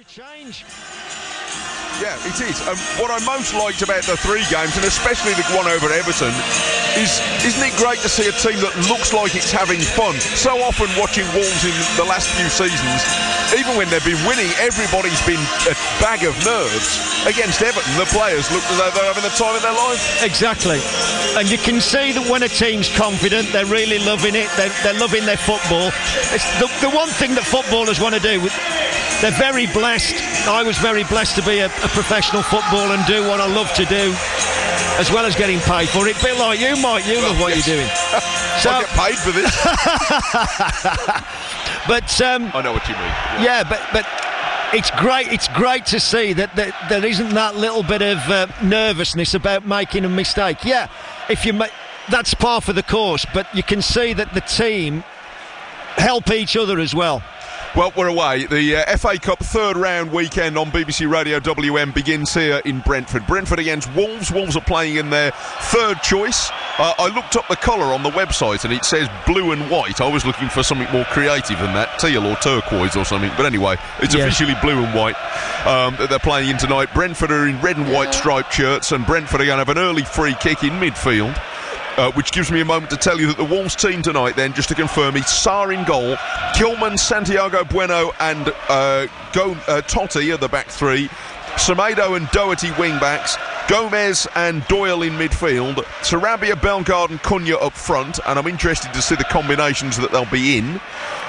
To change. Yeah, it is. Um, what I most liked about the three games, and especially the one over Everton, is isn't it great to see a team that looks like it's having fun? So often watching Wolves in the last few seasons, even when they've been winning, everybody's been a bag of nerves. Against Everton, the players look as though they're having the time of their life. Exactly. And you can see that when a team's confident, they're really loving it. They're, they're loving their football. It's the, the one thing that footballers want to do. They're very blessed. I was very blessed to be a, a professional footballer and do what I love to do, as well as getting paid for it. bit like you, Mike. You love what yes. you're doing. So, I get paid for this. but um, I know what you mean. Yeah, yeah but but it's great. It's great to see that, that there isn't that little bit of uh, nervousness about making a mistake. Yeah, if you make that's par for the course, but you can see that the team help each other as well. Well, we're away. The uh, FA Cup third round weekend on BBC Radio WM begins here in Brentford. Brentford against Wolves. Wolves are playing in their third choice. Uh, I looked up the colour on the website and it says blue and white. I was looking for something more creative than that, teal or turquoise or something. But anyway, it's officially blue and white um, that they're playing in tonight. Brentford are in red and white striped shirts, and Brentford are going to have an early free kick in midfield. Uh, which gives me a moment to tell you that the Wolves team tonight, then, just to confirm, is Sá in goal, Kilman, Santiago Bueno, and uh, Go, uh, Toti are the back three. Semedo and Doherty wing backs, Gomes and Doyle in midfield, Sarabia, Bellegarde, and Cunha up front. And I'm interested to see the combinations that they'll be in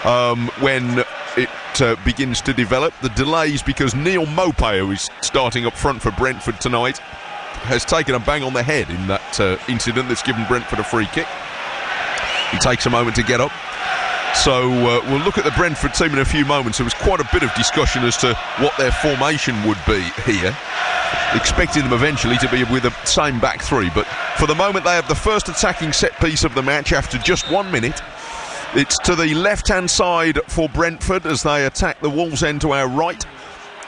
um, when it uh, begins to develop. The delays because Neal who is starting up front for Brentford tonight, has taken a bang on the head in that uh, incident that's given Brentford a free kick. He takes a moment to get up. So uh, we'll look at the Brentford team in a few moments. There was quite a bit of discussion as to what their formation would be here. Expecting them eventually to be with the same back three, but for the moment they have the first attacking set piece of the match after just one minute. It's to the left hand side for Brentford as they attack the Wolves end to our right.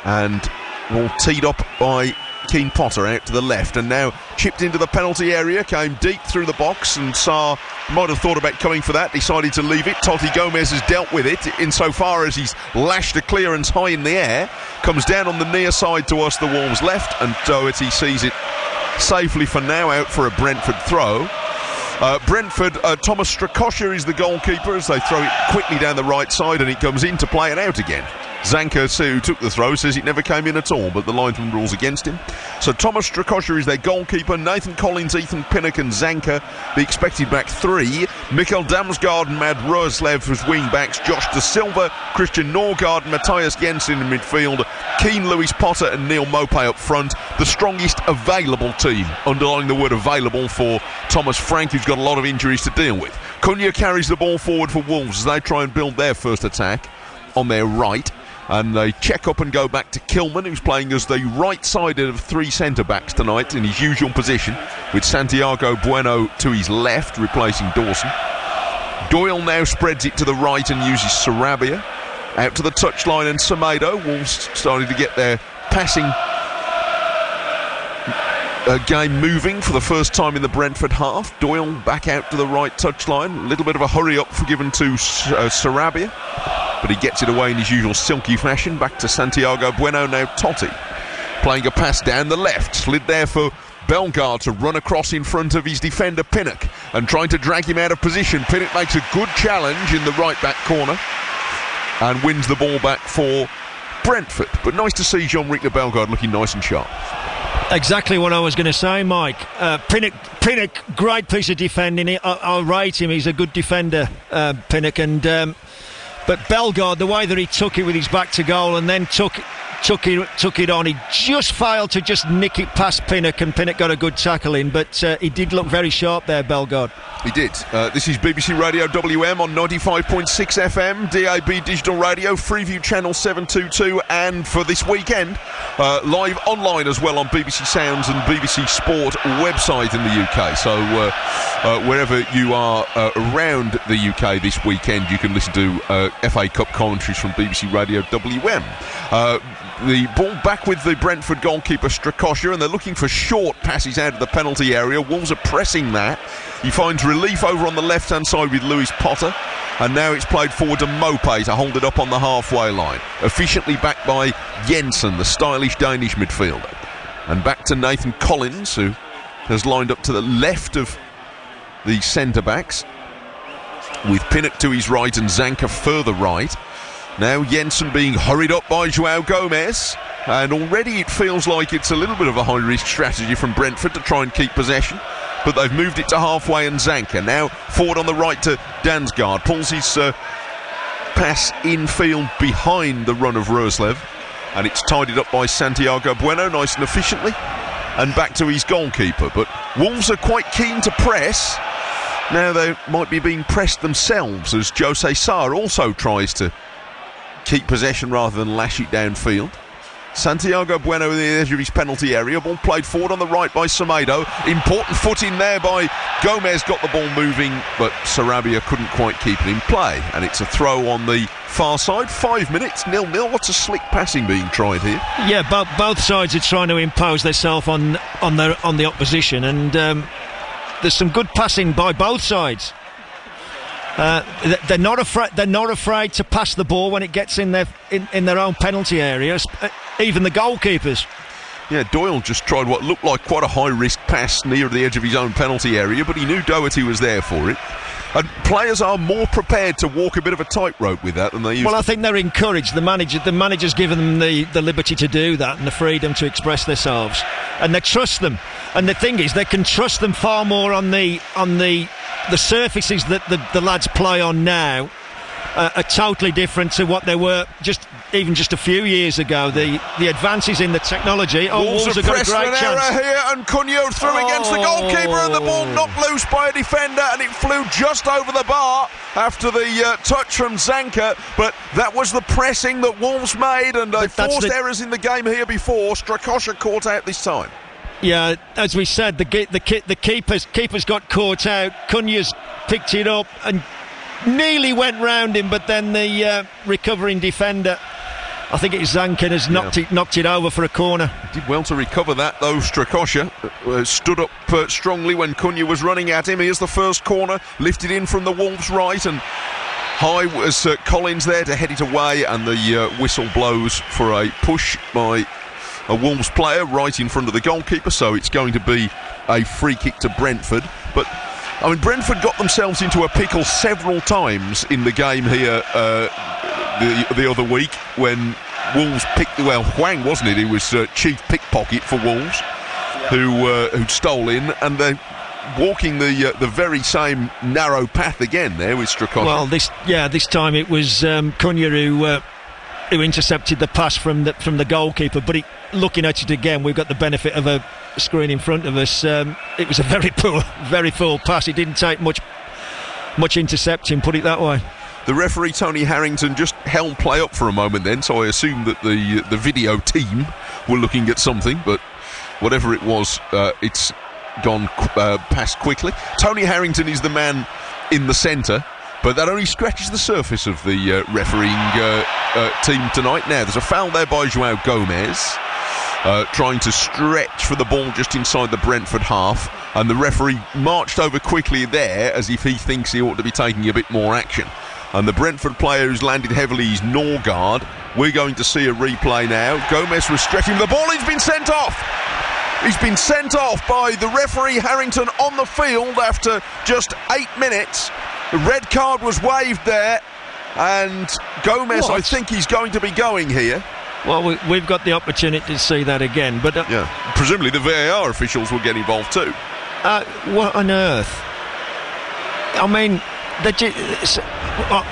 And all teed up by Keane Potter out to the left and now chipped into the penalty area, came deep through the box and Sá might have thought about coming for that, decided to leave it. Toti Gomes has dealt with it insofar as he's lashed a clearance high in the air, comes down on the near side to us, the Wolves left, and Doherty sees it safely for now out for a Brentford throw. Uh, Brentford, uh, Thomas Strakosha is the goalkeeper as they throw it quickly down the right side and it comes into play and out again. Zanka, who took the throw, says it never came in at all, but the linesman rules against him. So Thomas Strakosha is their goalkeeper. Nathan Collins, Ethan Pinnock, and Zanka, the expected back three. Mikkel Damsgaard and Mads Roerslev as wing backs. Josh De Silva, Christian Nørgaard, Mathias Jensen in midfield. Keane, Lewis Potter, and Neal Maupay up front. The strongest available team, underlining the word available for Thomas Frank, who's got a lot of injuries to deal with. Cunha carries the ball forward for Wolves as they try and build their first attack on their right and they check up and go back to Kilman, who's playing as the right sided of three centre backs tonight in his usual position, with Santiago Bueno to his left, replacing Dawson. Doyle now spreads it to the right and uses Sarabia. Out to the touchline and Semedo. Wolves starting to get their passing uh, game moving for the first time in the Brentford half. Doyle back out to the right touchline. A little bit of a hurry up for given to uh, Sarabia but he gets it away in his usual silky fashion. Back to Santiago Bueno, now Toti. Playing a pass down the left, slid there for Bellegarde to run across in front of his defender Pinnock and trying to drag him out of position. Pinnock makes a good challenge in the right back corner and wins the ball back for Brentford. But nice to see Jean-Ric Bellegarde looking nice and sharp. Exactly what I was going to say, Mike. Uh, Pinnock, great piece of defending. I, will rate him. He's a good defender, uh, Pinnock, and um, but Bellegarde, the way that he took it with his back to goal and then took took it took it on, he just failed to just nick it past Pinnock, and Pinnock got a good tackle in. But uh, he did look very sharp there, Bellegarde. He did. Uh, this is BBC Radio WM on 95.6 FM, DAB Digital Radio, Freeview Channel 722, and for this weekend, uh, live online as well on BBC Sounds and BBC Sport website in the UK. So uh, uh, wherever you are uh, around the UK this weekend, you can listen to FA Cup commentaries from BBC Radio WM the ball back with the Brentford goalkeeper Strakosha, and they're looking for short passes out of the penalty area. Wolves are pressing that. He finds relief over on the left hand side with Lewis Potter. And now it's played forward to Maupay to hold it up on the halfway line. Efficiently backed by Jensen, the stylish Danish midfielder. And back to Nathan Collins, who has lined up to the left of the centre backs, with Pinnock to his right and Zanka further right. Now Jensen being hurried up by Joao Gomes. And already it feels like it's a little bit of a high risk strategy from Brentford to try and keep possession. But they've moved it to halfway and Zanka. Now forward on the right to Damsgaard. Pulls his uh, pass infield behind the run of Roerslev. And it's tidied up by Santiago Bueno nice and efficiently. And back to his goalkeeper. But Wolves are quite keen to press. Now they might be being pressed themselves as Jose Sá also tries to keep possession rather than lash it downfield. Santiago Bueno in the edge of his penalty area. Ball played forward on the right by Semedo. Important foot in there by Gomes. Got the ball moving, but Sarabia couldn't quite keep it in play. And it's a throw on the far side. Five minutes, nil nil. Lots a slick passing being tried here. Yeah, both both sides are trying to impose themselves on on the on the opposition, and um, there's some good passing by both sides. Uh, they're not afraid. They're not afraid to pass the ball when it gets in their in, in their own penalty areas. Uh, even the goalkeepers. Yeah, Doyle just tried what looked like quite a high risk pass near the edge of his own penalty area, but he knew Doherty was there for it. And players are more prepared to walk a bit of a tightrope with that than they used. Well. I think they're encouraged. The manager, the manager's given them the, the liberty to do that and the freedom to express themselves, and they trust them. And the thing is, they can trust them far more on the on the the surfaces that the, the lads play on now uh, are totally different to what they were just even just a few years ago. The the advances in the technology. Oh, Wolves, Wolves have got a great an chance. error here, and Cunha threw Oh. against the goalkeeper, and the ball knocked loose by a defender, and it flew just over the bar after the uh, touch from Zanka. But that was the pressing that Wolves made, and they forced the- errors in the game here before. Strakosha caught out this time. Yeah, as we said, the the ki- the keepers keepers got caught out. Cunha's picked it up and nearly went round him, but then the uh, recovering defender, I think it's Zanka, has knocked it knocked it over for a corner. Did well to recover that, though. Strakosha uh, stood up uh, strongly when Cunha was running at him. Here's the first corner, lifted in from the Wolves' right, and high was uh, Collins there to head it away, and the uh, whistle blows for a push by a Wolves player right in front of the goalkeeper. So it's going to be a free kick to Brentford, but. I mean, Brentford got themselves into a pickle several times in the game here uh, the the other week when Wolves picked well Hwang wasn't it? He was uh, chief pickpocket for Wolves, who uh, who stole in and they walking the uh, the very same narrow path again there with Strakosha. Well, this yeah, this time it was um, Cunha who uh, who intercepted the pass from the from the goalkeeper. But looking at it again, we've got the benefit of a screen in front of us. Um, it was a very poor, very full pass. It didn't take much much intercepting. Put it that way. the referee Tony Harrington just held play up for a moment then, so I assume that the the video team were looking at something, but whatever it was, uh, it's gone uh, past quickly. Tony Harrington is the man in the centre. But that only scratches the surface of the uh, refereeing uh, uh, team tonight. Now, there's a foul there by Joao Gomes, uh, trying to stretch for the ball just inside the Brentford half. And the referee marched over quickly there as if he thinks he ought to be taking a bit more action. And the Brentford player who's landed heavily is Nørgaard. We're going to see a replay now. Gomes was stretching the ball, he's been sent off. He's been sent off by the referee Harrington on the field after just eight minutes. The red card was waved there, and Gomes, I think he's going to be going here. Well, we, we've got the opportunity to see that again. But uh, Yeah, presumably the VAR officials will get involved too. uh, what on earth? I mean, ju- uh,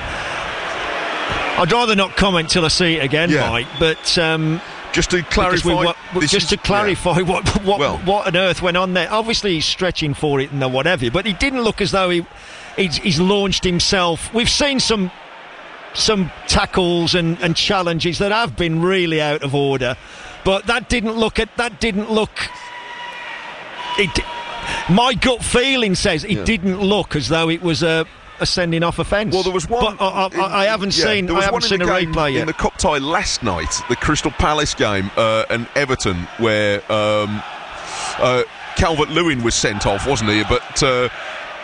I'd rather not comment till I see it again, Yeah. Mike. But um, Just to clarify, we just is- to clarify what what, Well- what on earth went on there. Obviously, he's stretching for it and the whatever, but he didn't look as though he he's, he's launched himself. We've seen some some tackles and, and challenges that have been really out of order, but that didn't look at that didn't look. It, my gut feeling says it Yeah. didn't look as though it was a. A sending off offence. Well, there was one. but I, I, I haven't yeah, seen. there I haven't one seen in a game replay yet. in the cup tie last night, the Crystal Palace game uh, and Everton, where um, uh, Calvert Lewin was sent off, wasn't he? But uh,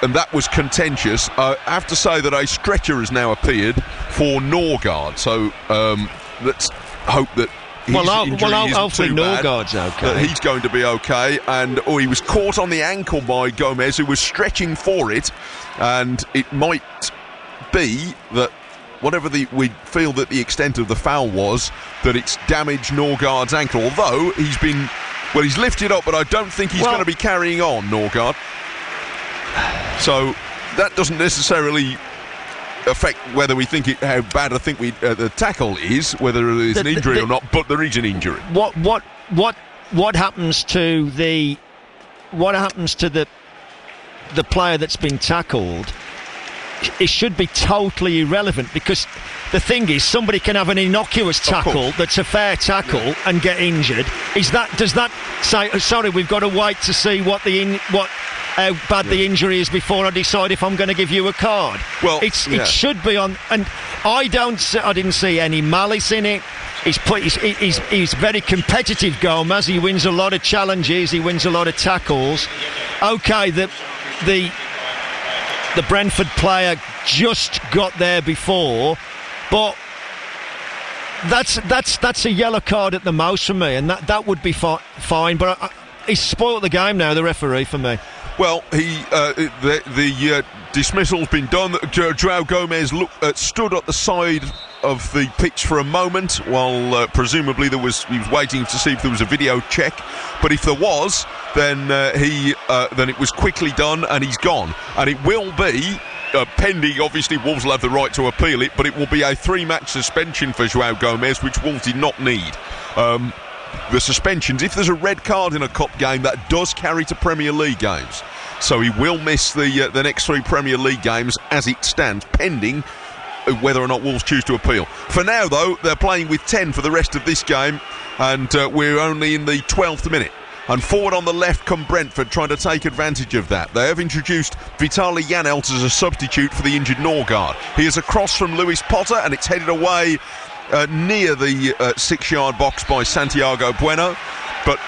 and that was contentious. I have to say that a stretcher has now appeared for Nørgaard, so um, let's hope that. Well, well, isn't hopefully too bad, Nørgaard's That he's going to be okay, and oh, he was caught on the ankle by Gomes, who was stretching for it, and it might be that whatever the we feel that the extent of the foul was, that it's damaged Nørgaard's ankle. Although he's been well, he's lifted up, but I don't think he's Well- going to be carrying on Nørgaard. So that doesn't necessarily affect whether we think it how bad I think we uh, the tackle is, whether it's The- an the- injury the- or not. But there is an injury. what what what what happens to the what happens to the the player that's been tackled it should be totally irrelevant because the thing is somebody can have an innocuous tackle that's a fair tackle and get injured is that does that say oh, sorry we've got to wait to see what the in, what how bad the injury is before I decide if I'm going to give you a card Well, it's yeah. it should be on and I don't I didn't see any malice in it He's, put, he's, he's, he's very competitive, Gomes. He wins a lot of challenges. He wins a lot of tackles. Okay, the the the Brentford player just got there before, but that's that's that's a yellow card at the most for me, and that, that would be fi- fine. But I, I, he's spoilt the game now, the referee for me. Well, he uh, the the uh, dismissal's been done. Jo- Joao Gomes look, uh, stood at the side of the pitch for a moment while uh, presumably there was he was waiting to see if there was a video check. But if there was, then uh, he uh, then it was quickly done and he's gone. And it will be. Uh, pending, obviously, Wolves will have the right to appeal it, but it will be a three-match suspension for Joao Gomes, which Wolves did not need. Um, the suspensions. If there's a red card in a cup game, that does carry to Premier League games. So he will miss the uh, the next three Premier League games as it stands, pending whether or not Wolves choose to appeal. For now, though, they're playing with 10 for the rest of this game, and uh, we're only in the 12th minute. And forward on the left come Brentford trying to take advantage of that. They have introduced Vitaly Janelt as a substitute for the injured Nørgaard. He is across from Lewis Potter and it's headed away uh, near the uh, six yard box by Santiago Bueno. But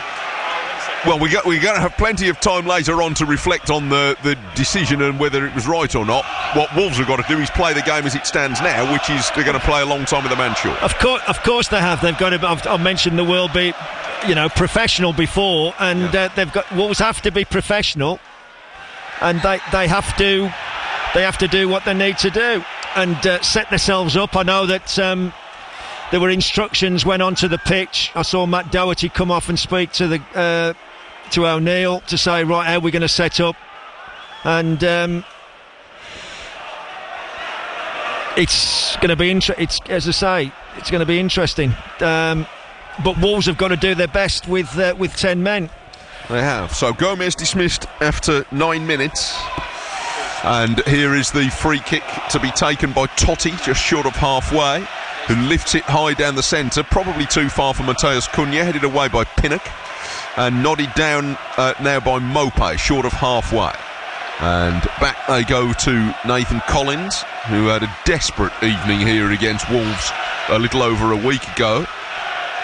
well, we got, we're going to have plenty of time later on to reflect on the, the decision and whether it was right or not. What Wolves have got to do is play the game as it stands now, which is they're going to play a long time with a man short. Of course, of course they have. They've got to. I've, I've mentioned the world be, you know, professional before, and uh, they've got Wolves have to be professional, and they they have to they have to do what they need to do and uh, set themselves up. I know that. Um, there were instructions went onto the pitch. I saw Matt Doherty come off and speak to the uh, to O'Neil to say, right, how are going to set up? And um, it's going to be inter- It's as I say, it's going to be interesting. Um, but Wolves have got to do their best with uh, with ten men. They have. So Gomes dismissed after nine minutes. And here is the free kick to be taken by Toti, just short of halfway, who lifts it high down the centre, probably too far for Matheus Cunha, headed away by Pinnock, and nodded down uh, now by Maupay, short of halfway. And back they go to Nathan Collins, who had a desperate evening here against Wolves a little over a week ago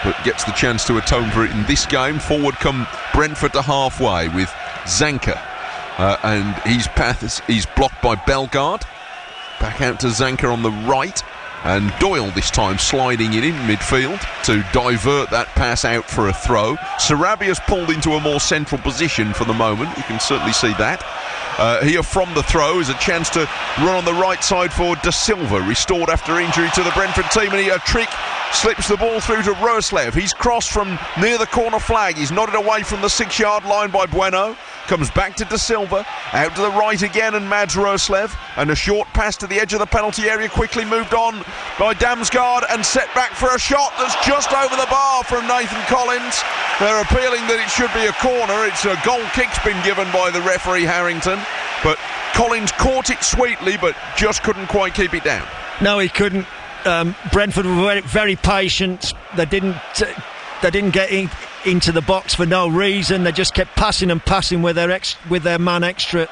but gets the chance to atone for it in this game. Forward come Brentford to halfway with Zanka, uh, and his path is he's blocked by Bellegarde. Back out to Zanka on the right, and Doyle this time sliding it in midfield to divert that pass out for a throw. Sarabia's pulled into a more central position for the moment. You can certainly see that. Uh, here from the throw is a chance to run on the right side for Da Silva, restored after injury to the Brentford team, and he a trick slips the ball through to Roerslev. He's crossed from near the corner flag. He's nodded away from the six-yard line by Bueno. Comes back to Da Silva, out to the right again, and Mads Roerslev, and a short pass to the edge of the penalty area, quickly moved on by Damsgaard and set back for a shot that's just over the bar from Nathan Collins. They're appealing that it should be a corner. It's a goal kick's been given by the referee Harrington, but Collins caught it sweetly, but just couldn't quite keep it down. No, he couldn't. Um, Brentford were very, very patient. They didn't. Uh, they didn't get in, into the box for no reason. They just kept passing and passing with their ex, with their man extra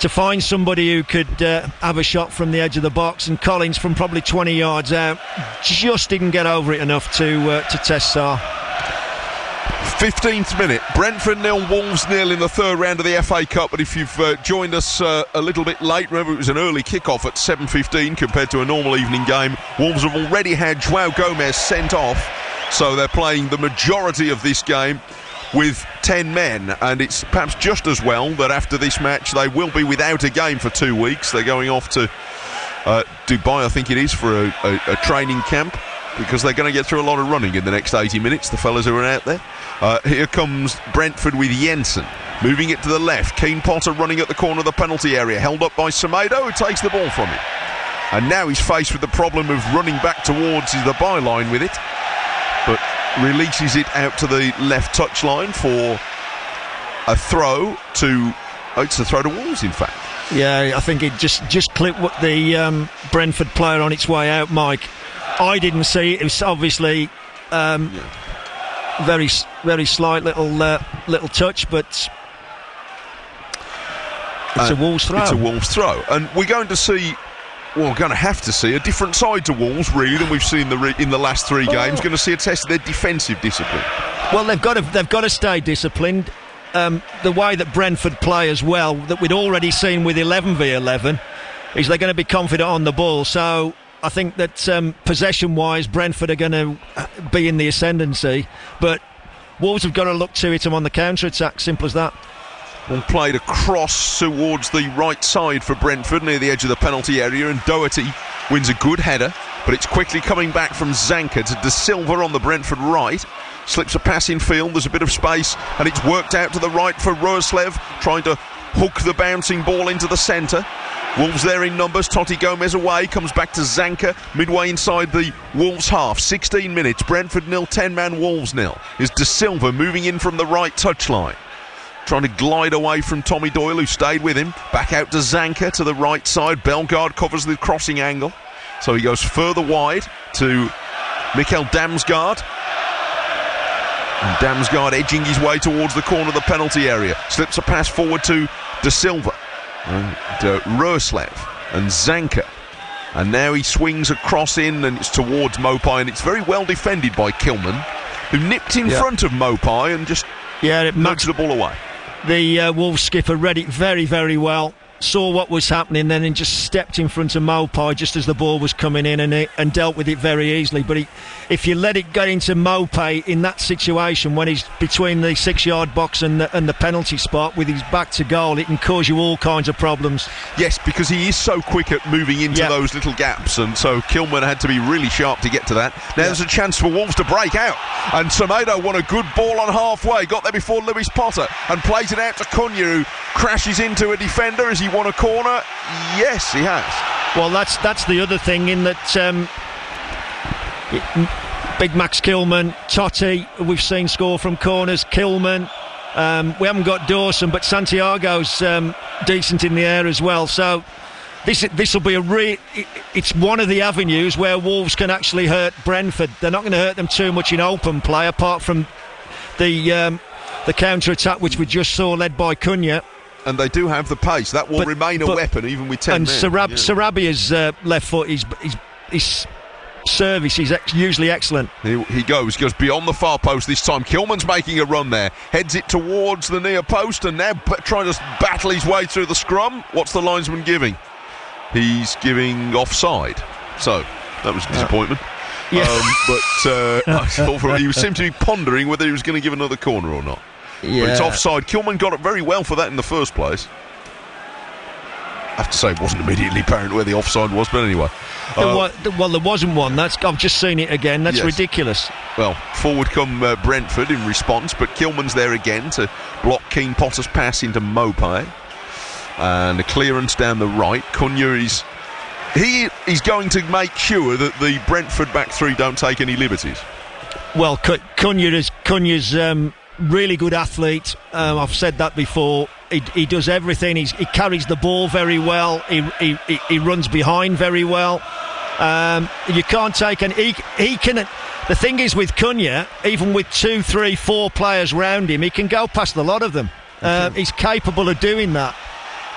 to find somebody who could uh, have a shot from the edge of the box. And Collins, from probably 20 yards out, just didn't get over it enough to uh, to test Sá. 15th minute, Brentford nil, Wolves nil in the third round of the FA Cup. But if you've uh, joined us uh, a little bit late, remember it was an early kick-off at 7:15 compared to a normal evening game. Wolves have already had Joao Gomes sent off, so they're playing the majority of this game with 10 men, and it's perhaps just as well that after this match they will be without a game for two weeks. They're going off to uh, Dubai, I think it is, for a, a, a training camp because they're going to get through a lot of running in the next 80 minutes, the fellas who are out there. Uh, here comes Brentford with Jensen. Moving it to the left. Keane Potter running at the corner of the penalty area. Held up by Semedo, who takes the ball from him. And now he's faced with the problem of running back towards the byline with it. But releases it out to the left touchline for a throw to. Oh, it's a throw to Wolves, in fact. Yeah, I think it just just clipped the um, Brentford player on its way out, Mike. I didn't see it. It was obviously um, yeah. very very slight little uh, little touch, but it's uh, a Wolves throw. It's a Wolves throw, and we're going to see. Well, we're going to have to see a different side to Wolves, really, than we've seen the re- in the last three games. Oh. Going to see a test of their defensive discipline. Well, they've got to they've got to stay disciplined. Um, the way that Brentford play as well, that we'd already seen with 11 v 11, is they're going to be confident on the ball. So I think that um, possession wise, Brentford are going to uh, be in the ascendancy, but Wolves have got to look to it on the counter attack. Simple as that. One played across towards the right side for Brentford near the edge of the penalty area, and Doherty wins a good header, but it's quickly coming back from Zanka to De Silva on the Brentford right. Slips a pass in field, there's a bit of space, and it's worked out to the right for Roerslev, trying to hook the bouncing ball into the centre. Wolves there in numbers. Toti Gomes away. Comes back to Zanka. Midway inside the Wolves half. 16 minutes. Brentford nil. 10 man Wolves nil. Is De Silva moving in from the right touchline. Trying to glide away from Tommy Doyle, who stayed with him. Back out to Zanka to the right side. Bellegarde covers the crossing angle. So he goes further wide to Mikkel Damsgaard. And Damsgaard edging his way towards the corner of the penalty area. Slips a pass forward to De Silva and uh, Roerslev and Zanka. And now he swings across in and it's towards Maupay and it's very well defended by Kilman, who nipped in yeah. front of Maupay and just yeah, it nudged the ball away. The uh, Wolves skipper read it very, very well saw what was happening then and just stepped in front of Maupay just as the ball was coming in and, it, and dealt with it very easily. But he, if you let it get into Maupay in that situation when he's between the six yard box and the, and the penalty spot with his back to goal, it can cause you all kinds of problems. Yes, because he is so quick at moving into yep. those little gaps, and so Kilman had to be really sharp to get to that. Now yep. there's a chance for Wolves to break out, and Semedo won a good ball on halfway, got there before Lewis Potter, and plays it out to Cunha, who crashes into a defender as he won a corner? Yes, he has. Well, that's that's the other thing in that. Um, Big Max Kilman, Toti, we've seen score from corners. Kilman, um, we haven't got Dawson, but Santiago's um, decent in the air as well. So this this will be a re- it's one of the avenues where Wolves can actually hurt Brentford. They're not going to hurt them too much in open play, apart from the um, the counter attack which we just saw led by Cunha and they do have the pace. That will but, remain a but, weapon even with ten. And men. Sarab- yeah. Sarabia's uh, left foot is is service is ex- usually excellent. He, he, goes, goes beyond the far post this time. Kilman's making a run there, heads it towards the near post, and now b- trying to battle his way through the scrum. What's the linesman giving? He's giving offside. So that was a disappointment. Yeah. Um, but uh, I thought he seemed to be pondering whether he was going to give another corner or not. Yeah. But it's offside. Kilman got it very well for that in the first place. I have to say, it wasn't immediately apparent where the offside was, but anyway. Uh, well, there wasn't one. That's I've just seen it again. That's yes. ridiculous. Well, forward come uh, Brentford in response, but Kilman's there again to block Keane Potter's pass into Maupay. And a clearance down the right. Cunha is he is going to make sure that the Brentford back three don't take any liberties. Well, Cunha is Cunha's um, really good athlete. Um, I've said that before. He, he does everything. He's, he carries the ball very well. He, he, he runs behind very well. Um, you can't take an he, he can. The thing is with Cunha, even with two, three, four players round him, he can go past a lot of them. Uh, he's capable of doing that.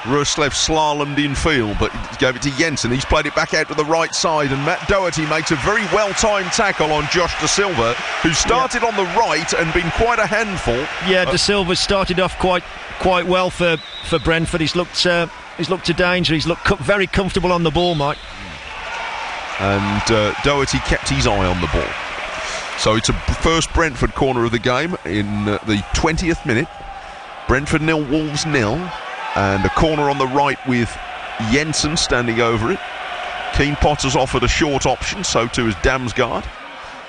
Roerslev slalomed in field, but gave it to Jensen. He's played it back out to the right side, and Matt Doherty makes a very well-timed tackle on Josh De Silva, who started yeah. on the right and been quite a handful. Yeah, De Silva started off quite quite well for, for Brentford. He's looked uh, he's looked to danger. He's looked very comfortable on the ball, Mike. And uh, Doherty kept his eye on the ball. So it's a first Brentford corner of the game in uh, the 20th minute. Brentford nil, Wolves nil, and a corner on the right with Jensen standing over it. Keane Potter's offered a short option, so too is Damsgaard.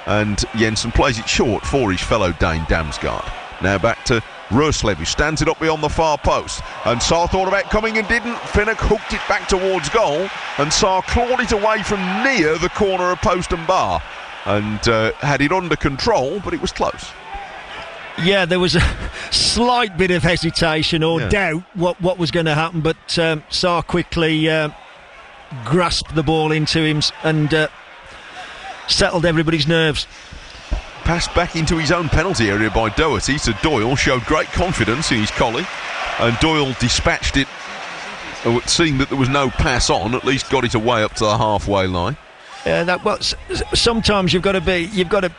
And Jensen plays it short for his fellow Dane Damsgaard. Now back to Roerslev, who stands it up beyond the far post. And Sá thought about coming and didn't. Pinnock hooked it back towards goal, and Sá clawed it away from near the corner of post and bar. And uh, had it under control, but it was close. Yeah, there was a slight bit of hesitation or yeah. doubt what, what was going to happen, but um, Sá quickly uh, grasped the ball into him and uh, settled everybody's nerves. Passed back into his own penalty area by Doherty to Doyle, showed great confidence in his collie, and Doyle dispatched it, uh, seeing that there was no pass on, at least got it away up to the halfway line. Yeah, that well, sometimes you've got to be, you've got to,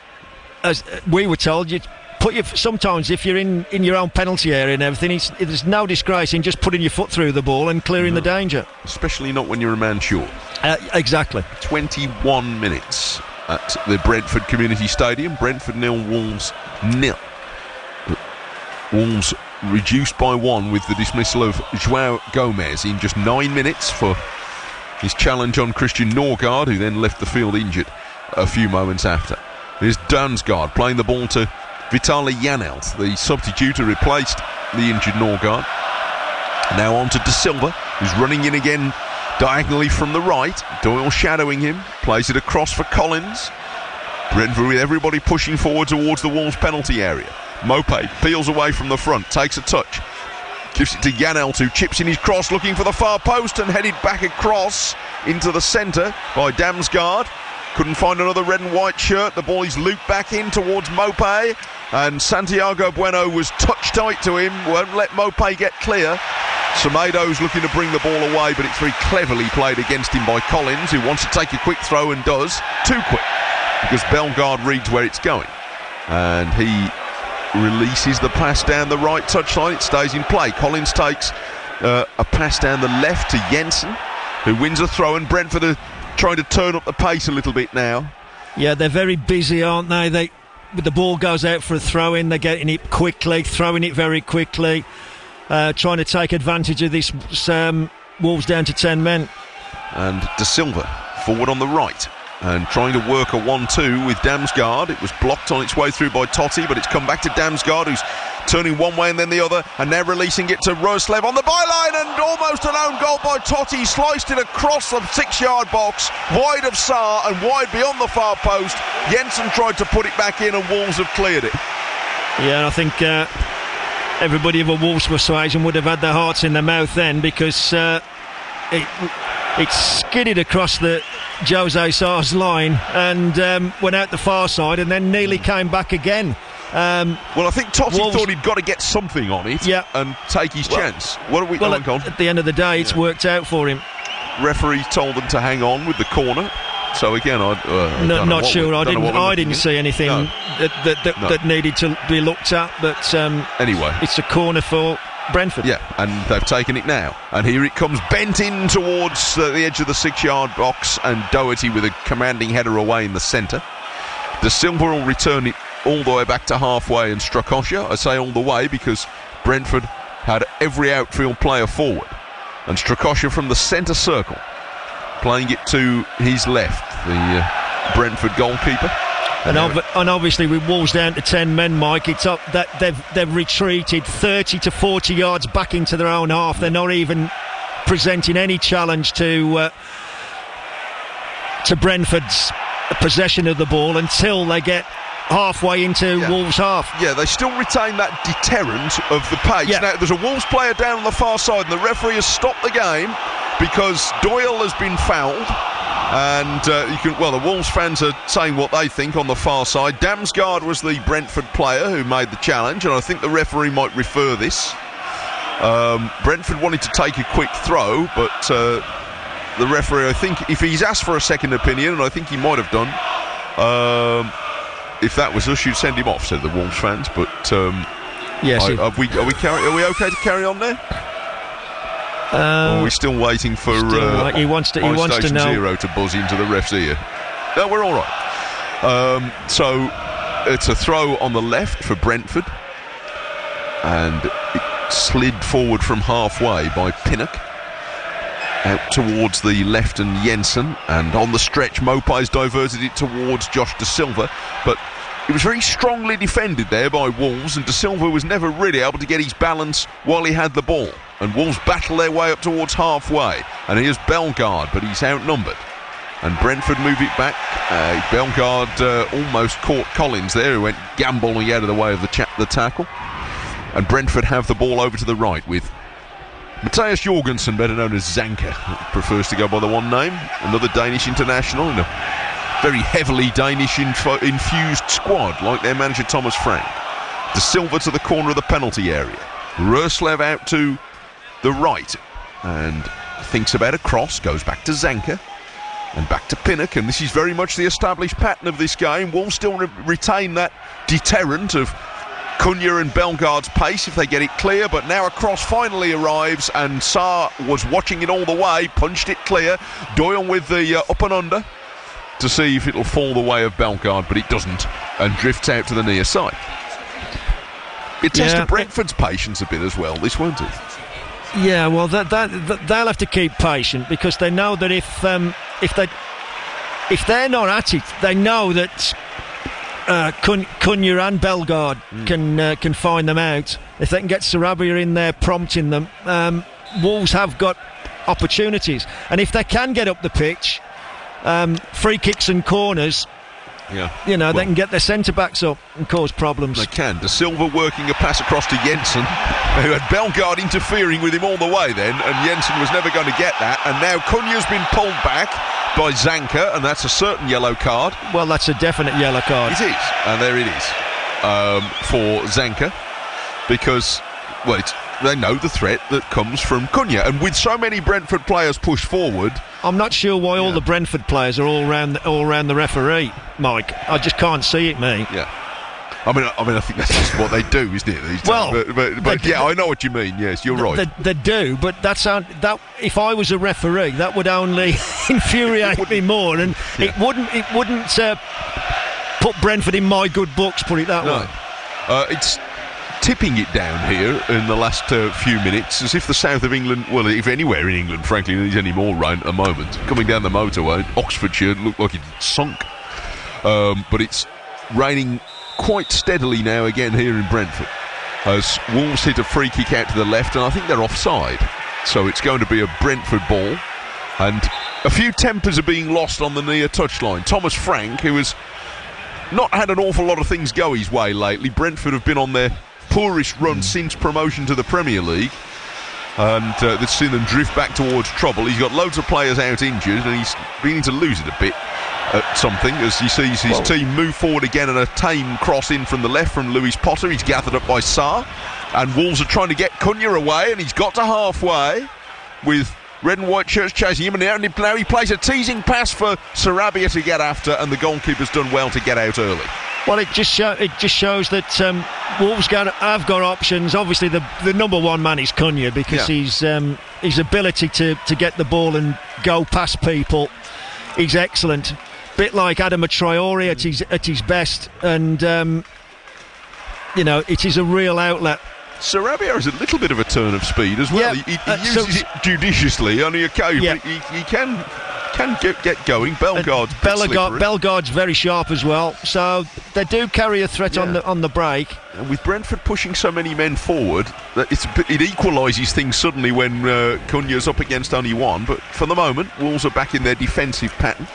as we were told, you put your sometimes if you're in, in your own penalty area and everything, it's, there's no disgrace in just putting your foot through the ball and clearing no. the danger. Especially not when you're a man short. Uh, exactly. 21 minutes at the Brentford Community Stadium. Brentford nil, Wolves nil. Wolves reduced by one with the dismissal of Joao Gomes in just nine minutes for his challenge on Christian Nørgaard, who then left the field injured a few moments after. Here's Damsgaard playing the ball to Vitaly Janelt, the substitute who replaced the injured Nørgaard. Now on to De Silva, who's running in again diagonally from the right. Doyle shadowing him, plays it across for Collins. Brentford with everybody pushing forward towards the Wolves penalty area. Maupay peels away from the front, takes a touch, gives it to Janelt, who chips in his cross looking for the far post and headed back across into the centre by Damsgaard. Couldn't find another red and white shirt. The ball is looped back in towards Maupay. And Santiago Bueno was touch tight to him. Won't let Maupay get clear. Semedo's looking to bring the ball away, but it's very cleverly played against him by Collins, who wants to take a quick throw and does. Too quick. Because Bellegarde reads where it's going. And he releases the pass down the right touchline. It stays in play. Collins takes uh, a pass down the left to Jensen, who wins a throw, and Brentford are trying to turn up the pace a little bit now. Yeah, they're very busy, aren't they? They the ball goes out for a throw in, they're getting it quickly, throwing it very quickly, uh, trying to take advantage of this um, Wolves down to 10 men. And Da Silva forward on the right and trying to work a 1-2 with Damsgaard. It was blocked on its way through by Toti, but it's come back to Damsgaard, who's turning one way and then the other, and now releasing it to Roerslev on the byline, and almost an own goal by Toti. Sliced it across the six-yard box, wide of Sá and wide beyond the far post. Jensen tried to put it back in, and Wolves have cleared it. Yeah, I think uh, everybody of a Wolves persuasion would have had their hearts in their mouth then because uh, it it skidded across the Jose Sá's line and um, went out the far side and then nearly came back again. Um, well, I think Toti Wolves, thought he'd got to get something on it yeah. and take his well, chance. What are we well, at, at, the end of the day, it's yeah. worked out for him. Referee told them to hang on with the corner. So again, I, uh, no, not sure. I didn't. I didn't see anything no. that that, that, no. that, needed to be looked at. But um, anyway, it's a corner for Brentford. Yeah, and they've taken it now. And here it comes bent in towards uh, the edge of the six yard box, and Doherty with a commanding header away in the centre. Da Silva will return it all the way back to halfway and Strakosha. I say all the way because Brentford had every outfield player forward. And Strakosha from the centre circle, playing it to his left, the uh, Brentford goalkeeper. And, ov- and, obviously, with Wolves down to ten men, Mike, it's up that they've they've retreated thirty to forty yards back into their own half. They're not even presenting any challenge to uh, to Brentford's possession of the ball until they get halfway into yeah. Wolves' half. Yeah, they still retain that deterrent of the pace. Yeah. Now, there's a Wolves player down on the far side, and the referee has stopped the game because Doyle has been fouled. And uh, you can, well, the Wolves fans are saying what they think on the far side. Damsgaard was the Brentford player who made the challenge, and I think the referee might refer this. Um, Brentford wanted to take a quick throw, but uh, the referee, I think, if he's asked for a second opinion, and I think he might have done, um, if that was us, you'd send him off, said the Wolves fans. But um, Yes, I- are, we, are, we carry, are we okay to carry on there? or are we still waiting for Still uh, right. He wants to- he wants to know- Zero to buzz into the ref's ear? No, we're all right. Um, so it's a throw on the left for Brentford, and it slid forward from halfway by Pinnock out towards the left and Jensen, and on the stretch, Maupay's diverted it towards Josh De Silva, but it was very strongly defended there by Wolves, and De Silva was never really able to get his balance while he had the ball. And Wolves battle their way up towards halfway, and here's Bellegarde, but he's outnumbered. And Brentford move it back. Uh, Bellegarde uh, almost caught Collins there, who went gambolling out of the way of the, cha- the tackle. And Brentford have the ball over to the right with Mathias Jorgensen, better known as Zanka, prefers to go by the one name. Another Danish international in a very heavily Danish infused squad, like their manager Thomas Frank. De Silva to the corner of the penalty area. Roerslev out to the right and thinks about a cross, goes back to Zanka and back to Pinnock. And this is very much the established pattern of this game. Wolves still re- retain that deterrent of Cunha and Bellegarde's pace if they get it clear, but now a cross finally arrives, and Sá was watching it all the way, punched it clear. Doyle with the uh, up and under to see if it'll fall the way of Bellegarde, but it doesn't, and drifts out to the near side. It tested Yeah. Brentford's patience a bit as well, this won't it? Yeah, well, that, that, that- they'll have to keep patient because they know that if um, if they if they're not at it, they know that uh, Cunha and Bellegarde can uh, can find them out. If they can get Sarabia in there prompting them, um, Wolves have got opportunities, and if they can get up the pitch, um, free kicks and corners, Yeah. you know, they can get their centre backs up and cause problems. They can. De Silva working a pass across to Jensen, who had Bellegarde interfering with him all the way then, and Jensen was never going to get that. And now Cunha's been pulled back by Zanka, and that's a certain yellow card. Well, that's a definite yellow card. It is, and there it is um, for Zanka, because well, it's, they know the threat that comes from Cunha, and with so many Brentford players pushed forward, I'm not sure why all the Brentford players are all round all round the referee, Mike. I just can't see it, me. yeah. I mean, I mean, I think that's just what they do, isn't it? Well, but, but, but they- yeah, I know what you mean. Yes, you're right. They, they do, but that's that. If I was a referee, that would only infuriate me more, and it wouldn't. It wouldn't uh, put Brentford in my good books. Put it that No. way. Uh, it's tipping it down here in the last uh, few minutes, as if the south of England, well, if anywhere in England, frankly, needs any more rain at the moment. Coming down the motorway, Oxfordshire looked like it sunk, um, but it's raining quite steadily now again here in Brentford. As Wolves hit a free kick out to the left, and I think they're offside, so it's going to be a Brentford ball. And a few tempers are being lost on the near touchline. Thomas Frank, who has not had an awful lot of things go his way lately. Brentford have been on their poorest run since promotion to the Premier League. And uh, that's seen them drift back towards trouble. He's got loads of players out injured, and he's beginning to lose it a bit at something as he sees his team move forward again and a tame cross in from the left from Lewis Potter. He's gathered up by Sá, and Wolves are trying to get Cunha away, and he's got to halfway with red and white shirts chasing him, and now now he plays a teasing pass for Sarabia to get after, and the goalkeeper's done well to get out early. Well, it just show, it just shows that um, Wolves got, have got options. Obviously, the the number one man is Cunha because Yeah. he's um, his ability to, to get the ball and go past people is excellent. Bit like Adama Traore at his at his best, and um, you know it is a real outlet. Sarabia has a little bit of a turn of speed as well. Yeah, he he, uh, so- uses it judiciously only the occasion, Yeah. but he, he can can get, get going. Bellegarde's pretty Bellegarde. Bellegarde's very sharp as well, so they do carry a threat on the on the break. And with Brentford pushing so many men forward, that it's, it equalises things suddenly when uh, Cunha's up against only one. But for the moment, Wolves are back in their defensive pattern.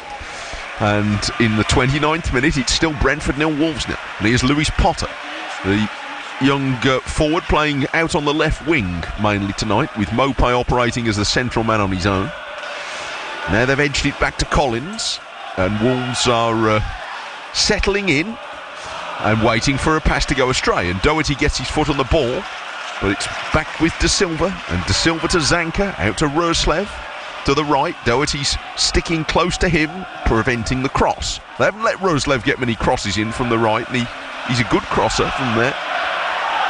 And in the 29th minute, it's still Brentford nil, Wolves nil. And here's Lewis Potter, the young uh, forward playing out on the left wing mainly tonight, with Maupay operating as the central man on his own. Now they've edged it back to Collins, and Wolves are uh, settling in and waiting for a pass to go astray. And Doherty gets his foot on the ball but it's back with De Silva and De Silva to Zanka, out to Roerslev to the right. Doherty's sticking close to him, preventing the cross. They haven't let Roerslev get many crosses in from the right, and he, he's a good crosser from there.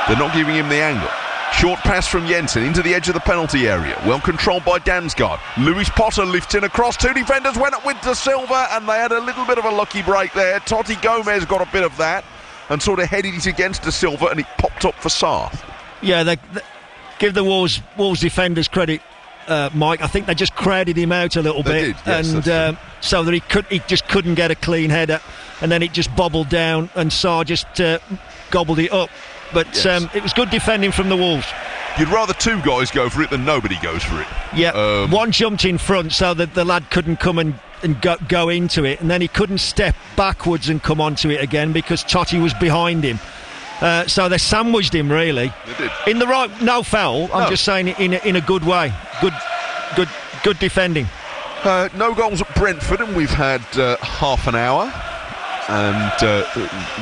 They're not giving him the angle. Short pass from Jensen into the edge of the penalty area. Well controlled by Damsgaard. Lewis Potter lifts in across. Two defenders went up with De Silva and they had a little bit of a lucky break there. Toti Gomes got a bit of that and sort of headed it against De Silva and it popped up for Sá. Yeah, they, they give the Wolves, Wolves defenders credit. Uh, Mike, I think they just crowded him out a little They bit, did, yes, and uh, so that he could, he just couldn't get a clean header, and then it just bobbled down, and Sá just uh, gobbled it up. But Yes. um, it was good defending from the Wolves. You'd rather two guys go for it than nobody goes for it. Yeah, Um, one jumped in front so that the lad couldn't come and, and go, go into it, and then he couldn't step backwards and come onto it again because Toti was behind him. Uh, so they sandwiched him really They did. in the right. No foul. I'm No. just saying it in a, in a good way. Good, good, good defending. Uh, no goals at Brentford, and we've had uh, half an hour, and uh,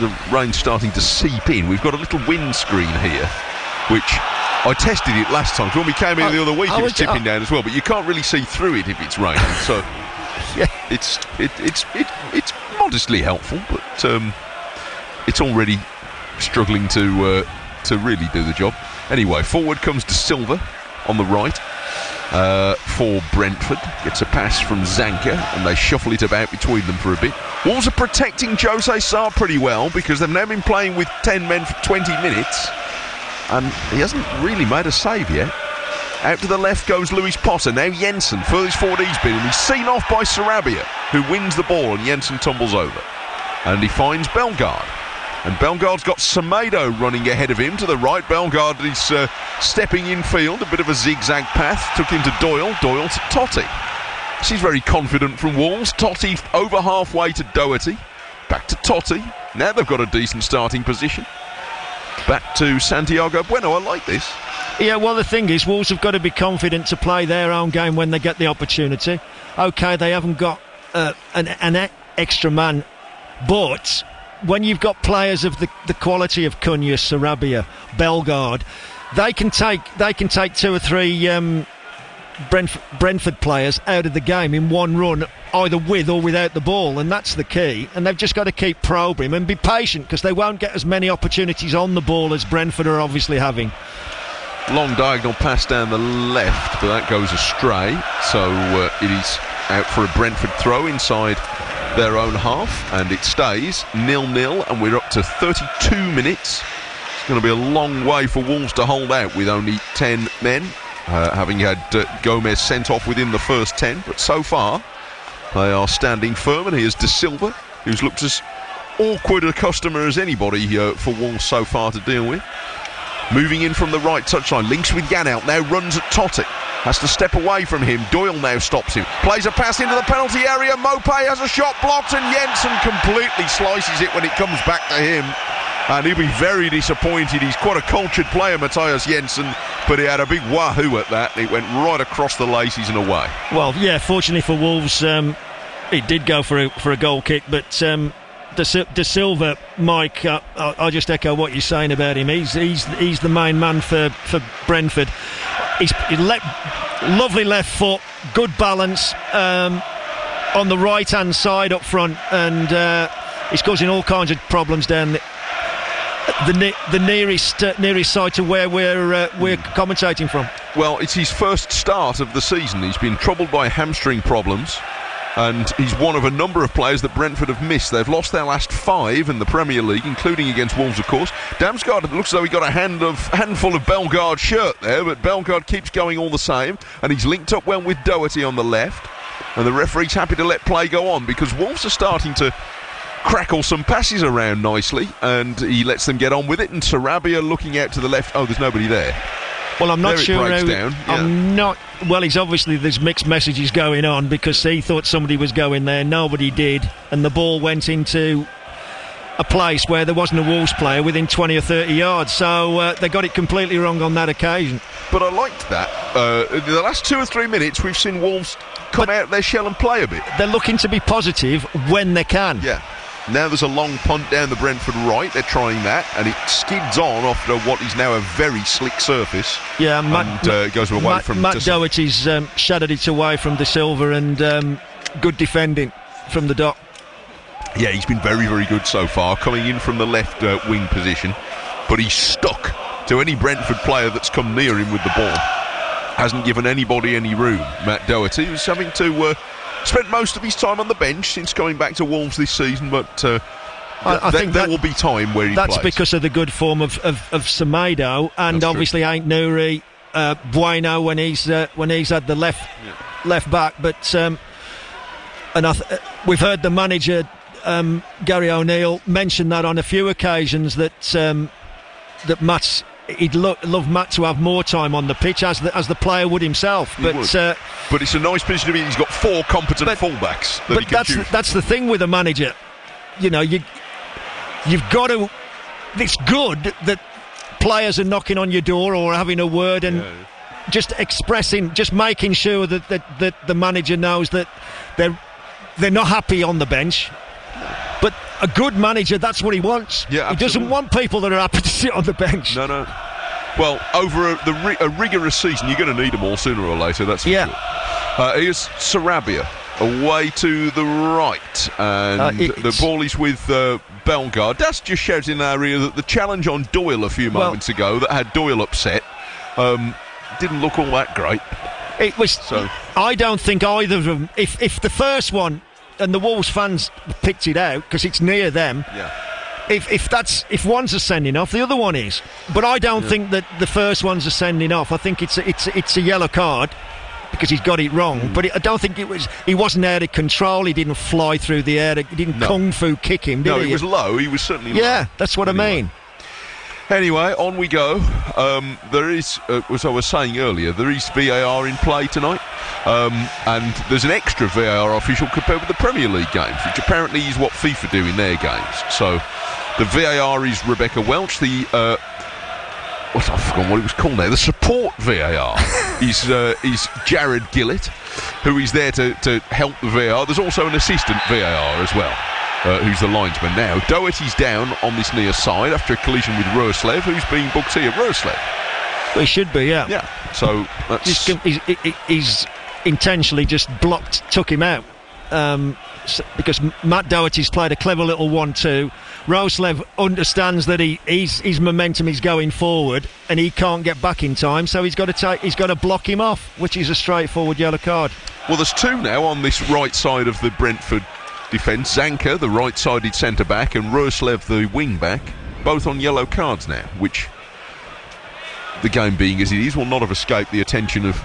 the, rain's starting to seep in. We've got a little windscreen here, which I tested it last time. when we came in I- the other week, I it was was- tipping I- down as well. But you can't really see through it if it's raining, so Yeah. it's it, it's it, it's modestly helpful, but um, it's already struggling to uh, to really do the job. Anyway, forward comes De Silva on the right uh, for Brentford. Gets a pass from Zanka, and they shuffle it about between them for a bit. Wolves are protecting Jose Sá pretty well because they've now been playing with 10 men for 20 minutes, and he hasn't really made a save yet. Out to the left goes Lewis Potter. Now Jensen, furthest forward he's been, and he's seen off by Sarabia, who wins the ball, and Jensen tumbles over. And he finds Bellegarde. And Bellegarde's got Semedo running ahead of him to the right. Bellegarde is uh, stepping in field, a bit of a zigzag path. Took him to Doyle. Doyle to Toti. She's very confident from Wolves. Toti over halfway to Doherty. Back to Toti. Now they've got a decent starting position. Back to Santiago Bueno. I like this. Yeah, well, the thing is, Wolves have got to be confident to play their own game when they get the opportunity. Okay, they haven't got uh, an, an extra man, but when you've got players of the, the quality of Cunha, Sarabia, Bellegarde, they can take they can take two or three um, Brentford, Brentford players out of the game in one run, either with or without the ball, and that's the key. And they've just got to keep probing and be patient because they won't get as many opportunities on the ball as Brentford are obviously having. Long diagonal pass down the left, but that goes astray. So uh, it is out for a Brentford throw inside their own half, and it stays nil nil, and we're up to 32 minutes. It's going to be a long way for Wolves to hold out with only 10 men, uh, having had uh, Gomes sent off within the first 10. But so far, they are standing firm, and here's De Silva, who's looked as awkward a customer as anybody uh, for Wolves so far to deal with. Moving in from the right touchline, links with Yanelt, now runs at Toti. Has to step away from him. Doyle now stops him. Plays a pass into the penalty area. Maupay has a shot blocked, and Jensen completely slices it when it comes back to him. And he'll be very disappointed. He's quite a cultured player, Mathias Jensen, but he had a big wahoo at that. It went right across the laces and away. Well, yeah, fortunately for Wolves, um, it did go for a, for a goal kick, but um, De, Sil- De Silva, Mike, uh, I- I'll just echo what you're saying about him. He's he's he's the main man for, for Brentford. He's he le- lovely left foot, good balance um, on the right hand side up front, and uh, he's causing all kinds of problems down the. The, ne- the nearest uh, nearest side to where we're uh, we're commentating from. Well, it's his first start of the season. He's been troubled by hamstring problems, and he's one of a number of players that Brentford have missed. They've lost their last five in the Premier League, including against Wolves, of course. Damsgaard looks as though he got a hand of handful of Bellegarde shirt there, but Bellegarde keeps going all the same, and he's linked up well with Doherty on the left. And the referee's happy to let play go on because Wolves are starting to crackle some passes around nicely, and he lets them get on with it. And Sarabia looking out to the left. Oh, there's nobody there. Well, I'm not sure. how- down, I'm not. Well, he's obviously there's mixed messages going on because he thought somebody was going there, nobody did, and the ball went into a place where there wasn't a Wolves player within 20 or 30 yards. So uh, they got it completely wrong on that occasion. But I liked that. Uh, the last two or three minutes, we've seen Wolves come out their shell and play a bit. They're looking to be positive when they can. Yeah. Now there's a long punt down the Brentford right. They're trying that, and it skids on after what is now a very slick surface. Yeah, and uh, goes away Matt, from Matt Doherty's um, shadowed it away from De Silva, and um, good defending from the dot. Yeah, he's been very, very good so far, coming in from the left uh, wing position, but he's stuck to any Brentford player that's come near him with the ball. Hasn't given anybody any room. Matt Doherty was having to. Uh, spent most of his time on the bench since coming back to Wolves this season, but uh, I, I th- think there that, will be time where he that's plays. because of the good form of of, of Semedo and that's obviously true. Aït-Nouri, uh, Bueno when he's uh, when he's at the left yeah. left back. But um, and th- uh, we've heard the manager um, Gary O'Neil mention that on a few occasions that um, that Matt's he'd lo- love Matt to have more time on the pitch as the, as the player would himself. He but would. Uh, but it's a nice position to be. He's got four competent but, fullbacks. That but that's the, that's the thing with a manager. You know, you you've got to. It's good that players are knocking on your door or having a word and. Yeah. Just expressing, just making sure that, that, that the manager knows that they're they're not happy on the bench. But a good manager, that's what he wants. Yeah, he doesn't want people that are happy to sit on the bench. No, no. Well, over a, the, a rigorous season, you're going to need them all sooner or later. That's yeah. Sure. Uh, here's Sarabia away to the right, and uh, the ball is with uh, Bellegarde. That's just shows in our ear that the challenge on Doyle a few moments well, ago that had Doyle upset um, didn't look all that great. It was. So. I don't think either of them. If if the first one and the Wolves fans picked it out because it's near them. Yeah. If, if that's if one's a sending off, the other one is. But I don't yeah. think that the first one's a sending off. I think it's a, it's it's a yellow card because he's got it wrong. Mm. But it, I don't think it was. He wasn't out of control. He didn't fly through the air. He didn't no. kung fu kick him. Did no, he? he was low. He was certainly. Yeah, low. that's what anyway. I mean. Anyway, on we go. Um, there is, uh, as I was saying earlier, there is VAR in play tonight. Um, and there's an extra VAR official compared with the Premier League games, which apparently is what FIFA do in their games. So the VAR is Rebecca Welch, the. Uh, what I forgot what it was called now. The support VAR is uh, is Jarred Gillett, who is there to, to help the VAR. There's also an assistant VAR as well uh, who's the linesman now. Doherty's down on this near side after a collision with Roerslev, who's being booked here. Roerslev. Well, he should be, yeah. Yeah. So that's. He's, he's, he's intentionally just blocked, took him out. Um, because Matt Doherty's played a clever little one-two. Roerslev understands that he his, his momentum is going forward and he can't get back in time, so he's got to take he's got to block him off, which is a straightforward yellow card. Well, there's two now on this right side of the Brentford defence. Zanka, the right-sided centre back, and Roerslev, the wing back, both on yellow cards now, which the game being as it is will not have escaped the attention of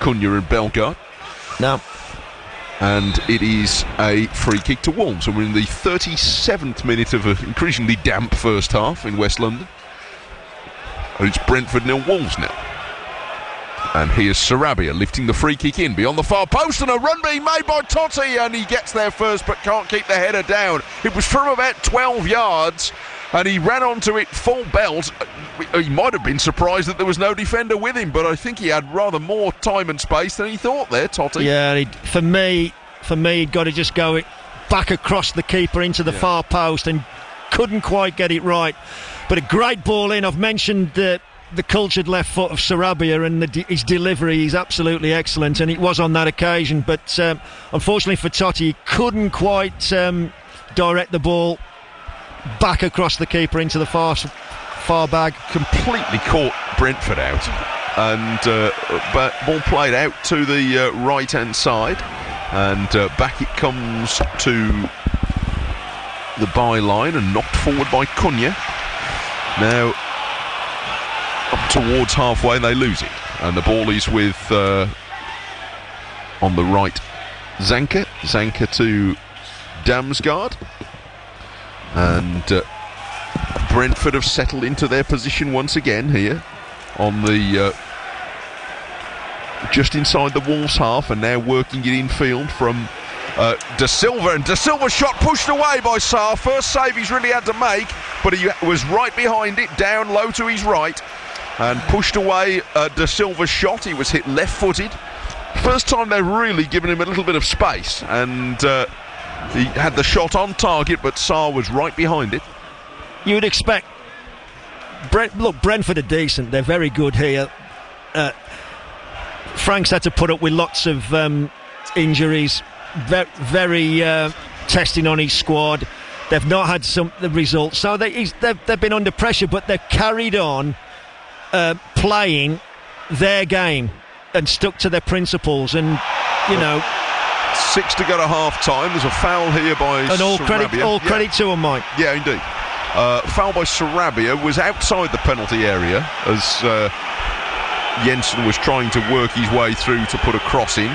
Cunha and Bellegarde. No. And it is a free kick to Wolves, and we're in the 37th minute of an increasingly damp first half in West London. And it's Brentford nil Wolves now. And here's Sarabia lifting the free kick in beyond the far post and a run being made by Toti and he gets there first but can't keep the header down. It was from about 12 yards and he ran onto it full belt. He might have been surprised that there was no defender with him, but I think he had rather more time and space than he thought there, Toti. Yeah, for me, for me, he'd got to just go it back across the keeper into the yeah. far post and couldn't quite get it right. But a great ball in. I've mentioned that the cultured left foot of Sarabia and the, his delivery is absolutely excellent, and it was on that occasion. But um, unfortunately for Toti, he couldn't quite um, direct the ball back across the keeper into the far far bag. Completely caught Brentford out, and uh, but ball played out to the uh, right hand side, and uh, back it comes to the byline and knocked forward by Cunha. Now towards halfway and they lose it. And the ball is with uh, on the right Zanka. Zanka to Damsgaard. And uh, Brentford have settled into their position once again here on the uh, just inside the Wolves half and now working it in field from uh, De Silva and De Silva shot pushed away by Sá. First save he's really had to make, but he was right behind it, down low to his right and pushed away uh, De Silva's shot. He was hit left footed. First time they've really given him a little bit of space, and uh, He had the shot on target, but Sá was right behind it. You would expect. Brent, look, Brentford are decent. They're very good here. Uh, Frank's had to put up with lots of um, injuries. Very, very uh, testing on his squad. They've not had some the results, so they, they've, they've been under pressure, but they've carried on uh, playing their game and stuck to their principles. And you know, six to go to half time. There's a foul here by and all Sarabia. credit, all Yeah. credit to him, Mike. Yeah, indeed. Uh, foul by Sarabia was outside the penalty area as uh, Jensen was trying to work his way through to put a cross in.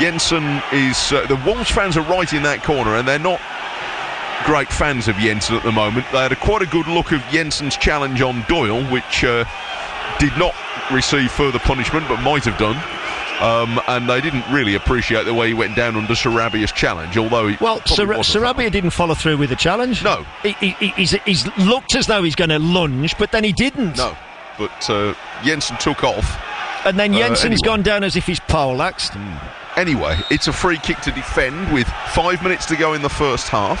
Jensen is. Uh, the Wolves fans are right in that corner, and they're not great fans of Jensen at the moment. They had a, quite a good look of Jensen's challenge on Doyle, which uh, did not receive further punishment but might have done. Um, and they didn't really appreciate the way he went down under Sarabia's challenge, although he Well, Sar- was a foul. Sarabia didn't follow through with the challenge. No. he, he, he- he's, he's looked as though he's going to lunge, but then he didn't. No, but uh, Jensen took off. And then Uh, Jensen's anyway. gone down as if he's poleaxed. Anyway, it's a free kick to defend with five minutes to go in the first half.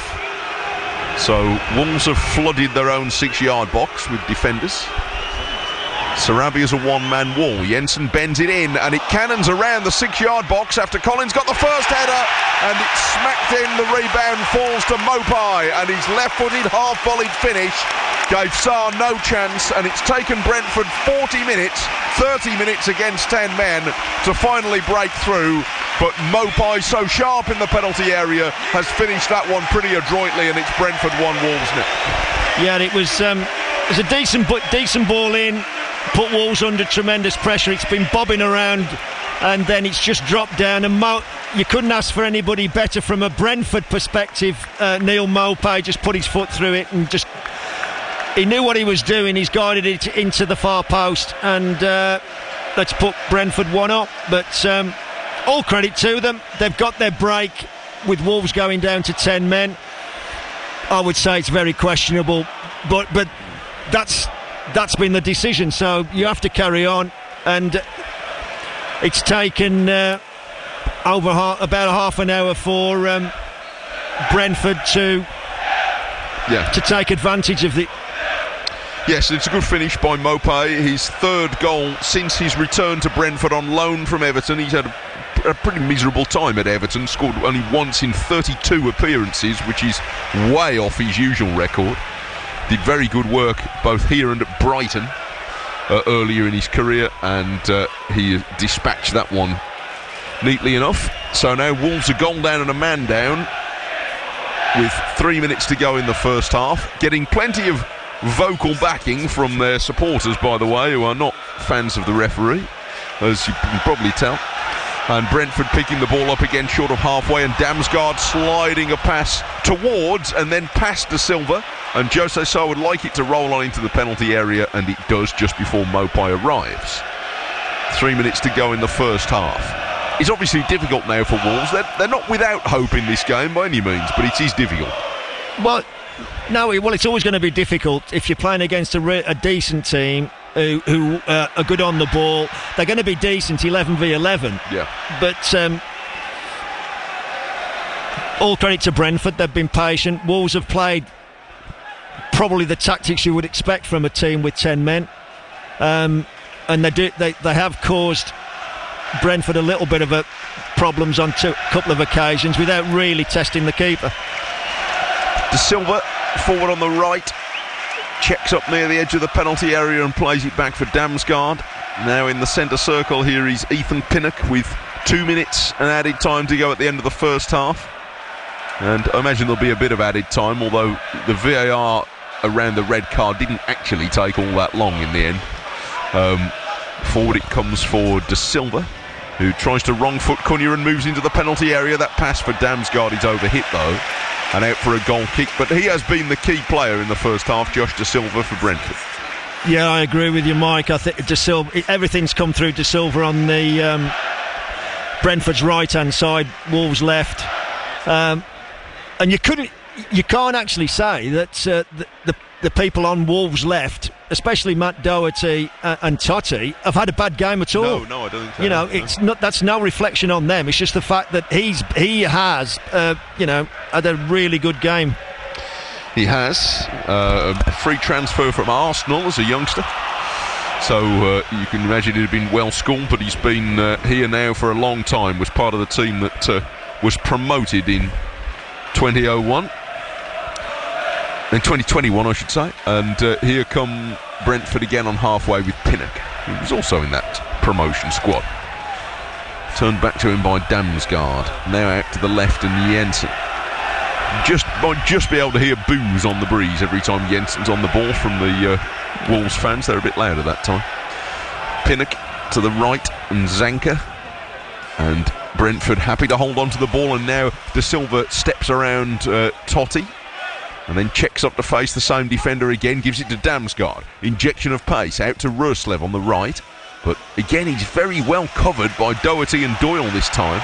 So Wolves have flooded their own six-yard box with defenders. Sarabia's a one-man wall. Jensen bends it in, and it cannons around the six-yard box after Collins got the first header, and it's smacked in. The rebound falls to Maupay, and his left-footed half-volleyed finish gave Sá no chance, and it's taken Brentford 40 minutes, 30 minutes against 10 men to finally break through. But Maupay, so sharp in the penalty area, has finished that one pretty adroitly, and it's Brentford one Wolves nil. Yeah, it was um, it was a decent decent ball in, put Wolves under tremendous pressure. It's been bobbing around, and then it's just dropped down. And Mo, you couldn't ask for anybody better from a Brentford perspective. Uh, Neal Maupay just put his foot through it and just he knew what he was doing. He's guided it into the far post, and uh, let's put Brentford one up. But um, all credit to them. They've got their break with Wolves going down to ten men. I would say it's very questionable, but but that's that's been the decision. So you have to carry on, and it's taken uh, over ha- about a half an hour for um, Brentford to Yeah. to take advantage of the. Yes, it's a good finish by Maupay. His third goal since his return to Brentford on loan from Everton. He's had a, a pretty miserable time at Everton. Scored only once in 32 appearances, which is way off his usual record. Did very good work both here and at Brighton uh, earlier in his career, and uh, he dispatched that one neatly enough. So now Wolves are goal down and a man down with three minutes to go in the first half, getting plenty of vocal backing from their supporters, by the way, who are not fans of the referee, as you can probably tell. And Brentford picking the ball up again short of halfway, and Damsgaard sliding a pass towards and then past De Silva. And Jose Sá would like it to roll on into the penalty area, and it does just before Maupay arrives. Three minutes to go in the first half. It's obviously difficult now for Wolves. They're, they're not without hope in this game by any means, but it is difficult. Well, no, well, it's always going to be difficult if you're playing against a, re- a decent team who, who uh, are good on the ball. They're going to be decent 11 v 11. Yeah. But um, all credit to Brentford. They've been patient. Wolves have played probably the tactics you would expect from a team with 10 men. Um, and they, do, they, they have caused Brentford a little bit of a problems on a couple of occasions without really testing the keeper. De Silva forward on the right, checks up near the edge of the penalty area and plays it back for Damsgaard. Now in the centre circle here is Ethan Pinnock with two minutes and added time to go at the end of the first half. And I imagine there'll be a bit of added time, although the VAR around the red card didn't actually take all that long in the end. Um, forward it comes for De Silva, who tries to wrong foot Cunha and moves into the penalty area. That pass for Damsgaard is overhit though, and out for a goal kick. But he has been the key player in the first half, Josh De Silva for Brentford. Yeah, I agree with you, Mike. I think De Silva, everything's come through De Silva on the um, Brentford's right-hand side, Wolves left, um, and you couldn't, you can't actually say that uh, the, the the people on Wolves left especially Matt Doherty uh, and Toti, have had a bad game at all. No, no, I don't think so. You know, No. it's not. That's no reflection on them. It's just the fact that he's he has, uh, you know, had a really good game. He has uh, a free transfer from Arsenal as a youngster. So uh, you can imagine he'd have been well schooled, but he's been uh, here now for a long time. Was part of the team that uh, was promoted in 2001, in 2021, I should say. And uh, here come Brentford again on halfway with Pinnock, who was also in that promotion squad. Turned back to him by Damsgaard. Now out to the left and Jensen just might just be able to hear boos on the breeze every time Jensen's on the ball from the uh, Wolves fans. They're a bit loud at that time. Pinnock to the right and Zanka. And Brentford happy to hold on to the ball. And now De Silva steps around uh, Toti and then checks up to face the same defender again. Gives it to Damsgaard. Injection of pace out to Roerslev on the right. But again, he's very well covered by Doherty and Doyle this time.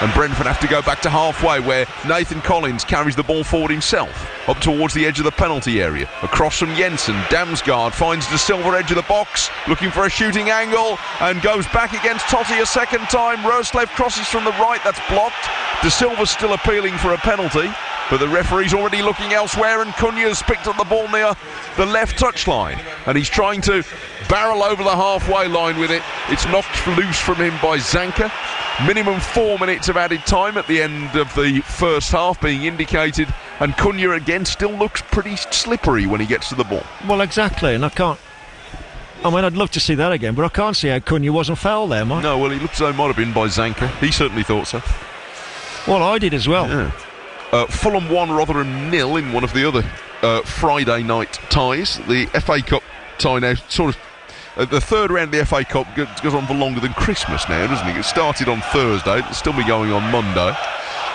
And Brentford have to go back to halfway where Nathan Collins carries the ball forward himself up towards the edge of the penalty area. Across from Jensen, Damsgaard finds De Silva edge of the box looking for a shooting angle and goes back against Toti a second time. Roerslev crosses from the right, that's blocked. De Silva's still appealing for a penalty. But the referee's already looking elsewhere, and Cunha's picked up the ball near the left touchline. And he's trying to barrel over the halfway line with it. It's knocked loose from him by Zanka. Minimum four minutes of added time at the end of the first half being indicated. And Cunha again still looks pretty slippery when he gets to the ball. Well, exactly, and I can't. I mean, I'd love to see that again, but I can't see how Cunha wasn't fouled there, Mike. No, well, he looked as though it might have been by Zanka. He certainly thought so. Well, I did as well. Yeah. Uh, Fulham 1, Rotherham nil in one of the other uh, Friday night ties. The FA Cup tie now sort of. Uh, the third round of the FA Cup go- goes on for longer than Christmas now, doesn't it? It started on Thursday, it'll still be going on Monday.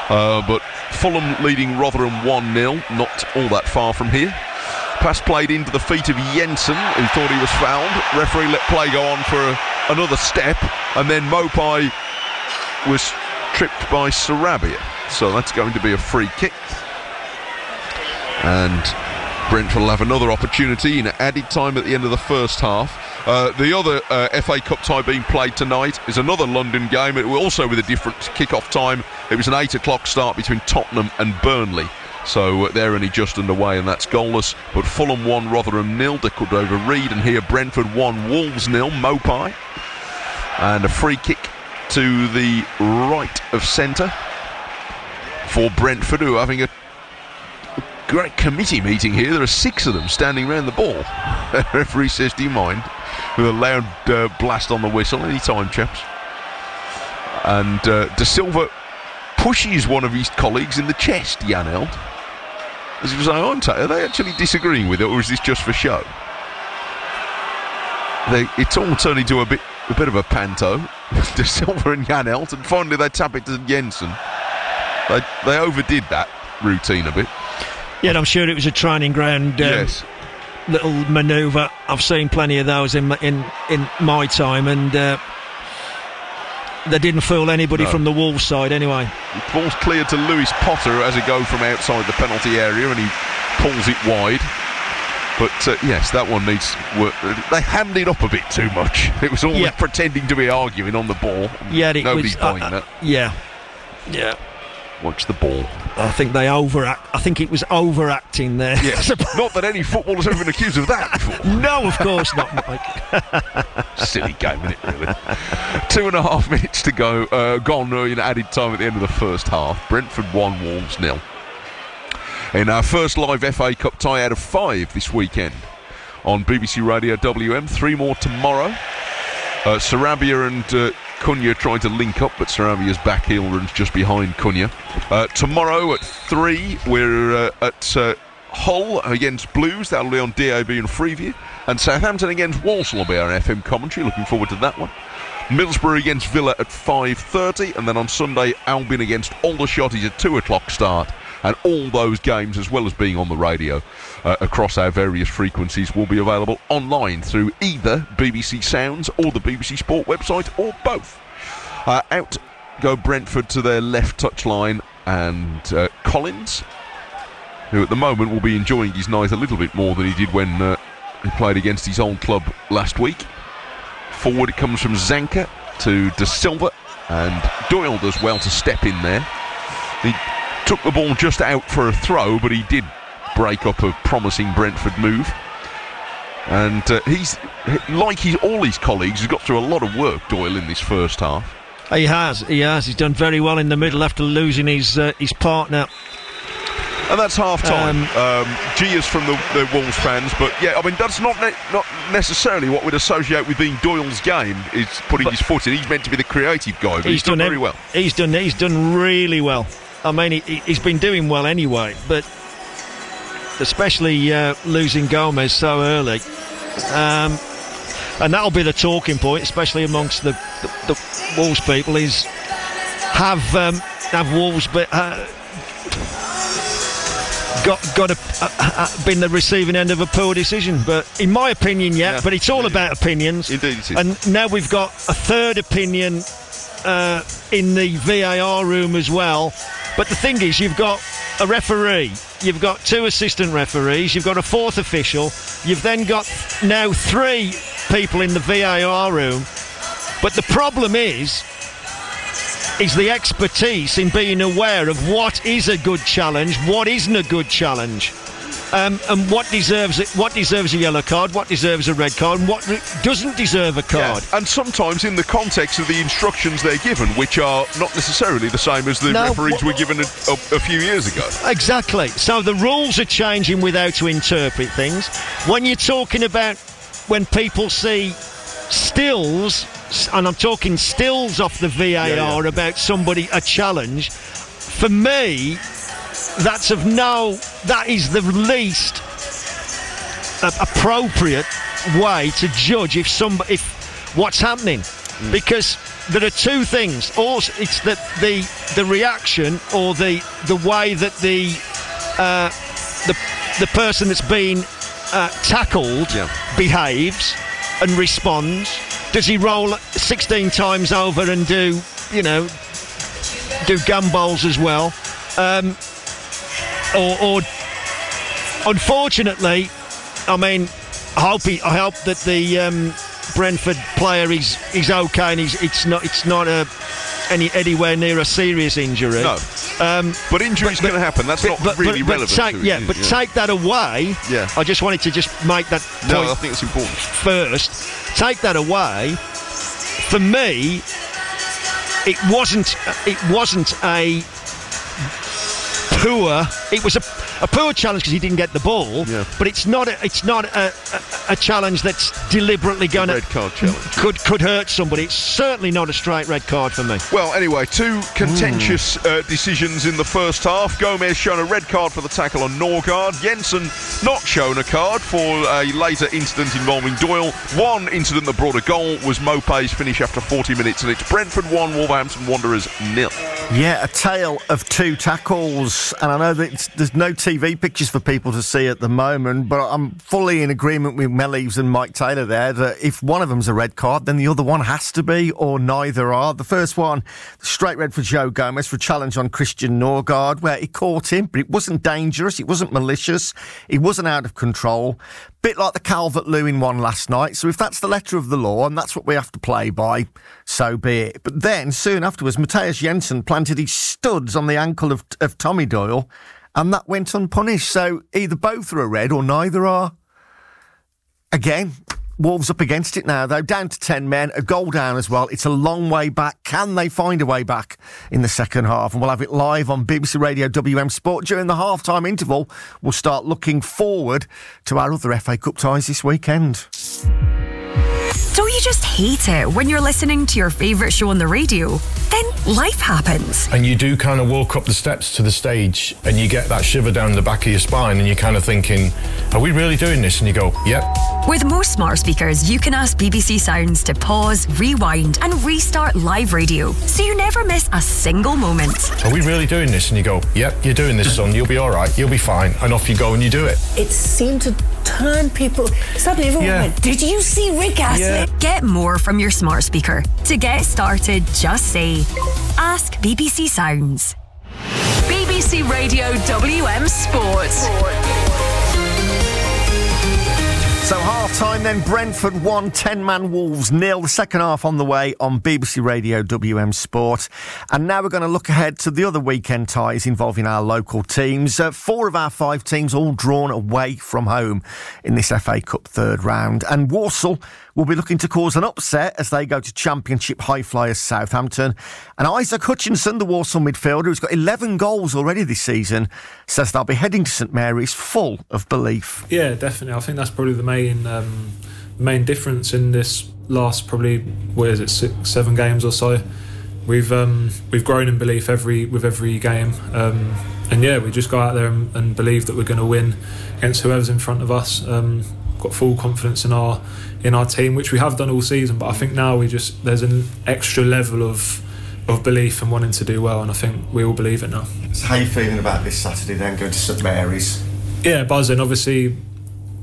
Uh, but Fulham leading Rotherham 1 0, not all that far from here. Pass played into the feet of Jensen, who thought he was fouled. Referee let play go on for a, another step, and then Maupay was tripped by Sarabia. So that's going to be a free kick. And Brentford will have another opportunity in added time at the end of the first half. Uh, the other uh, FA Cup tie being played tonight is another London game, it will also with a different kick-off time. It was an 8 o'clock start between Tottenham and Burnley. So uh, they're only just underway, and that's goalless. But Fulham 1, Rotherham nil. De Cordova Reed, and here Brentford 1, Wolves nil. Maupay. And a free kick to the right of centre for Brentford, who are having a great committee meeting here. There are six of them standing around the ball. Referee says, Do you mind? With a loud uh, blast on the whistle. Any time, chaps. And uh, De Silva pushes one of his colleagues in the chest, Jan Eld. As he was saying, "I'm ta- are they actually disagreeing with it, or is this just for show? They, it's all turned into a bit, a bit of a panto. De Silva and Jan Eld, and finally they tap it to Jensen. They, they overdid that routine a bit. Yeah, and I'm sure it was a training ground um, yes. little manoeuvre. I've seen plenty of those in my, in in my time, and uh, they didn't fool anybody No. from the Wolves side anyway. Ball's cleared to Lewis Potter as it go from outside the penalty area, and he pulls it wide. But uh, yes, that one needs work. They hammed it up a bit too much. It was always Yeah. pretending to be arguing on the ball. Yeah, it Nobody's was. uh, buying uh, that. Yeah, yeah. Watch the ball. I think they overact. I think it was overacting there. Yes. Not that any footballer's ever been accused of that before. no, of course not, Mike. Silly game, isn't it, really? Two and a half minutes to go. Uh, gone uh, in added time at the end of the first half. Brentford 1, Wolves nil. In our first live FA Cup tie out of five this weekend on BBC Radio WM. Three more tomorrow. Uh, Sarabia and uh, Cunha trying to link up, but Sarabia's back heel runs just behind Cunha. Uh, tomorrow at three, we're uh, at uh, Hull against Blues. That'll be on DAB and Freeview. And Southampton against Walsall will be our FM commentary. Looking forward to that one. Middlesbrough against Villa at 5.30 and then on Sunday Albion against Aldershot is a 2 o'clock start and all those games as well as being on the radio uh, across our various frequencies will be available online through either BBC Sounds or the BBC Sport website or both. Uh, out go Brentford to their left touchline and uh, Collins who at the moment will be enjoying his night a little bit more than he did when uh, He played against his old club last week. Forward it comes from Zanka to De Silva, and Doyle does well to step in there. He took the ball just out for a throw, but he did break up a promising Brentford move. And uh, he's like he's, all his colleagues, he's got through a lot of work, Doyle, in this first half. He has, he has. He's done very well in the middle after losing his uh, his partner. And that's half time. Um, um, Gia's from the, the, Wolves fans, but yeah, I mean that's not ne- not necessarily what we'd associate with being Doyle's game. Is putting his foot in. He's meant to be the creative guy, but he's, he's done, done, very well. He's done he's done really well. I mean, he, has been doing well anyway, but especially uh, losing Gomes so early. Um, and that'll be the talking point, especially amongst the, the, the Wolves people, is have um, have Wolves but, uh, got got a, uh, been the receiving end of a poor decision? But in my opinion, yeah. yeah but it's all about opinions. Indeed, And now we've got a third opinion uh, in the VAR room as well. But the thing is, you've got a referee, you've got two assistant referees, you've got a fourth official, you've then got now three people in the VAR room. But the problem is, is the expertise in being aware of what is a good challenge, what isn't a good challenge. Um, and what deserves it, what deserves a yellow card, what deserves a red card, and what re- doesn't deserve a card. Yeah. And sometimes in the context of the instructions they're given, which are not necessarily the same as the no, referees wh- were given a, a, a, few years ago. Exactly. So the rules are changing with how to interpret things. When you're talking about when people see stills, and I'm talking stills off the VAR yeah, yeah. about somebody a challenge. For me, that's of no. That is the least appropriate way to judge if some if what's happening, mm. because there are two things. Also, it's that the the reaction or the the way that the uh, the the person that's been uh, tackled yeah. behaves and responds. Does he roll 16 times over and do you know do gumballs as well? Um, or, or unfortunately, I mean, I hope he, I hope that the um, Brentford player is is okay and he's it's not it's not a any anywhere near a serious injury. No. Um, but injuries can happen. That's but, not but, really but, relevant. Take, yeah, but yeah. take that away. Yeah. I just wanted to just make that. No, I think it's important. First, take that away. For me, it wasn't. It wasn't a poor. It was a, a poor challenge because he didn't get the ball. Yeah. But it's not. A, it's not a, a, a challenge that's deliberately going to red card challenge. Could could hurt somebody. It's certainly not a straight red card for me. Well, anyway, two contentious uh, decisions in the first half. Gomes shown a red card for the tackle on Nørgaard. Jensen not shown a card for a later incident involving Doyle. One incident that brought a goal was Maupay's finish after 40 minutes, and it's Brentford one, Wolverhampton Wanderers nil. Yeah, a tale of two tackles and I know that there's no TV pictures for people to see at the moment, but I'm fully in agreement with Mel Eves and Mike Taylor there that if one of them's a red card, then the other one has to be, or neither are. The first one, straight red for João Gomes for a challenge on Christian Nørgaard, where he caught him, but it wasn't dangerous, it wasn't malicious, it wasn't out of control. Bit like the Calvert Lewin one last night. So if that's the letter of the law and that's what we have to play by, so be it. But then soon afterwards, Mathias Jensen planted his studs on the ankle of, of Tommy Doyle and that went unpunished. So either both are a red or neither are. Again, Wolves up against it now, though, down to 10 men, a goal down as well. It's a long way back. Can they find a way back in the second half? And we'll have it live on BBC Radio WM Sport during the half time interval. We'll start looking forward to our other FA Cup ties this weekend. Don't you just hate it when you're listening to your favourite show on the radio? Then life happens. And you do kind of walk up the steps to the stage and you get that shiver down the back of your spine and you're kind of thinking, are we really doing this? And you go, yep. With most smart speakers, you can ask BBC Sounds to pause, rewind, and restart live radio so you never miss a single moment. Are we really doing this? And you go, yep, you're doing this, son. You'll be all right. You'll be fine. And off you go and you do it. It seemed to turn people. Suddenly everyone yeah. went, Did you see Rick Astley? Yeah. Get more from your smart speaker. To get started, just say, Ask BBC Sounds. BBC Radio WM Sport. So half time then, Brentford 1, 10 man Wolves nil. The second half on the way on BBC Radio WM Sport. And now we're going to look ahead to the other weekend ties involving our local teams. Uh, four of our five teams all drawn away from home in this FA Cup third round. And Walsall will be looking to cause an upset as they go to Championship high flyers Southampton. And Isaac Hutchinson, the Walsall midfielder, who's got 11 goals already this season, says they'll be heading to St Mary's full of belief. Yeah, definitely. I think that's probably the main um, main difference in this last probably what is it six, seven games or so. We've um, we've grown in belief every with every game, um, and yeah, we just go out there and, and believe that we're going to win against whoever's in front of us. Um, got full confidence in our in our team, which we have done all season. But I think now we just there's an extra level of of belief and wanting to do well, and I think we all believe it now. So how are you feeling about this Saturday then, going to St Mary's? Yeah, buzzing. Obviously,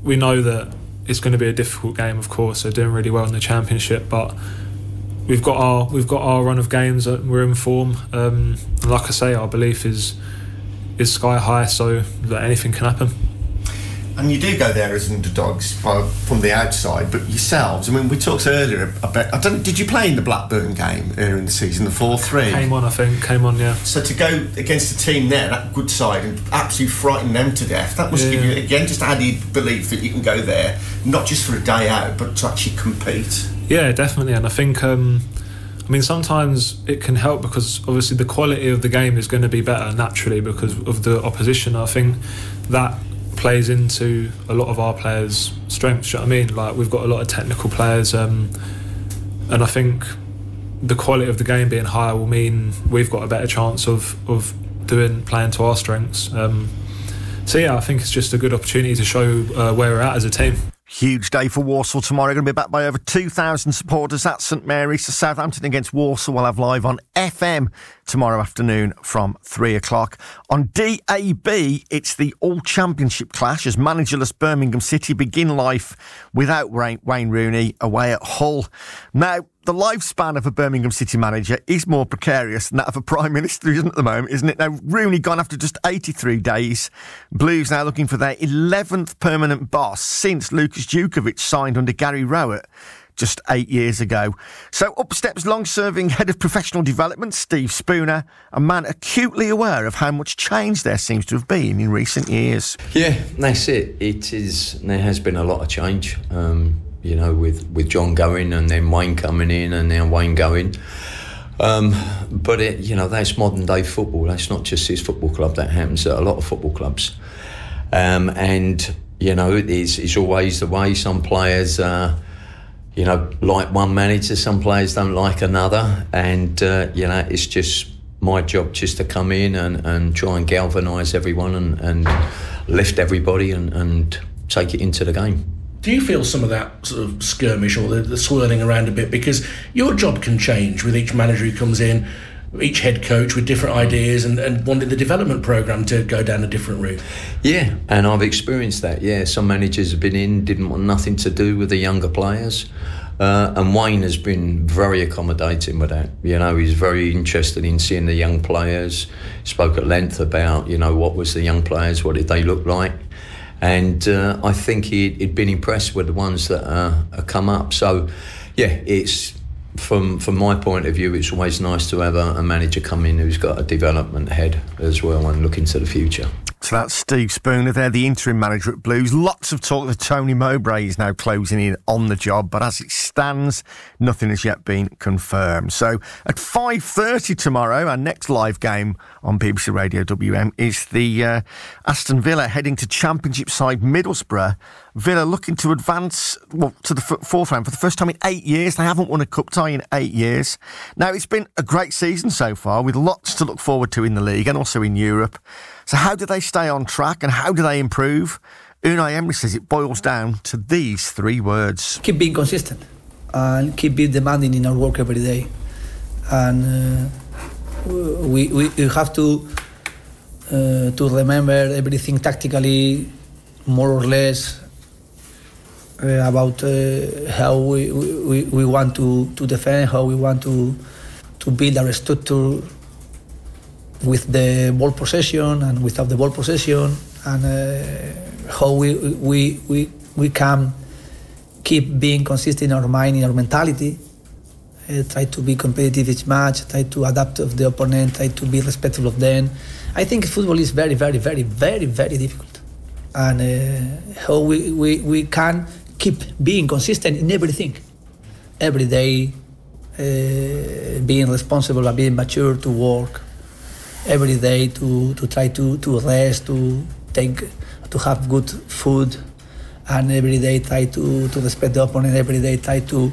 we know that it's going to be a difficult game, of course. They're doing really well in the championship, but we've got our we've got our run of games. And we're in form. Um, like I say, our belief is is sky high, so that anything can happen. And you do go there as underdogs from the outside, but yourselves. I mean, we talked earlier about. I don't. Did you play in the Blackburn game earlier in the season, the four three? Came on, I think. Came on, yeah. So to go against a team there, that good side, and absolutely frighten them to death, that must yeah. give you again just added belief that you can go there, not just for a day out, but to actually compete. Yeah, definitely. And I think. Um, I mean, sometimes it can help because obviously the quality of the game is going to be better naturally because of the opposition. I think that plays into a lot of our players' strengths. You know what I mean? Like we've got a lot of technical players, um, and I think the quality of the game being higher will mean we've got a better chance of of doing playing to our strengths. Um, so yeah, I think it's just a good opportunity to show uh, where we're at as a team. Huge day for Walsall tomorrow. Going to be backed by over 2,000 supporters at St Mary's. So Southampton against Walsall will have live on FM tomorrow afternoon from 3 o'clock. On DAB, it's the All Championship clash as managerless Birmingham City begin life without Wayne Rooney away at Hull. Now, the lifespan of a Birmingham City manager is more precarious than that of a Prime Minister, isn't at the moment, isn't it? Now, Rooney gone after just 83 days. Blues now looking for their 11th permanent boss since Lucas Jutkiewicz signed under Gary Rowett just eight years ago. So up steps long serving head of professional development, Steve Spooner, a man acutely aware of how much change there seems to have been in recent years. Yeah, that's it. It is, there has been a lot of change. Um, you know, with, with John going and then Wayne coming in and then Wayne going. Um, but it, you know, that's modern day football. That's not just this football club. That happens at a lot of football clubs. Um, and you know, it's, it's always the way. Some players, uh, you know, like one manager. Some players don't like another. And uh, you know, it's just my job just to come in and, and try and galvanise everyone and, and lift everybody and, and take it into the game do you feel some of that sort of skirmish or the, the, swirling around a bit? Because your job can change with each manager who comes in, each head coach with different ideas and, and wanting the development program to go down a different route. Yeah, and I've experienced that. Yeah, some managers have been in, didn't want nothing to do with the younger players. Uh, and Wayne has been very accommodating with that. You know, he's very interested in seeing the young players. Spoke at length about, you know, what was the young players, what did they look like and uh, I think he'd, he'd, been impressed with the ones that uh, have come up. So, yeah, it's from from my point of view, it's always nice to have a, a manager come in who's got a development head as well and look into the future. So that's Steve Spooner there, the interim manager at Blues. Lots of talk that Tony Mowbray is now closing in on the job, but as it stands, nothing has yet been confirmed. So at 5.30 tomorrow, our next live game on BBC Radio WM is the uh, Aston Villa heading to Championship side Middlesbrough. Villa looking to advance well, to the fourth round for the first time in eight years. They haven't won a cup tie in eight years. Now, it's been a great season so far with lots to look forward to in the league and also in Europe. So, how do they stay on track and how do they improve? Unai Emery says it boils down to these three words keep being consistent and keep being demanding in our work every day. And uh, we, we, we have to, uh, to remember everything tactically, more or less, uh, about uh, how we, we, we want to, to defend, how we want to, to build our structure with the ball possession and without the ball possession, and uh, how we, we, we, we can keep being consistent in our mind, in our mentality. Uh, try to be competitive each match. Try to adapt of the opponent. Try to be respectful of them. I think football is very, very, very, very, very difficult, and uh, how we, we, we can keep being consistent in everything, every day, uh, being responsible being mature to work every day to, to try to, to rest, to take to have good food, and every day try to, to respect the opponent. Every day try to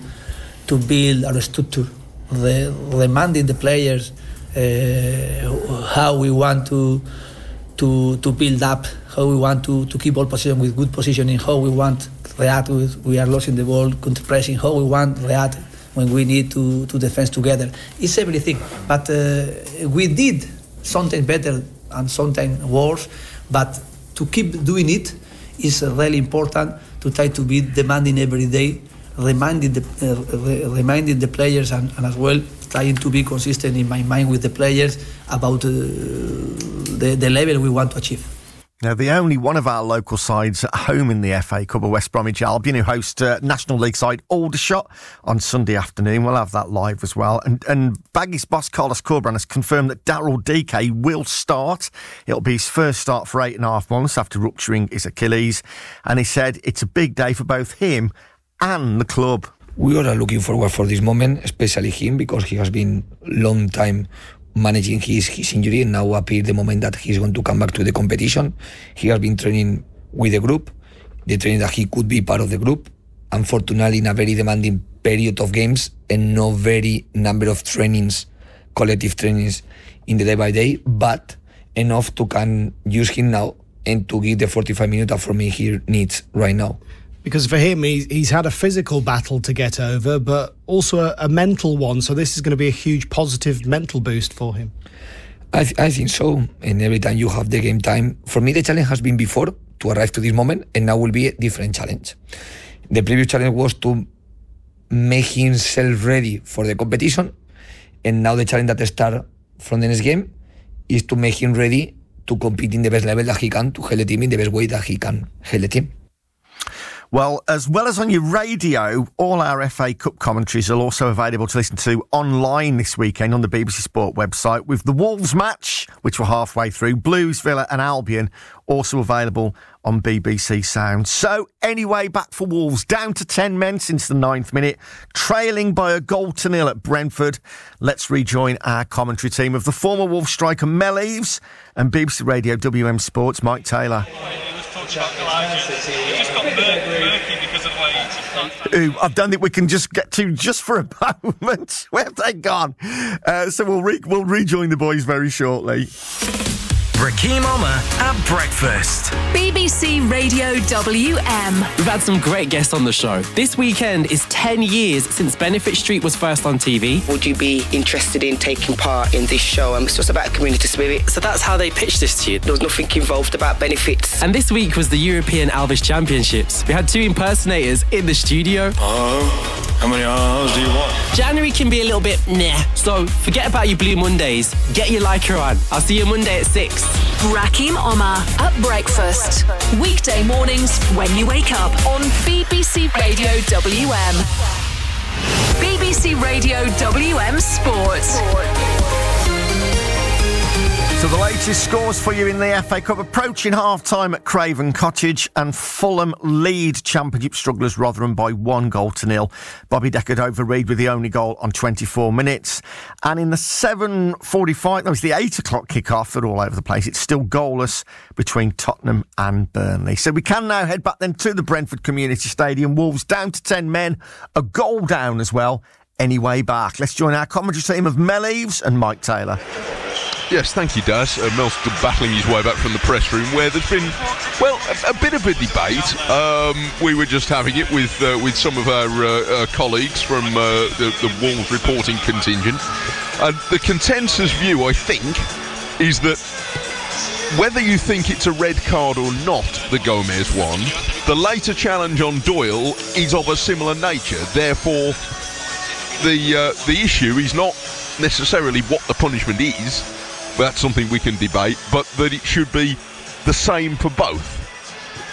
to build our structure, the, reminding the players uh, how we want to to to build up, how we want to, to keep all position with good positioning, how we want react with we are losing the ball, counter pressing, how we want react when we need to to defend together. It's everything, but uh, we did something better and sometimes worse, but to keep doing it is really important to try to be demanding every day, reminding the, uh, reminding the players and, and, as well trying to be consistent in my mind with the players about uh, the, the level we want to achieve. Now, the only one of our local sides at home in the FA Cup West Bromwich Albion, who host uh, National League side Aldershot on Sunday afternoon. We'll have that live as well. And, and Baggy's boss, Carlos Corberán, has confirmed that Daryl Dike will start. It'll be his first start for eight and a half months after rupturing his Achilles. And he said it's a big day for both him and the club. We are looking forward for this moment, especially him, because he has been long time managing his, his injury and now appear the moment that he's going to come back to the competition. He has been training with the group, the training that he could be part of the group. Unfortunately, in a very demanding period of games and no very number of trainings, collective trainings in the day by day, but enough to can use him now and to give the 45 minutes that for me he needs right now because for him, he's, he's had a physical battle to get over, but also a, a, mental one. So this is going to be a huge positive mental boost for him. I, th- I think so. And every time you have the game time, for me, the challenge has been before to arrive to this moment, and now will be a different challenge. The previous challenge was to make himself ready for the competition, and now the challenge that start from the next game is to make him ready to compete in the best level that he can, to help the team in the best way that he can help the team. Well, as well as on your radio, all our FA Cup commentaries are also available to listen to online this weekend on the BBC Sport website with the Wolves match, which we're halfway through, Blues, Villa and Albion, also available on BBC Sound. So, anyway, back for Wolves, down to 10 men since the ninth minute, trailing by a goal to nil at Brentford. Let's rejoin our commentary team of the former Wolves striker Mel Eves and BBC Radio WM Sports Mike Taylor. Who I don't think we can just get to just for a moment. Where have they gone? Uh, so we'll re- we'll rejoin the boys very shortly. Rakim Omar at breakfast. BBC Radio WM. We've had some great guests on the show. This weekend is 10 years since Benefit Street was first on TV. Would you be interested in taking part in this show? And it's just about community spirit. So that's how they pitched this to you. There was nothing involved about benefits. And this week was the European Elvis Championships. We had two impersonators in the studio. Oh, how many hours do you want? January can be a little bit nah. So forget about your Blue Mondays. Get your Lycra on. I'll see you Monday at 6. Rakim Omar at breakfast. Weekday mornings when you wake up on BBC Radio WM. BBC Radio WM Sports. So the latest scores for you in the FA Cup approaching half time at Craven Cottage and Fulham lead Championship strugglers Rotherham by one goal to nil. Bobby De Cordova-Reid with the only goal on 24 minutes. And in the 7.45, that was the 8 o'clock kick-off, they're all over the place. It's still goalless between Tottenham and Burnley. So we can now head back then to the Brentford Community Stadium. Wolves down to 10 men, a goal down as well. Anyway back. Let's join our commentary team of Mel Eves and Mike Taylor. Yes, thank you, Daz. Uh, Mel's battling his way back from the press room where there's been, well, a, a bit of a debate. Um, we were just having it with uh, with some of our uh, uh colleagues from uh, the, the Wolves reporting contingent. And the consensus view, I think, is that whether you think it's a red card or not, the Gomes one, the later challenge on Doyle is of a similar nature. Therefore, the uh, the issue is not necessarily what the punishment is that's something we can debate, but that it should be the same for both.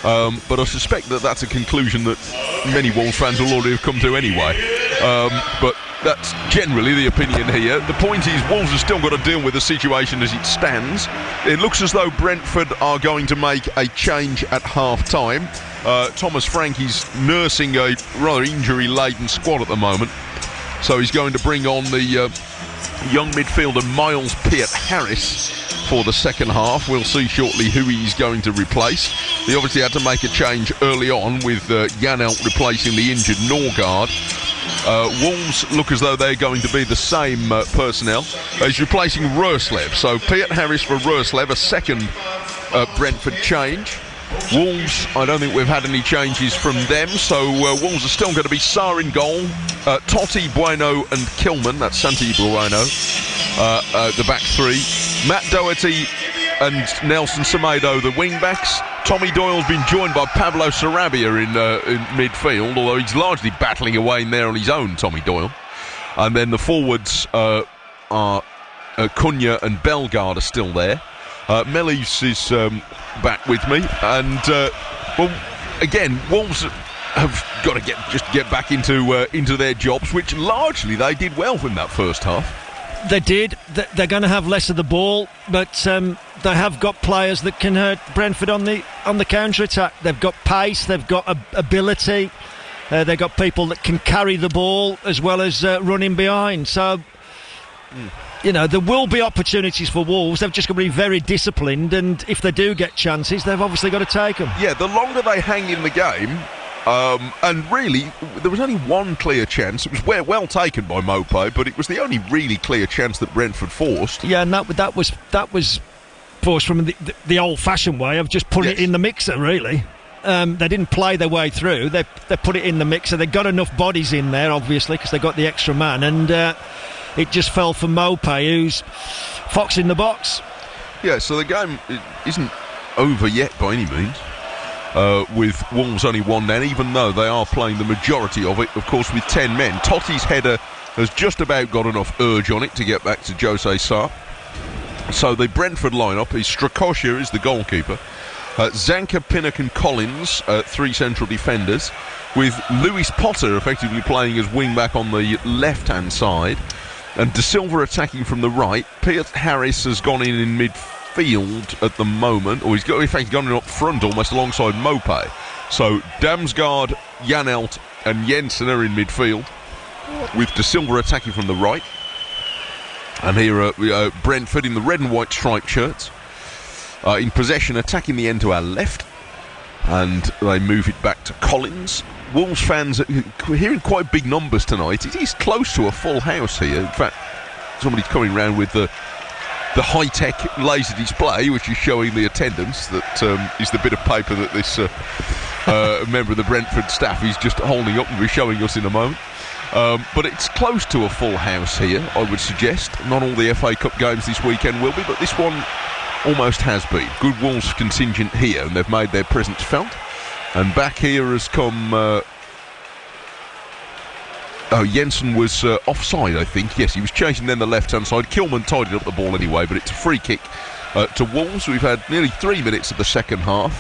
Um, but I suspect that that's a conclusion that many Wolves fans will already have come to anyway. Um, but that's generally the opinion here. The point is, Wolves have still got to deal with the situation as it stands. It looks as though Brentford are going to make a change at half time. Uh, Thomas Frank is nursing a rather injury laden squad at the moment. So he's going to bring on the uh, young midfielder Myles Peart Harris for the second half. We'll see shortly who he's going to replace. He obviously had to make a change early on with uh, replacing the injured Nørgaard. Uh, Wolves look as though they're going to be the same uh, personnel. he's replacing Roerslev. So Peart Harris for Roerslev, a second uh, Brentford change. Wolves, I don't think we've had any changes from them, so uh, Wolves are still going to be Sá in goal, uh, Toti, Bueno, and Kilman. That's Santi Bueno, uh, uh, the back three. Matt Doherty and Nelson Semedo, the wing backs. Tommy Doyle's been joined by Pablo Sarabia in, uh, in midfield, although he's largely battling away in there on his own, Tommy Doyle. And then the forwards uh, are Cunha and Bellegarde are still there. Uh, is um, back with me, and uh, well, again, Wolves have got to get just get back into uh, into their jobs, which largely they did well in that first half. They did. They're going to have less of the ball, but um, they have got players that can hurt Brentford on the on the counter attack. They've got pace. They've got ability. Uh, they've got people that can carry the ball as well as uh, running behind. So. Mm you know, there will be opportunities for Wolves. They've just got to be very disciplined, and if they do get chances, they've obviously got to take them. Yeah, the longer they hang in the game, um, and really, there was only one clear chance. It was well, well taken by Maupay, but it was the only really clear chance that Brentford forced. Yeah, and that, that was that was forced from the, the, the old-fashioned way of just putting yes. it in the mixer, really. Um, they didn't play their way through. They they put it in the mixer. They got enough bodies in there, obviously, because they got the extra man, and. Uh, it just fell for Maupay, who's Fox in the box. Yeah, so the game isn't over yet by any means. Uh, with Wolves only one down, even though they are playing the majority of it, of course, with 10 men. Toti's header has just about got enough urge on it to get back to José Sá. So the Brentford lineup is Strakosha is the goalkeeper, uh, Zanka, Pinnock, and Collins, uh, three central defenders, with Lewis Potter effectively playing as wing back on the left hand side and De Silva attacking from the right. Peart Harris has gone in in midfield at the moment, or he's got in fact he's gone in up front almost alongside Maupay. So Damsgaard, Janelt, and Jensen are in midfield, with De Silva attacking from the right. And here are uh, Brentford in the red and white striped shirts. Uh, in possession, attacking the end to our left. And they move it back to Collins. Wolves fans are hearing quite big numbers tonight. It is close to a full house here. In fact, somebody's coming round with the the high-tech laser display, which is showing the attendance. That um, is the bit of paper that this uh, uh, member of the Brentford staff is just holding up and be showing us in a moment. Um, but it's close to a full house here, I would suggest. Not all the FA Cup games this weekend will be, but this one almost has been. Good Wolves contingent here, and they've made their presence felt. And back here has come. Uh, oh, Jensen was uh, offside, I think. Yes, he was chasing then the left hand side. Kilman tidied up the ball anyway, but it's a free kick uh, to Wolves. We've had nearly three minutes of the second half.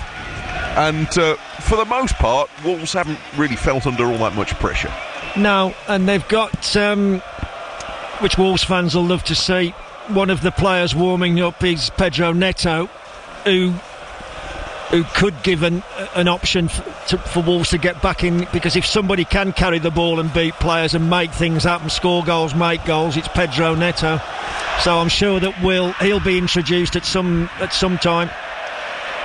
And uh, for the most part, Wolves haven't really felt under all that much pressure. No, and they've got, um, which Wolves fans will love to see, one of the players warming up is Pedro Neto, who who could give an, an option for, to, for, Wolves to get back in because if somebody can carry the ball and beat players and make things happen, score goals, make goals, it's Pedro Neto. So I'm sure that will he'll be introduced at some at some time.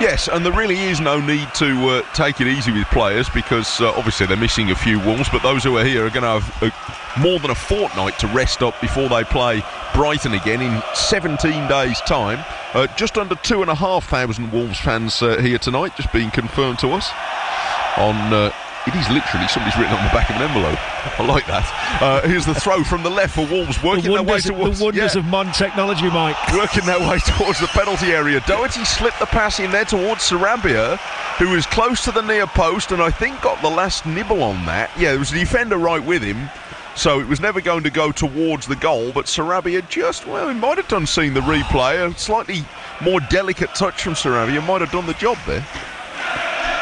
Yes, and there really is no need to uh, take it easy with players because uh, obviously they're missing a few Wolves, but those who are here are going to have uh, more than a fortnight to rest up before they play Brighton again in 17 days' time. Uh, just under two and a half thousand Wolves fans uh, here tonight, just being confirmed to us on. It is literally somebody's written on the back of an envelope. I like that. Uh, here's the throw from the left for Wolves, working the wonders, their way towards the wonders yeah, of modern technology, Mike. Working their way towards the penalty area. Doherty slipped the pass in there towards Sarabia, who was close to the near post, and I think got the last nibble on that. Yeah, there was a defender right with him. So it was never going to go towards the goal, but Sarabia just, well, he might have done seeing the replay. A slightly more delicate touch from Sarabia might have done the job there.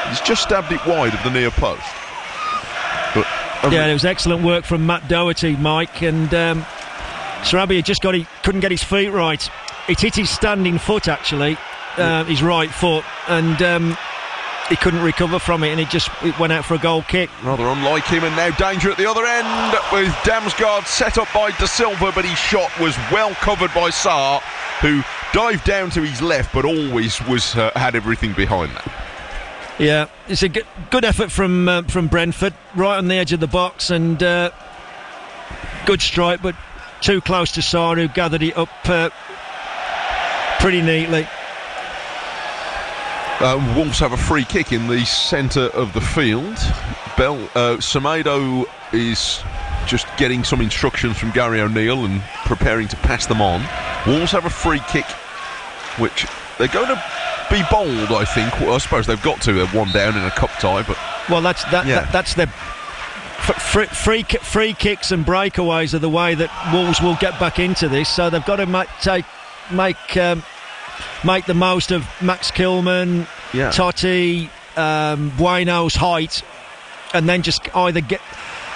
He's just stabbed it wide of the near post. But yeah, it was excellent work from Matt Doherty, Mike, and um, Sarabia just got he couldn't get his feet right. It hit his standing foot actually, uh, his right foot, and um, he couldn't recover from it, and it just it went out for a goal kick. Rather unlike him, and now danger at the other end with Damsgaard set up by De Silva, but his shot was well covered by Sá, who dived down to his left, but always was uh, had everything behind that. Yeah, it's a good, good effort from uh, from Brentford, right on the edge of the box, and uh, good strike, but too close to Sá, who gathered it up uh, pretty neatly. Uh, Wolves have a free kick in the centre of the field. Bell uh, Semedo is just getting some instructions from Gary O'Neil and preparing to pass them on. Wolves have a free kick, which they're going to be bold. I think. Well, I suppose they've got to. They're one down in a cup tie, but well, that's that, Yeah. that that's their free, free free kicks and breakaways are the way that Wolves will get back into this. So they've got to make take make um, make the most of Max Kilman, Yeah. Toti, um, Bueno's height, and then just either get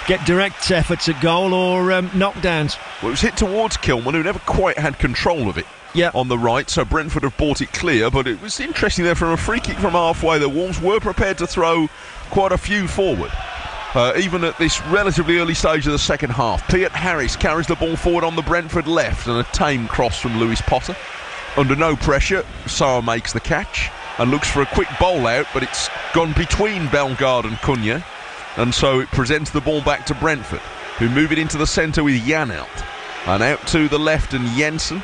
get direct efforts at goal or um, knockdowns. Well, it was hit towards Kilman, who never quite had control of it. Yeah. On the right, so Brentford have bought it clear, but it was interesting there from a free kick from halfway. The Wolves were prepared to throw quite a few forward. Uh, even at this relatively early stage of the second half, Peart Harris carries the ball forward on the Brentford left and a tame cross from Lewis Potter. Under no pressure, Sá makes the catch and looks for a quick bowl out, but it's gone between Bellegarde and Cunha, and so it presents the ball back to Brentford, who move it into the centre with Janelt. And out to the left and Jensen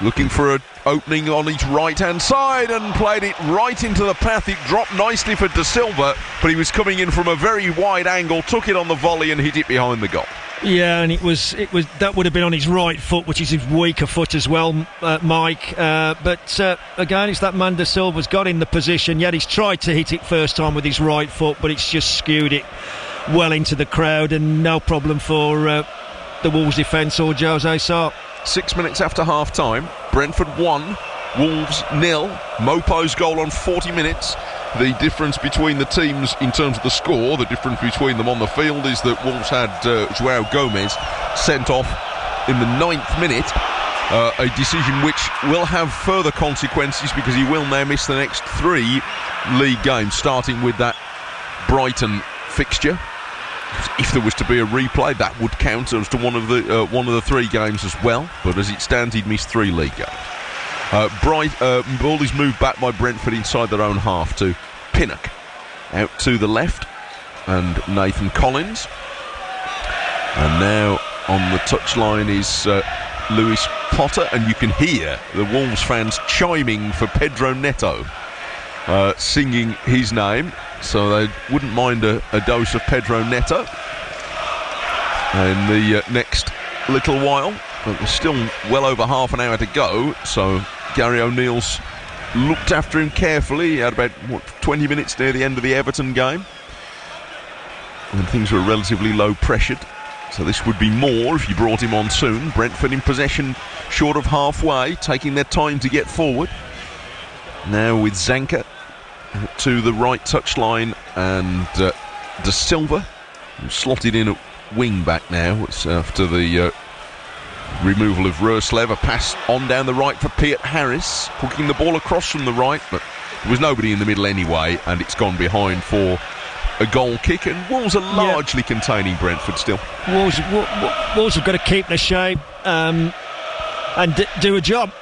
looking for an opening on his right hand side and played it right into the path. It dropped nicely for De Silva, but he was coming in from a very wide angle, took it on the volley and hit it behind the goal. Yeah, and it was it was that would have been on his right foot, which is his weaker foot as well, uh, Mike. Uh, but uh, again, it's that man De Silva's got in the position. Yet he's tried to hit it first time with his right foot, but it's just skewed it well into the crowd, and no problem for uh, the Wolves defence or José Sá. Six minutes after half time, Brentford 1, Wolves nil. Maupay's goal on 40 minutes. The difference between the teams in terms of the score, the difference between them on the field is that Wolves had uh, João Gomes sent off in the ninth minute. Uh, a decision which will have further consequences because he will now miss the next three league games, starting with that Brighton fixture if there was to be a replay, that would count as to one of the uh, one of the three games as well. But as it stands, he'd missed three league games. Uh, Bright, uh, ball is moved back by Brentford inside their own half to Pinnock, out to the left, and Nathan Collins. And now on the touchline is uh, Lewis Potter, and you can hear the Wolves fans chiming for Pedro Neto, uh, singing his name. So they wouldn't mind a, a dose of Pedro Neto in the uh, next little while. But there's still well over half an hour to go, so Gary O'Neil's looked after him carefully. He had about what 20 minutes near the end of the Everton game, and things were relatively low pressured. So this would be more if you brought him on soon. Brentford in possession, short of halfway, taking their time to get forward. Now with Zanka to the right touchline and uh, De Silva slotted in at wing back now. It's after the uh, removal of Roerslev. A pass on down the right for Peart Harris, hooking the ball across from the right, but there was nobody in the middle anyway, and it's gone behind for a goal kick. And Wolves are largely containing Brentford still. Wolves, Wo- Wo- Wolves have got to keep their shape um, and d- do a job.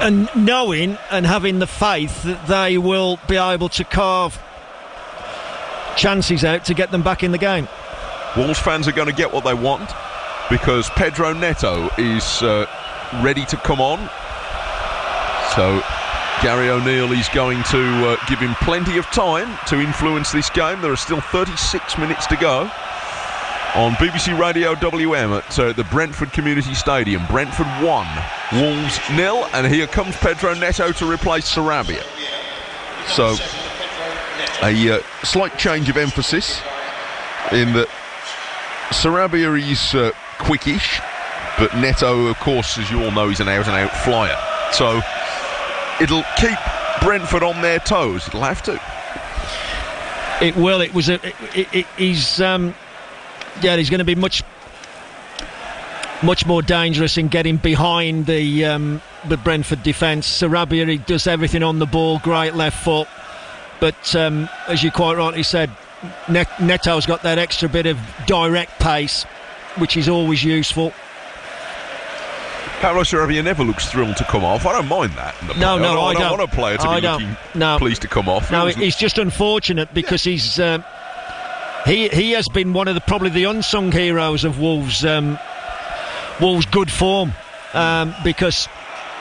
And knowing and having the faith that they will be able to carve chances out to get them back in the game. Wolves fans are going to get what they want because Pedro Neto is uh, ready to come on. So Gary O'Neil is going to uh, give him plenty of time to influence this game. There are still 36 minutes to go on BBC Radio WM at uh, the Brentford Community Stadium. Brentford 1, Wolves nil, and here comes Pedro Neto to replace Sarabia. So a uh, slight change of emphasis in that Sarabia is uh, quickish, but Neto, of course, as you all know, is an out and out flyer. So it'll keep Brentford on their toes. It'll have to. It will. It was a. It, it, it, he's. Um, yeah, he's going to be much, much more dangerous in getting behind the um, the Brentford defence. Sarabia, he does everything on the ball. Great left foot, but um, as you quite rightly said, Net- Neto's got that extra bit of direct pace, which is always useful. Pablo Sarabia never looks thrilled to come off. I don't mind that. No, no, I I don't, don't. want a player to I be don't. looking No. pleased to come off. No, It it's just unfortunate because he's um, he he has been one of the probably the unsung heroes of Wolves um, Wolves' good form um, because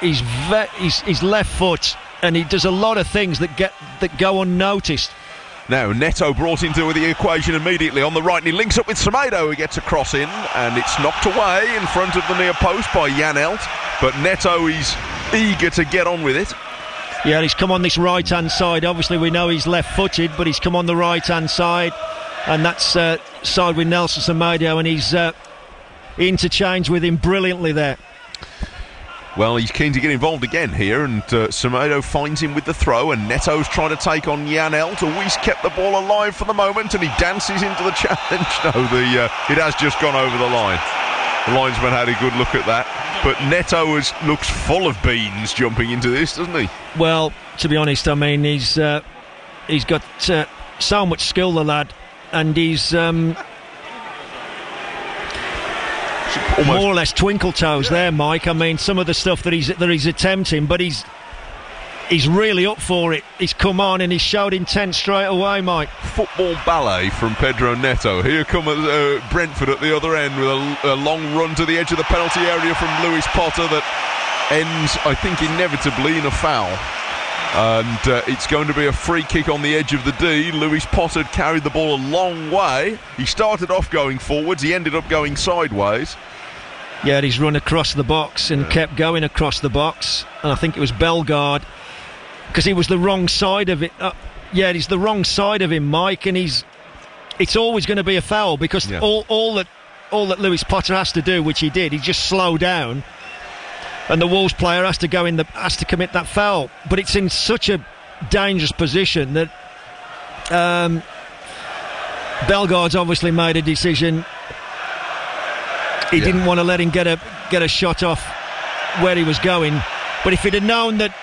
he's, ve- he's left foot and he does a lot of things that get that go unnoticed. Now, Neto brought into the equation immediately on the right, and he links up with Semedo, who gets a cross in, and it's knocked away in front of the near post by Janelt. But Neto is eager to get on with it. Yeah, he's come on this right hand side. Obviously, we know he's left footed, but he's come on the right hand side, and that's uh, side with Nelson Semedo, and he's uh, interchanged with him brilliantly there. Well, he's keen to get involved again here, and uh, finds him with the throw, and Neto's trying to take on Janelt, who he's kept the ball alive for the moment, and he dances into the challenge. No, the uh, it has just gone over the line. The linesman had a good look at that, but Neto is, looks full of beans jumping into this, doesn't he? Well, to be honest, I mean he's uh, he's got uh, so much skill, the lad, and he's um, more or less twinkle toes there, Mike. I mean, some of the stuff that he's that he's attempting, but he's he's really up for it. He's come on and he's showed intent straight away, Mike. Football ballet from Pedro Neto. Here come uh, Brentford at the other end with a, a long run to the edge of the penalty area from Lewis Potter that ends, I think, inevitably in a foul. And uh, it's going to be a free kick on the edge of the D. Lewis Potter carried the ball a long way. He started off going forwards, he ended up going sideways. Yeah, he's run across the box and kept going across the box, and I think it was Bellegarde because he was the wrong side of it. Uh, yeah, he's the wrong side of him, Mike, and he's. It's always going to be a foul because all, all that all that Lewis Potter has to do, which he did, he just slow down, and the Wolves player has to go in the has to commit that foul. But it's in such a dangerous position that um, Bellegarde's obviously made a decision. He Yeah. didn't want to let him get a get a shot off where he was going. But if he'd have known that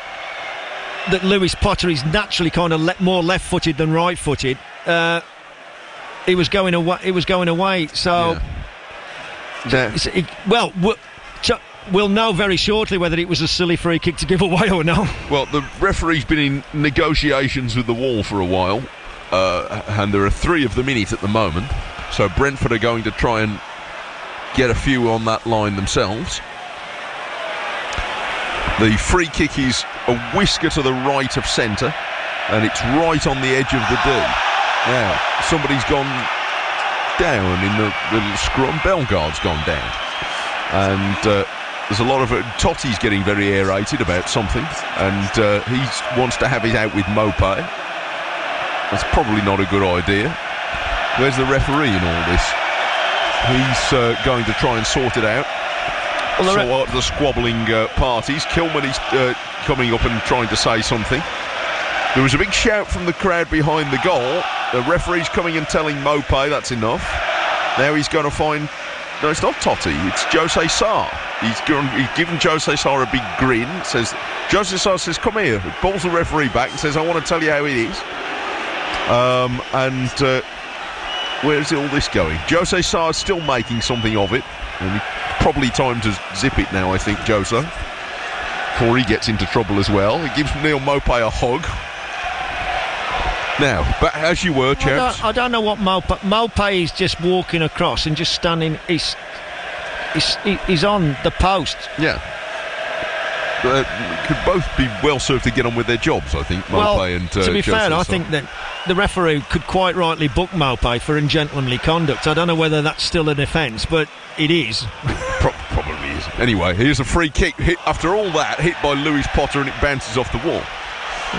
that Lewis Potter is naturally kind of le- more left-footed than right-footed, uh, he was going away. He was going away. So, it- well, we'll know very shortly whether it was a silly free kick to give away or not. Well, the referee's been in negotiations with the wall for a while, uh, and there are three of them in it at the moment. So Brentford are going to try and get a few on that line themselves. The free kick is a whisker to the right of centre, and it's right on the edge of the D. Now, somebody's gone down in the little scrum. Bellegarde's gone down. And uh, there's a lot of it. Toti's getting very aerated about something, and uh, he wants to have it out with Maupay. That's probably not a good idea. Where's the referee in all this? He's uh, going to try and sort it out. Well, the so re- are the squabbling uh, parties. Kilman is uh, coming up and trying to say something. There was a big shout from the crowd behind the goal. The referee's coming and telling Maupay that's enough. Now he's going to find. No, it's not Toti. It's José Sá. He's, gone, he's given José Sá a big grin. Says José Sá says, "Come here." Pulls the referee back and says, "I want to tell you how it is." Um, and uh, where's all this going? José Sá's still making something of it, and probably time to zip it now. I think Jose, before he gets into trouble as well. He gives Neal Maupay a hug. Now, but as you were, I don't, I don't know what. Maupay is just walking across and just standing. He's he's, he's on the post. Yeah. Uh, could both be well served to get on with their jobs, I think, Maupay well, and uh, to be Jose fair, I think that the referee could quite rightly book Maupay for ungentlemanly conduct. I don't know whether that's still an offence, but it is. Pro- probably is. Anyway, here's a free kick hit after all that, hit by Lewis Potter, and it bounces off the wall.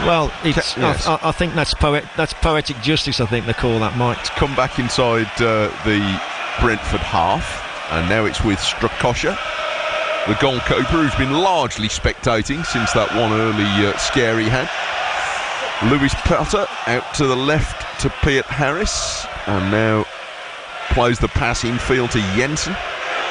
Well, it's, Yes. I, I- I think that's poet, that's poetic justice. I think they call that, Mike. It's come back inside uh, the Brentford half, and now it's with Strakosha, the goalkeeper who's been largely spectating since that one early uh, scare he had. Lewis Potter out to the left to Peart Harris, and now plays the pass infield to Jensen.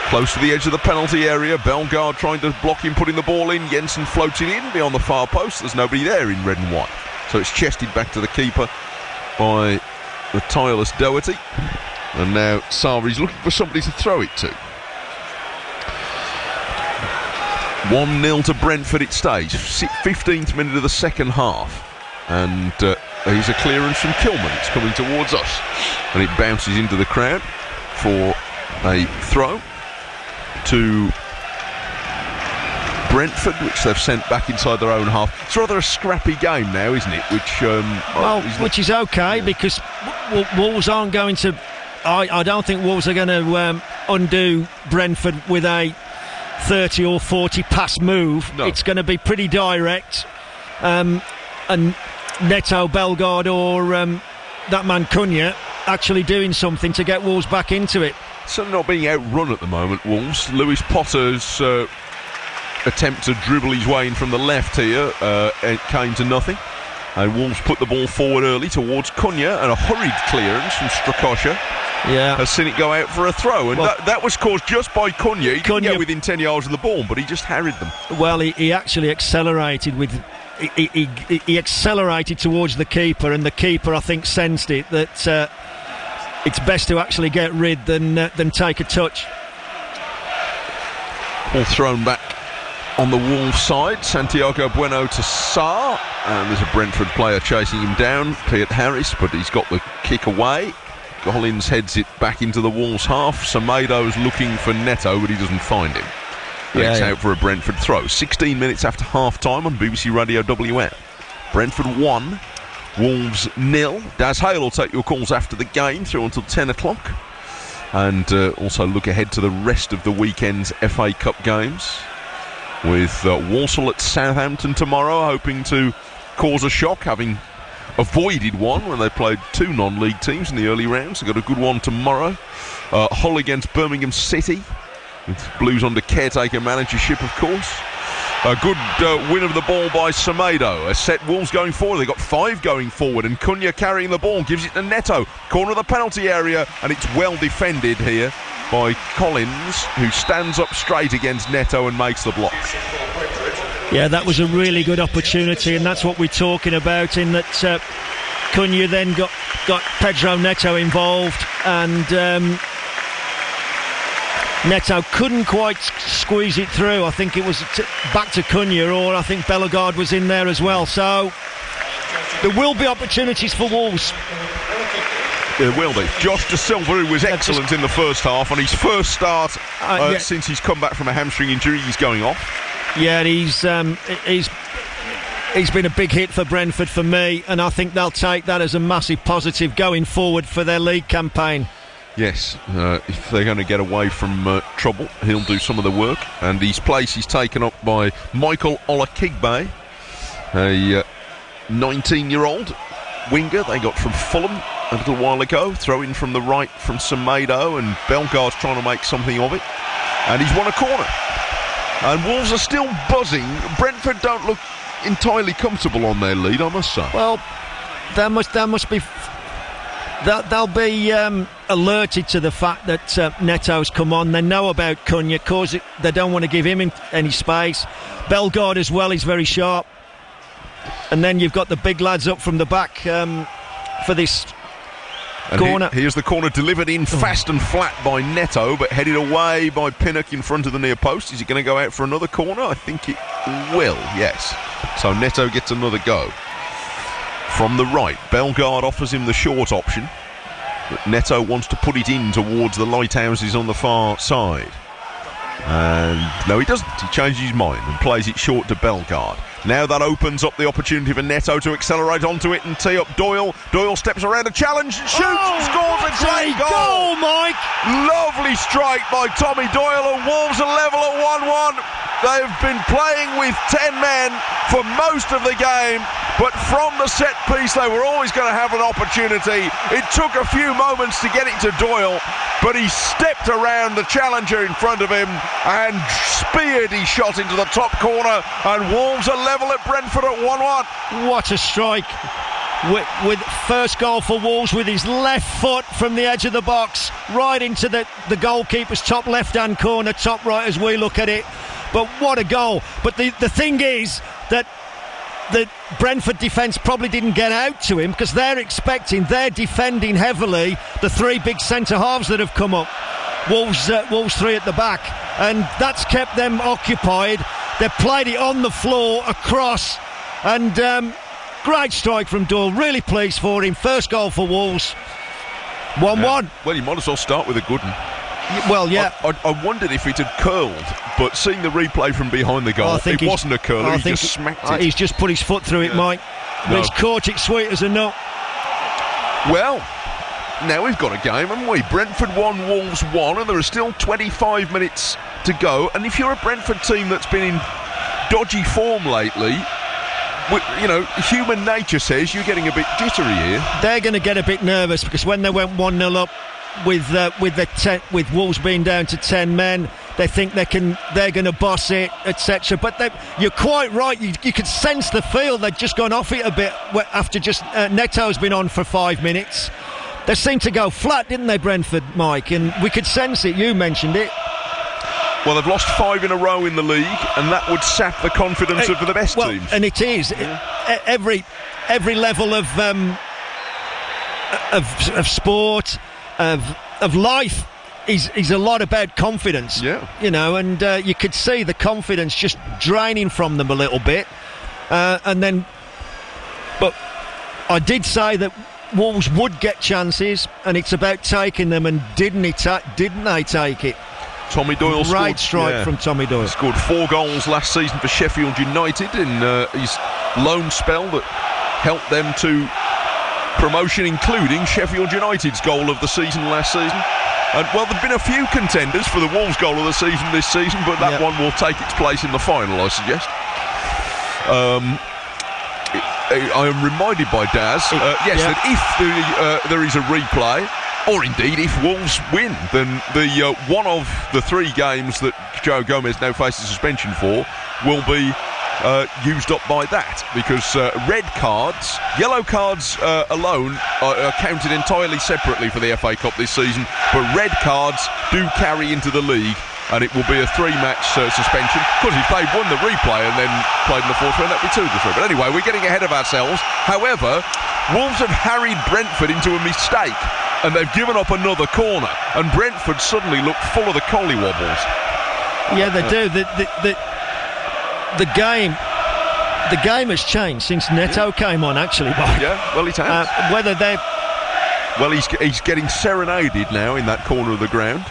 Close to the edge of the penalty area. Bellegarde trying to block him, putting the ball in. Jensen floats it in beyond the far post. There's nobody there in red and white. So it's chested back to the keeper by the tireless Doherty. And now Sá's looking for somebody to throw it to. 1 0 to Brentford it stays. 15th minute of the second half. And uh, here's a clearance from Kilman. It's coming towards us. And it bounces into the crowd for a throw to Brentford, which they've sent back inside their own half. It's rather a scrappy game now, isn't it? Which um, well, is which is okay because w- Wolves aren't going to. I, I, don't think Wolves are going to um, undo Brentford with a 30 or 40 pass move. No. It's going to be pretty direct. Um, and Neto, Bellegarde, or um, that man Cunha actually doing something to get Wolves back into it. Certainly not being outrun at the moment, Wolves. Lewis Potter's uh, attempt to dribble his way in from the left here uh, it came to nothing. And Wolves put the ball forward early towards Cunha and a hurried clearance from Strakosha. Yeah. Has seen it go out for a throw. And Well- that, that was caused just by Cunha. He Cunha- get within 10 yards of the ball, but he just harried them. Well, he, he actually accelerated with. He, he, he, he accelerated towards the keeper, and the keeper, I think, sensed it that uh, it's best to actually get rid than uh, than take a touch. All thrown back on the Wolves side. Santiago Bueno to Sá. And there's a Brentford player chasing him down, Peart Harris, but he's got the kick away. Collins heads it back into the Wolves half. Semedo's looking for Neto, but he doesn't find him. And Yeah, it's yeah. out for a Brentford throw. 16 minutes after half time on BBC Radio WM. Brentford 1, Wolves nil. Daz Hale will take your calls after the game through until 10 o'clock. And uh, also look ahead to the rest of the weekend's FA Cup games. With uh, Walsall at Southampton tomorrow, hoping to cause a shock, having avoided one when they played two non league teams in the early rounds. They've got a good one tomorrow. Uh, Hull against Birmingham City, with Blues under caretaker managership, of course. A good uh, win of the ball by Semedo. A set Wolves going forward. They've got five going forward, and Cunha carrying the ball gives it to Neto. Corner of the penalty area, and it's well defended here by Collins, who stands up straight against Neto and makes the block. Yeah, that was a really good opportunity, and that's what we're talking about. In that uh, Cunha then got got Pedro Neto involved, and um, Neto couldn't quite squeeze it through. I think it was t- back to Cunha, or I think Bellegarde was in there as well. So there will be opportunities for Wolves. There will be. Josh De Silva, who was excellent in the first half, on his first start uh, Uh, yeah. since he's come back from a hamstring injury, he's going off. Yeah, he's um, he's he's been a big hit for Brentford for me, and I think they'll take that as a massive positive going forward for their league campaign. Yes, uh, if they're going to get away from uh, trouble, he'll do some of the work. And his place is taken up by Michael Olakigbe, a 19 year old winger they got from Fulham a little while ago. Throw in from the right from Semedo, and Bellegarde's trying to make something of it. And he's won a corner. And Wolves are still buzzing. Brentford don't look entirely comfortable on their lead, I must say. Well, there must there must be that they'll be um, alerted to the fact that uh, Neto's come on. They know about Cunha, cause it, they don't want to give him any space. Bellegarde as well. He's very sharp. And then you've got the big lads up from the back um, for this And he- corner. here's the corner delivered in fast and flat by Neto, but headed away by Pinnock in front of the near post. Is it going to go out for another corner? I think it will, yes. So Neto gets another go. From the right, Bellegarde offers him the short option, but Neto wants to put it in towards the lighthouses on the far side. And no, he doesn't. He changes his mind and plays it short to Bellegarde. Now that opens up the opportunity for Neto to accelerate onto it and tee up Doyle. Doyle steps around a challenge and shoots and scores a great great goal. goal, Mike. Lovely strike by Tommy Doyle and Wolves are level at 1 1. They've been playing with 10 men for most of the game, but from the set piece, they were always going to have an opportunity. It took a few moments to get it to Doyle, but he stepped around the challenger in front of him and speared his shot into the top corner, and Wolves are level at Brentford at 1 1. What a strike! With, with, first goal for Wolves with his left foot from the edge of the box right into the, the goalkeeper's top left hand corner, top right as we look at it. But what a goal! But the, the thing is that the Brentford defence probably didn't get out to him because they're expecting, they're defending heavily the three big centre halves that have come up. Wolves, uh, Wolves three at the back, and that's kept them occupied. They've played it on the floor across, and um, great strike from Doyle. Really pleased for him. First goal for Wolves. 1 Yeah. 1. Well, you might as well start with a good one. Well, yeah. I, I, I wondered if it had curled, but seeing the replay from behind the goal, I think it wasn't a curler. I He think just smacked uh, it. He's just put his foot through it, Mike. But No. he's caught it sweet as a nut. Well, now we've got a game, haven't we? Brentford 1, Wolves 1, and there are still 25 minutes to go. And if you're a Brentford team that's been in dodgy form lately, you know, human nature says you're getting a bit jittery here. They're going to get a bit nervous because when they went 1 0 up with uh, with the ten, with Wolves being down to 10 men, they think they can they're going to boss it, etc. But they, you're quite right. You, you could sense the feel They've just gone off it a bit after just uh, Neto's been on for five minutes. They seemed to go flat, didn't they, Brentford, Mike? And we could sense it. You mentioned it. Well, they've lost five in a row in the league, and that would sap the confidence of the best well, teams. and it is E- every every level of um, of, of sport of of life is is a lot about confidence. Yeah, you know, and uh, you could see the confidence just draining from them a little bit, uh, and then, but I did say that. Wolves would get chances, and it's about taking them. And didn't he? Ta- didn't they take it? Tommy Doyle Great scored, strike yeah. from Tommy Doyle. Scored four goals last season for Sheffield United in uh, his loan spell that helped them to promotion, including Sheffield United's goal of the season last season. And well, there've been a few contenders for the Wolves' goal of the season this season, but that one will take its place in the final, I suggest. Um, I am reminded by Daz, uh, yes, Yeah. that if the, uh, there is a replay, or indeed if Wolves win, then the uh, one of the three games that João Gomes now faces suspension for will be uh, used up by that because uh, red cards, yellow cards uh, alone are, are counted entirely separately for the FA Cup this season, but red cards do carry into the league. And it will be a three-match uh, suspension. Because if they won the replay and then played in the fourth round, that'd be two to three. But anyway, we're getting ahead of ourselves. However, Wolves have harried Brentford into a mistake, and they've given up another corner. And Brentford suddenly look full of the collywobbles. Yeah, they do. The, the, the, the game. The game has changed since Neto came on. Actually. Yeah, well, it has. Uh, whether they, Well, he's he's getting serenaded now in that corner of the ground.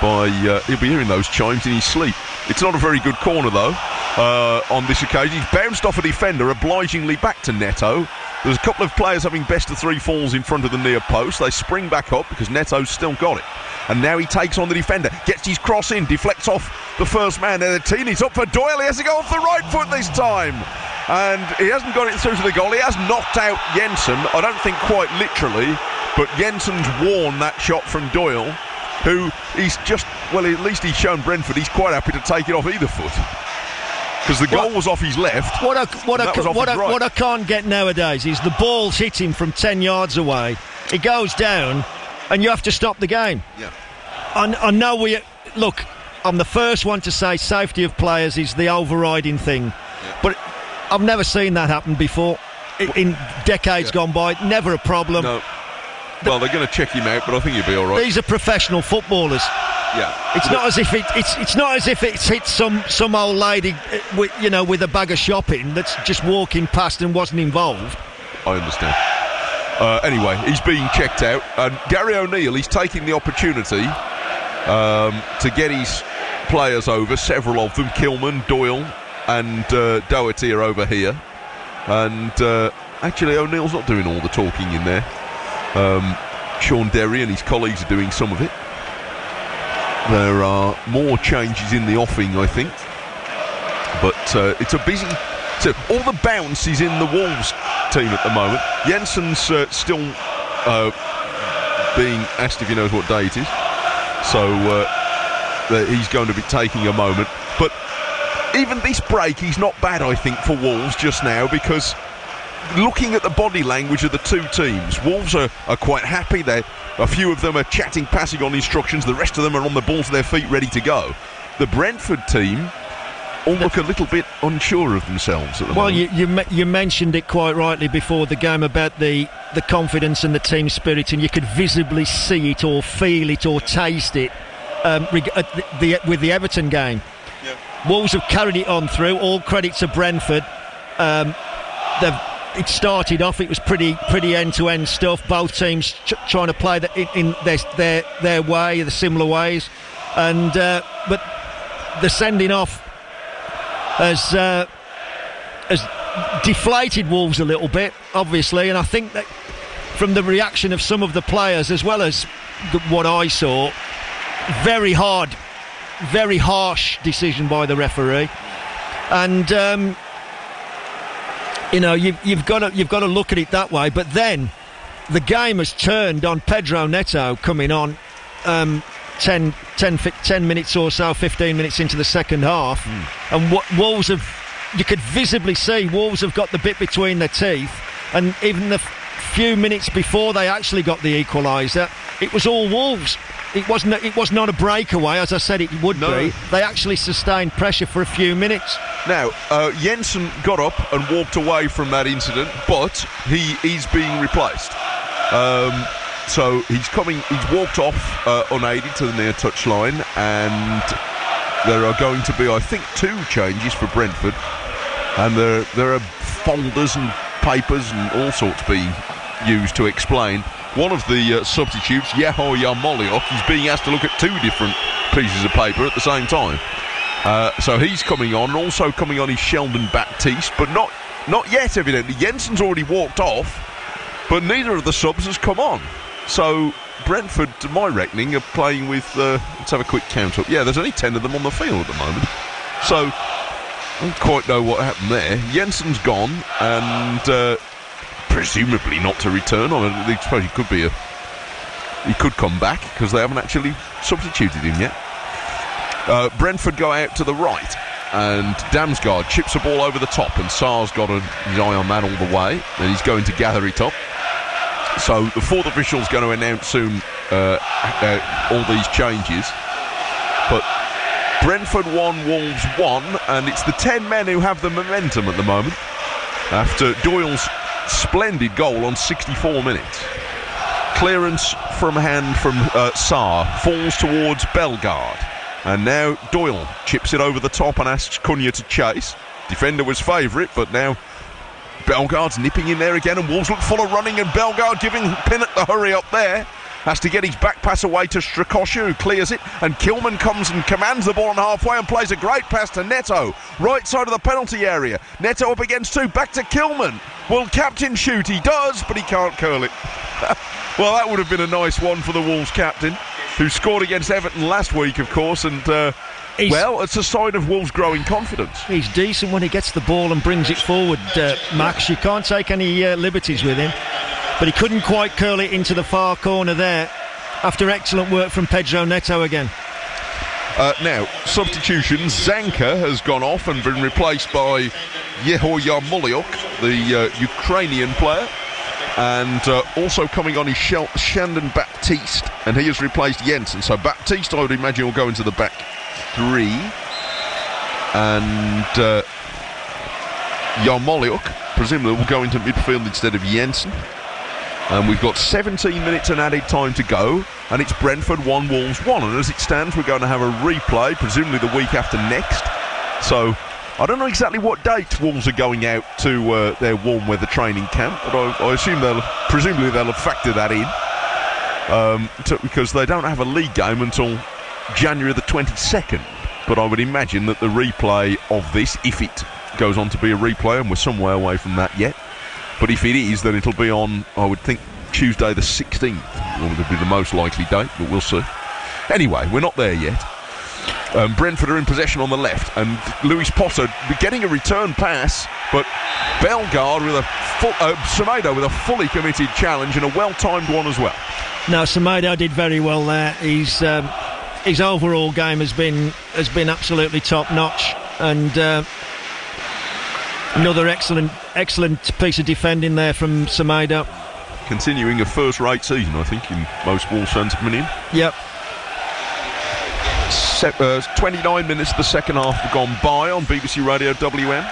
By uh, he'll be hearing those chimes in his sleep. It's not a very good corner though. Uh, on this occasion, he's bounced off a defender, obligingly back to Neto. There's a couple of players having best of three falls in front of the near post. They spring back up because Neto's still got it. And now he takes on the defender, gets his cross in, deflects off the first man. And He's up for Doyle. He has to go off the right foot this time. And he hasn't got it through to the goal. He has knocked out Jensen. I don't think quite literally, but Jensen's worn that shot from Doyle, who he's just, well, at least he's shown Brentford he's quite happy to take it off either foot. Because the goal was off his left. what I what I, that was off what, I, right. what I can't get nowadays is the ball's hit him from ten yards away. It goes down, and you have to stop the game. Yeah. I, I know we look. I'm the first one to say safety of players is the overriding thing, but I've never seen that happen before in decades gone by. Never a problem. No. Well, they're going to check him out, but I think he'll be all right. These are professional footballers. Yeah. It's not as if it, it's it's not as if it's hit some some old lady uh, with you know with a bag of shopping that's just walking past and wasn't involved. I understand. Uh, anyway, he's being checked out, and Gary O'Neil, he's taking the opportunity um, to get his players over. Several of them, Kilman, Doyle, and uh, Doherty are over here. And uh, actually, O'Neil's not doing all the talking in there. Um, Shaun Derry and his colleagues are doing some of it. There are more changes in the offing, I think. But uh, it's a busy. So all the bounce is in the Wolves team at the moment. Jensen's uh, still uh, being asked if he knows what day it is, so uh, that he's going to be taking a moment. But even this break, he's not bad, I think, for Wolves just now because looking at the body language of the two teams, Wolves are, are quite happy. They're, a few of them are chatting, passing on instructions. The rest of them are on the balls of their feet, ready to go. The Brentford team all look a little bit unsure of themselves at the Well, moment. you, you you mentioned it quite rightly before the game about the the confidence and the team spirit, and you could visibly see it or feel it or taste it um, reg- at the, the, with the Everton game. Wolves have carried it on through. All credit to Brentford. Um, they've it started off. It was pretty pretty end to end stuff. Both teams ch- trying to play the, in, in their, their their way, the similar ways, and uh, but the sending off has uh, has deflated Wolves a little bit, obviously, and I think that from the reaction of some of the players as well as the, what I saw, very hard, very harsh decision by the referee, and. Um, you know, you've, you've got to you've got to look at it that way. But then, the game has turned on Pedro Neto coming on um, 10, 10, 10 minutes or so, 15 minutes into the second half. And what Wolves have, you could visibly see Wolves have got the bit between their teeth. And even the few minutes before they actually got the equaliser, it was all Wolves. It wasn't. It was not a breakaway, as I said it would No. be. They actually sustained pressure for a few minutes. Now, uh, Jensen got up and walked away from that incident, but he is being replaced. Um, so he's coming. He's walked off uh, unaided to the near touchline, and there are going to be, I think, two changes for Brentford, and there there are folders and papers and all sorts being used to explain. One of the uh, substitutes, Yehor Yarmoliuk, is being asked to look at two different pieces of paper at the same time. Uh, so he's coming on. Also coming on is Shandon Baptiste, but not not yet, evidently. Jensen's already walked off, but neither of the subs has come on. So Brentford, to my reckoning, are playing with. Uh, let's have a quick count up. Yeah, there's only 10 of them on the field at the moment. So I don't quite know what happened there. Jensen's gone, and uh, presumably not to return. I, mean, I suppose he could be a. He could come back because they haven't actually substituted him yet. Uh, Brentford go out to the right, and Damsgaard chips a ball over the top, and Sá's got a, his eye on that all the way, and he's going to gather it up. So the fourth official's going to announce soon uh, uh, all these changes. But Brentford won, Wolves won, and it's the 10 men who have the momentum at the moment after Doyle's splendid goal on 64 minutes. Clearance from hand from uh, Sá falls towards Bellegarde. And now Doyle chips it over the top and asks Cunha to chase. Defender was favourite, but now Bellegarde's nipping in there again, and Wolves look full of running, and Bellegarde giving Pinnock the hurry up there. Has to get his back pass away to Strakosha, who clears it, and Kilman comes and commands the ball on halfway and plays a great pass to Neto, right side of the penalty area. Neto up against two, back to Kilman. Will captain shoot? He does, but he can't curl it. well, that would have been a nice one for the Wolves captain, who scored against Everton last week, of course, and uh, well, it's a sign of Wolves' growing confidence. He's decent when he gets the ball and brings it forward, uh, Max. You can't take any uh, liberties with him. But he couldn't quite curl it into the far corner there after excellent work from Pedro Neto again. Uh, now, substitutions. Zanka has gone off and been replaced by Yehor Yarmoliuk, the uh, Ukrainian player. And uh, also coming on is Shandon Baptiste, and he has replaced Jensen. So Baptiste, I would imagine, will go into the back three. And uh, Yarmoliuk, presumably, will go into midfield instead of Jensen. And we've got 17 minutes and added time to go, and it's Brentford 1, Wolves 1. And as it stands, we're going to have a replay, presumably the week after next. So I don't know exactly what date Wolves are going out to uh, their warm weather training camp, but I, I assume they'll, presumably they'll have factored that in. Um, to, because they don't have a league game until January the 22nd. But I would imagine that the replay of this, if it goes on to be a replay, and we're some way away from that yet, but if it is, then it'll be on, I would think, Tuesday the 16th. Would be the most likely date, but we'll see. Anyway, we're not there yet. Um, Brentford are in possession on the left, and Lewis Potter getting a return pass, but Bellegarde with a full, uh, Semedo with a fully committed challenge and a well-timed one as well. Now Semedo did very well there. He's um, his overall game has been has been absolutely top notch, and uh, another excellent excellent piece of defending there from Semedo. Continuing a first-rate season, I think, in most Wolves fans coming in. Yep. Se- uh, 29 minutes of the second half have gone by on BBC Radio WM.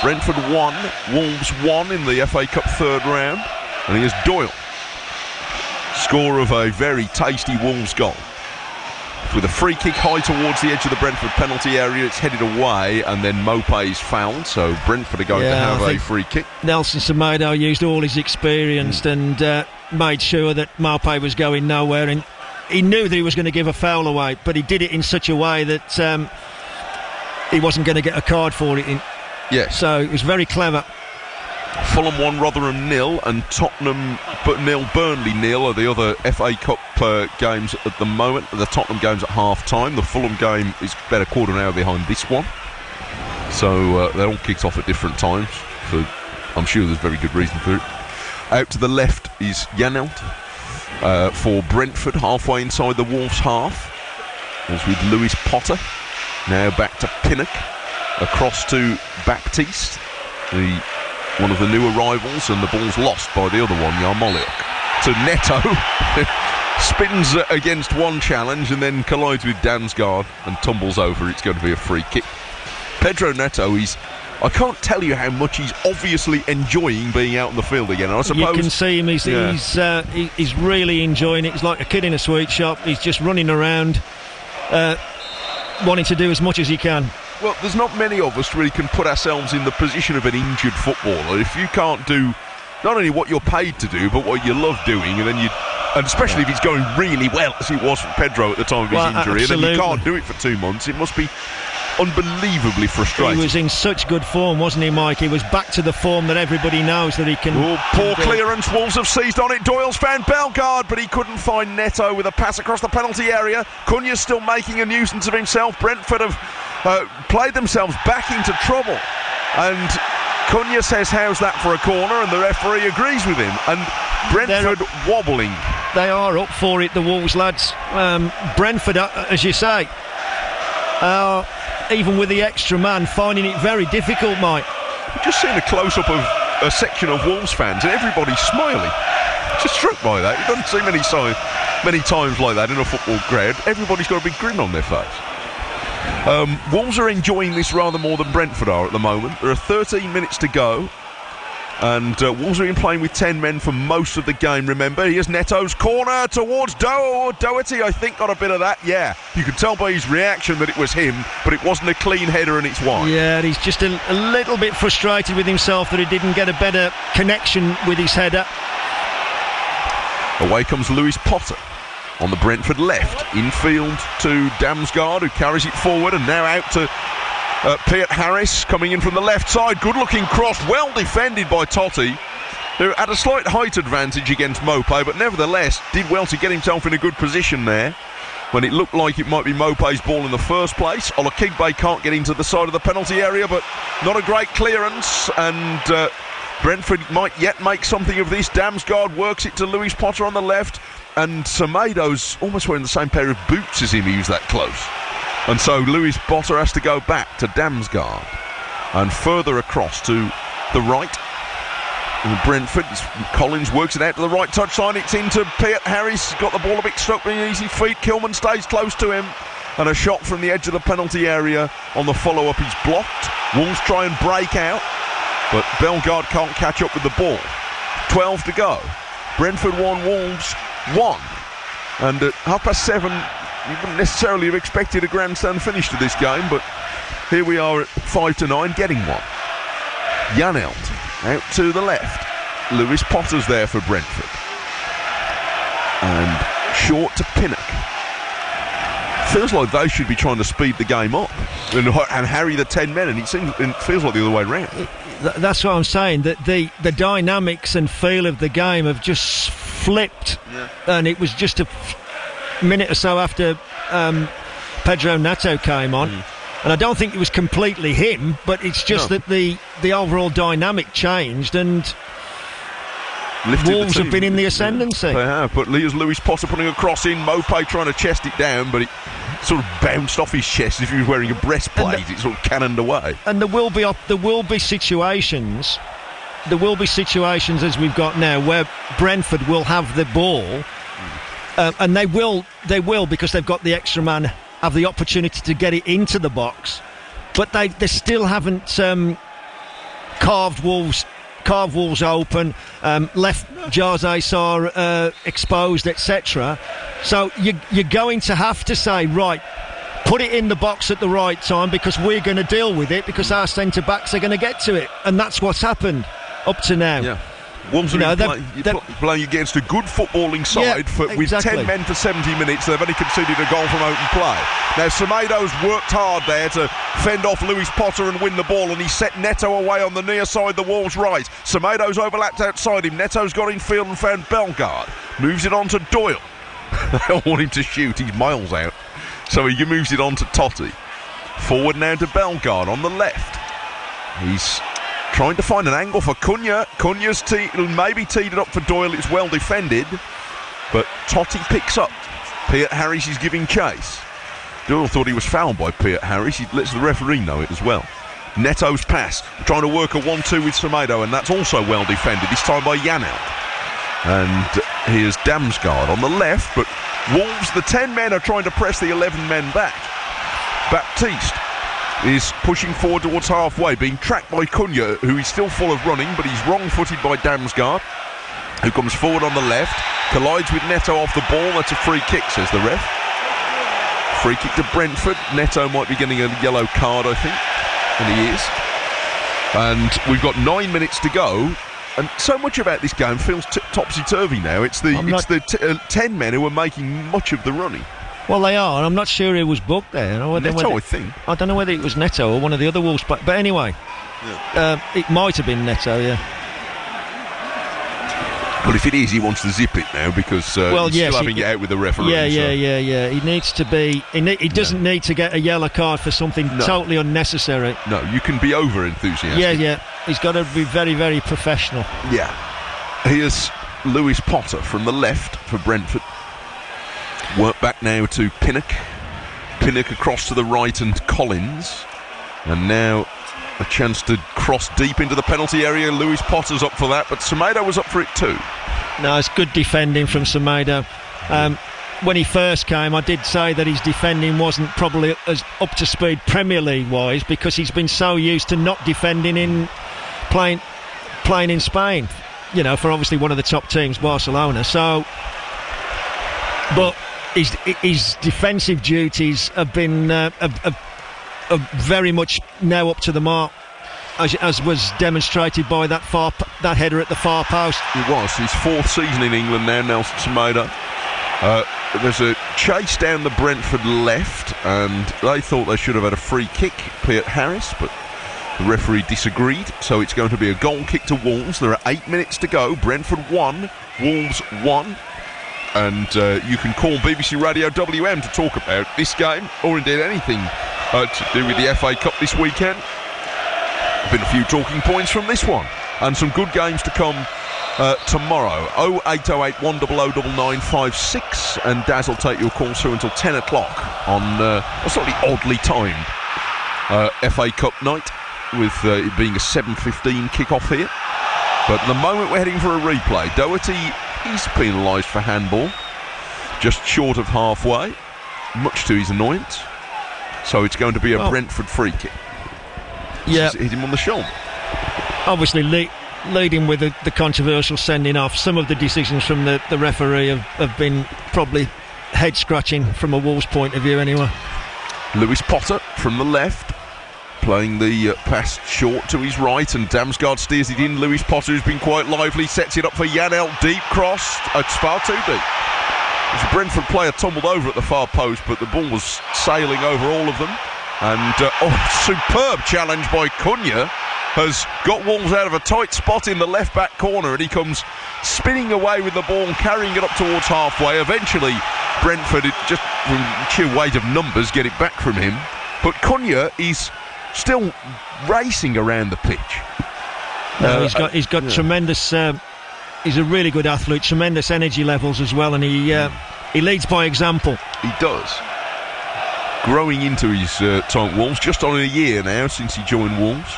Brentford 1, Wolves 1 in the FA Cup third round. And here's Doyle. Score of a very tasty Wolves goal. With a free kick high towards the edge of the Brentford penalty area, it's headed away, and then Maupay's fouled, so Brentford are going to Yeah, I have a free kick. Nelson Semedo used all his experience and uh, made sure that Maupay was going nowhere. And he knew that he was going to give a foul away, but he did it in such a way that um, he wasn't going to get a card for it. In. Yes. So it was very clever. Fulham 1, Rotherham nil, and Tottenham but nil, Burnley nil are the other FA Cup uh, games at the moment. The Tottenham game's at half time. The Fulham game is about a quarter of an hour behind this one. So uh, they're all kicked off at different times. For I'm sure there's very good reason for it. Out to the left is Janelt uh, for Brentford, halfway inside the Wolves half. As with Lewis Potter. Now back to Pinnock. Across to Baptiste, the one of the new arrivals, and the ball's lost by the other one, Yarmoliuk. To Neto. Spins against one challenge and then collides with Damsgaard and tumbles over. It's going to be a free kick. Pedro Neto, he's. I can't tell you how much he's obviously enjoying being out in the field again. I suppose You can see him. He's Yeah. he's, uh, he- he's really enjoying it. He's like a kid in a sweet shop. He's just running around, uh, wanting to do as much as he can. Well, there's not many of us really can put ourselves in the position of an injured footballer. If you can't do not only what you're paid to do, but what you love doing, and then you, and especially if he's going really well, as he was for Pedro at the time of his Well, injury, and then you can't do it for two months, it must be unbelievably frustrating. He was in such good form, wasn't he, Mike? He was back to the form that everybody knows that he can. Oh, poor can clearance. Wolves have seized on it. Doyle's found Bellegarde, but he couldn't find Neto with a pass across the penalty area. Cunha's still making a nuisance of himself. Brentford have uh, played themselves back into trouble. And Cunha says, How's that for a corner? And the referee agrees with him. And Brentford wobbling. They are up for it, the Wolves lads. Um, Brentford, uh, as you say, are even with the extra man finding it very difficult, Mike. We've just seen a close up of a section of Wolves fans, and everybody's smiling. Just struck by that. You don't see many, many times like that in a football crowd. Everybody's got a big grin on their face. Um, Wolves are enjoying this rather more than Brentford are at the moment. There are 13 minutes to go. And uh, Wolves have been playing with 10 men for most of the game, remember. Here's Neto's corner towards Do- Doherty, I think, got a bit of that. Yeah, you could tell by his reaction that it was him, but it wasn't a clean header and it's wide. Yeah, and he's just a, a little bit frustrated with himself that he didn't get a better connection with his header. Away comes Lewis Potter on the Brentford left. Infield to Damsgaard, who carries it forward, and now out to uh, Peart Harris coming in from the left side. Good looking cross, well defended by Toti, who had a slight height advantage against Maupay, but nevertheless did well to get himself in a good position there. When it looked like it might be Maupay's ball in the first place, Olakigbe can't get into the side of the penalty area, but not a great clearance, and uh, Brentford might yet make something of this. Damsgaard works it to Lewis Potter on the left, and Semedo's almost wearing the same pair of boots as him. He was that close. And so Lewis Potter has to go back to Damsgaard and further across to the right. And Brentford, Collins works it out to the right touchline. It's into Peart Harris. Got the ball a bit stuck with easy feet. Kilman stays close to him. And a shot from the edge of the penalty area on the follow up is blocked. Wolves try and break out, but Bellegarde can't catch up with the ball. 12 to go. Brentford 1, Wolves 1. And at half past seven, you wouldn't necessarily have expected a grandstand finish to this game, but here we are at 5 to 9 getting one. Janelt out to the left. Lewis Potter's there for Brentford. And short to Pinnock. Feels like they should be trying to speed the game up and, and harry the 10 men, and it seems it feels like the other way round. Th- that's what I'm saying. That the the dynamics and feel of the game have just flipped, Yeah. and it was just a f- minute or so after um, Pedro Neto came on. Mm. And I don't think it was completely him, but it's just No. that the, the overall dynamic changed and Lifted the Wolves have been in the ascendancy. They have, but Leah's Lewis Potter putting a cross in. Maupay trying to chest it down, but it sort of bounced off his chest as if he was wearing a breastplate. It sort of cannoned away. and there will be op- there will be situations there will be situations as we've got now where Brentford will have the ball uh, and they will they will because they've got the extra man have the opportunity to get it into the box. But they they still haven't um, carved Wolves carved Wolves open um, left José Sá uh, exposed etc so you, you're going to have to say right put it in the box at the right time because we're going to deal with it because our centre backs are going to get to it, and that's what's happened up to now. Yeah. Wolves You know, in they're- play, you're playing against a good footballing side Yeah, for, with exactly. 10 men for 70 minutes. They've only conceded a goal from open play. Now, Semedo's worked hard there to fend off Lewis Potter and win the ball, and he set Neto away on the near side, the wall's right. Semedo's overlapped outside him. Neto's got in field and found Bellegarde. Moves it on to Doyle. they don't want him to shoot, he's miles out. So he moves it on to Toti. Forward now to Bellegarde on the left. He's trying to find an angle for Cunha. Cunha's te- maybe teed it up for Doyle. It's well defended, but Toti picks up. Peart Harris is giving chase. Doyle thought he was fouled by Peart Harris. He lets the referee know it as well. Neto's pass, trying to work a 1-2 with Semedo, and that's also well defended. This time by Janelt. And here's Damsgaard on the left, but Wolves, the 10 men are trying to press the 11 men back. Baptiste is pushing forward towards halfway, being tracked by Cunha, who is still full of running, but he's wrong footed by Damsgaard, who comes forward on the left, collides with Neto off the ball. That's a free kick, says the ref. Free kick to Brentford. Neto might be getting a yellow card, I think, and he is. And we've got nine minutes to go. And so much about this game feels t- topsy turvy now. It's the I'm it's not- the t- uh, ten men who are making much of the running. Well, they are, and I'm not sure who was booked there. I don't know whether- Neto, whether- I think. I don't know whether it was Neto or one of the other Wolves, but, but anyway, uh, it might have been Neto. Yeah. But if it is, he wants to zip it now because uh, well, he's yes, still having he- it out with the referee. Yeah, so- yeah, yeah, yeah. He needs to be. He, ne- he doesn't need to get a yellow card for something No. totally unnecessary. No, you can be over enthusiastic. Yeah, yeah. He's got to be very, very professional. Yeah. Here's Lewis Potter from the left for Brentford. Work back now to Pinnock. Pinnock across to the right and Collins. And now a chance to cross deep into the penalty area. Lewis Potter's up for that, but Semedo was up for it too. No, it's good defending from Semedo. Um, when he first came, I did say that his defending wasn't probably as up to speed Premier League wise because he's been so used to not defending in playing playing in Spain. You know, for obviously one of the top teams, Barcelona. So, but his his defensive duties have been uh, have, have, very much now up to the mark. As, as was demonstrated by that far that header at the far post. It was his fourth season in England now, Nelson Semedo. Uh, there's a chase down the Brentford left, and they thought they should have had a free kick, Peart Harris, but the referee disagreed, so it's going to be a goal kick to Wolves. There are eight minutes to go. Brentford one, Wolves one. And uh, you can call BBC Radio WM to talk about this game, or indeed anything uh, to do with the FA Cup this weekend. Been a few talking points from this one, and some good games to come uh, tomorrow. 0808 100 9956, and Daz will take your call through until 10 o'clock on uh, a slightly oddly timed uh, FA Cup night, with uh, it being a 7:15 kick-off here. But the moment we're heading for a replay. Doherty is penalised for handball, just short of halfway, much to his annoyance. So it's going to be a Brentford free kick. Yeah. Hit him on the shoulder. obviously le- leading with the, the controversial sending off. Some of the decisions from the, the referee have, have been probably head scratching from a Wolves point of view, anyway. Lewis Potter from the left, playing the uh, pass short to his right, and Damsgaard steers it in. Lewis Potter, who's been quite lively, sets it up for Janelt. Deep cross. Uh, It's far too deep. A Brentford player tumbled over at the far post, but the ball was sailing over all of them. And uh, oh, superb challenge by Cunha has got Wolves out of a tight spot in the left back corner, and he comes spinning away with the ball, carrying it up towards halfway. Eventually, Brentford, just from sheer weight of numbers, get it back from him. But Cunha is still racing around the pitch. No, Uh, he's got he's got yeah. tremendous. Um, he's a really good athlete, tremendous energy levels as well, and he uh, he leads by example. He does. Growing into his uh, time Wolves, just on a year now since he joined Wolves.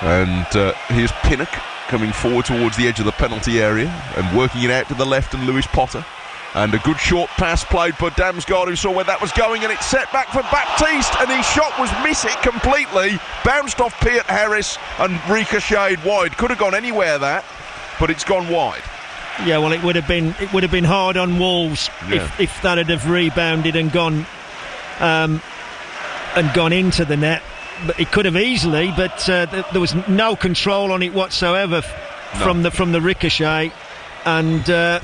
And uh, here's Pinnock coming forward towards the edge of the penalty area and working it out to the left and Lewis Potter. And a good short pass played by Damsgaard who saw where that was going and it's set back for Baptiste and his shot was miss it completely. Bounced off Peart Harris and ricocheted wide. Could have gone anywhere that, but it's gone wide. Yeah, well, it would have been it would have been hard on Wolves Yeah. if, if that had have rebounded and gone um, and gone into the net. But it could have easily, but uh, th- there was no control on it whatsoever f- No. from the from the ricochet, and uh,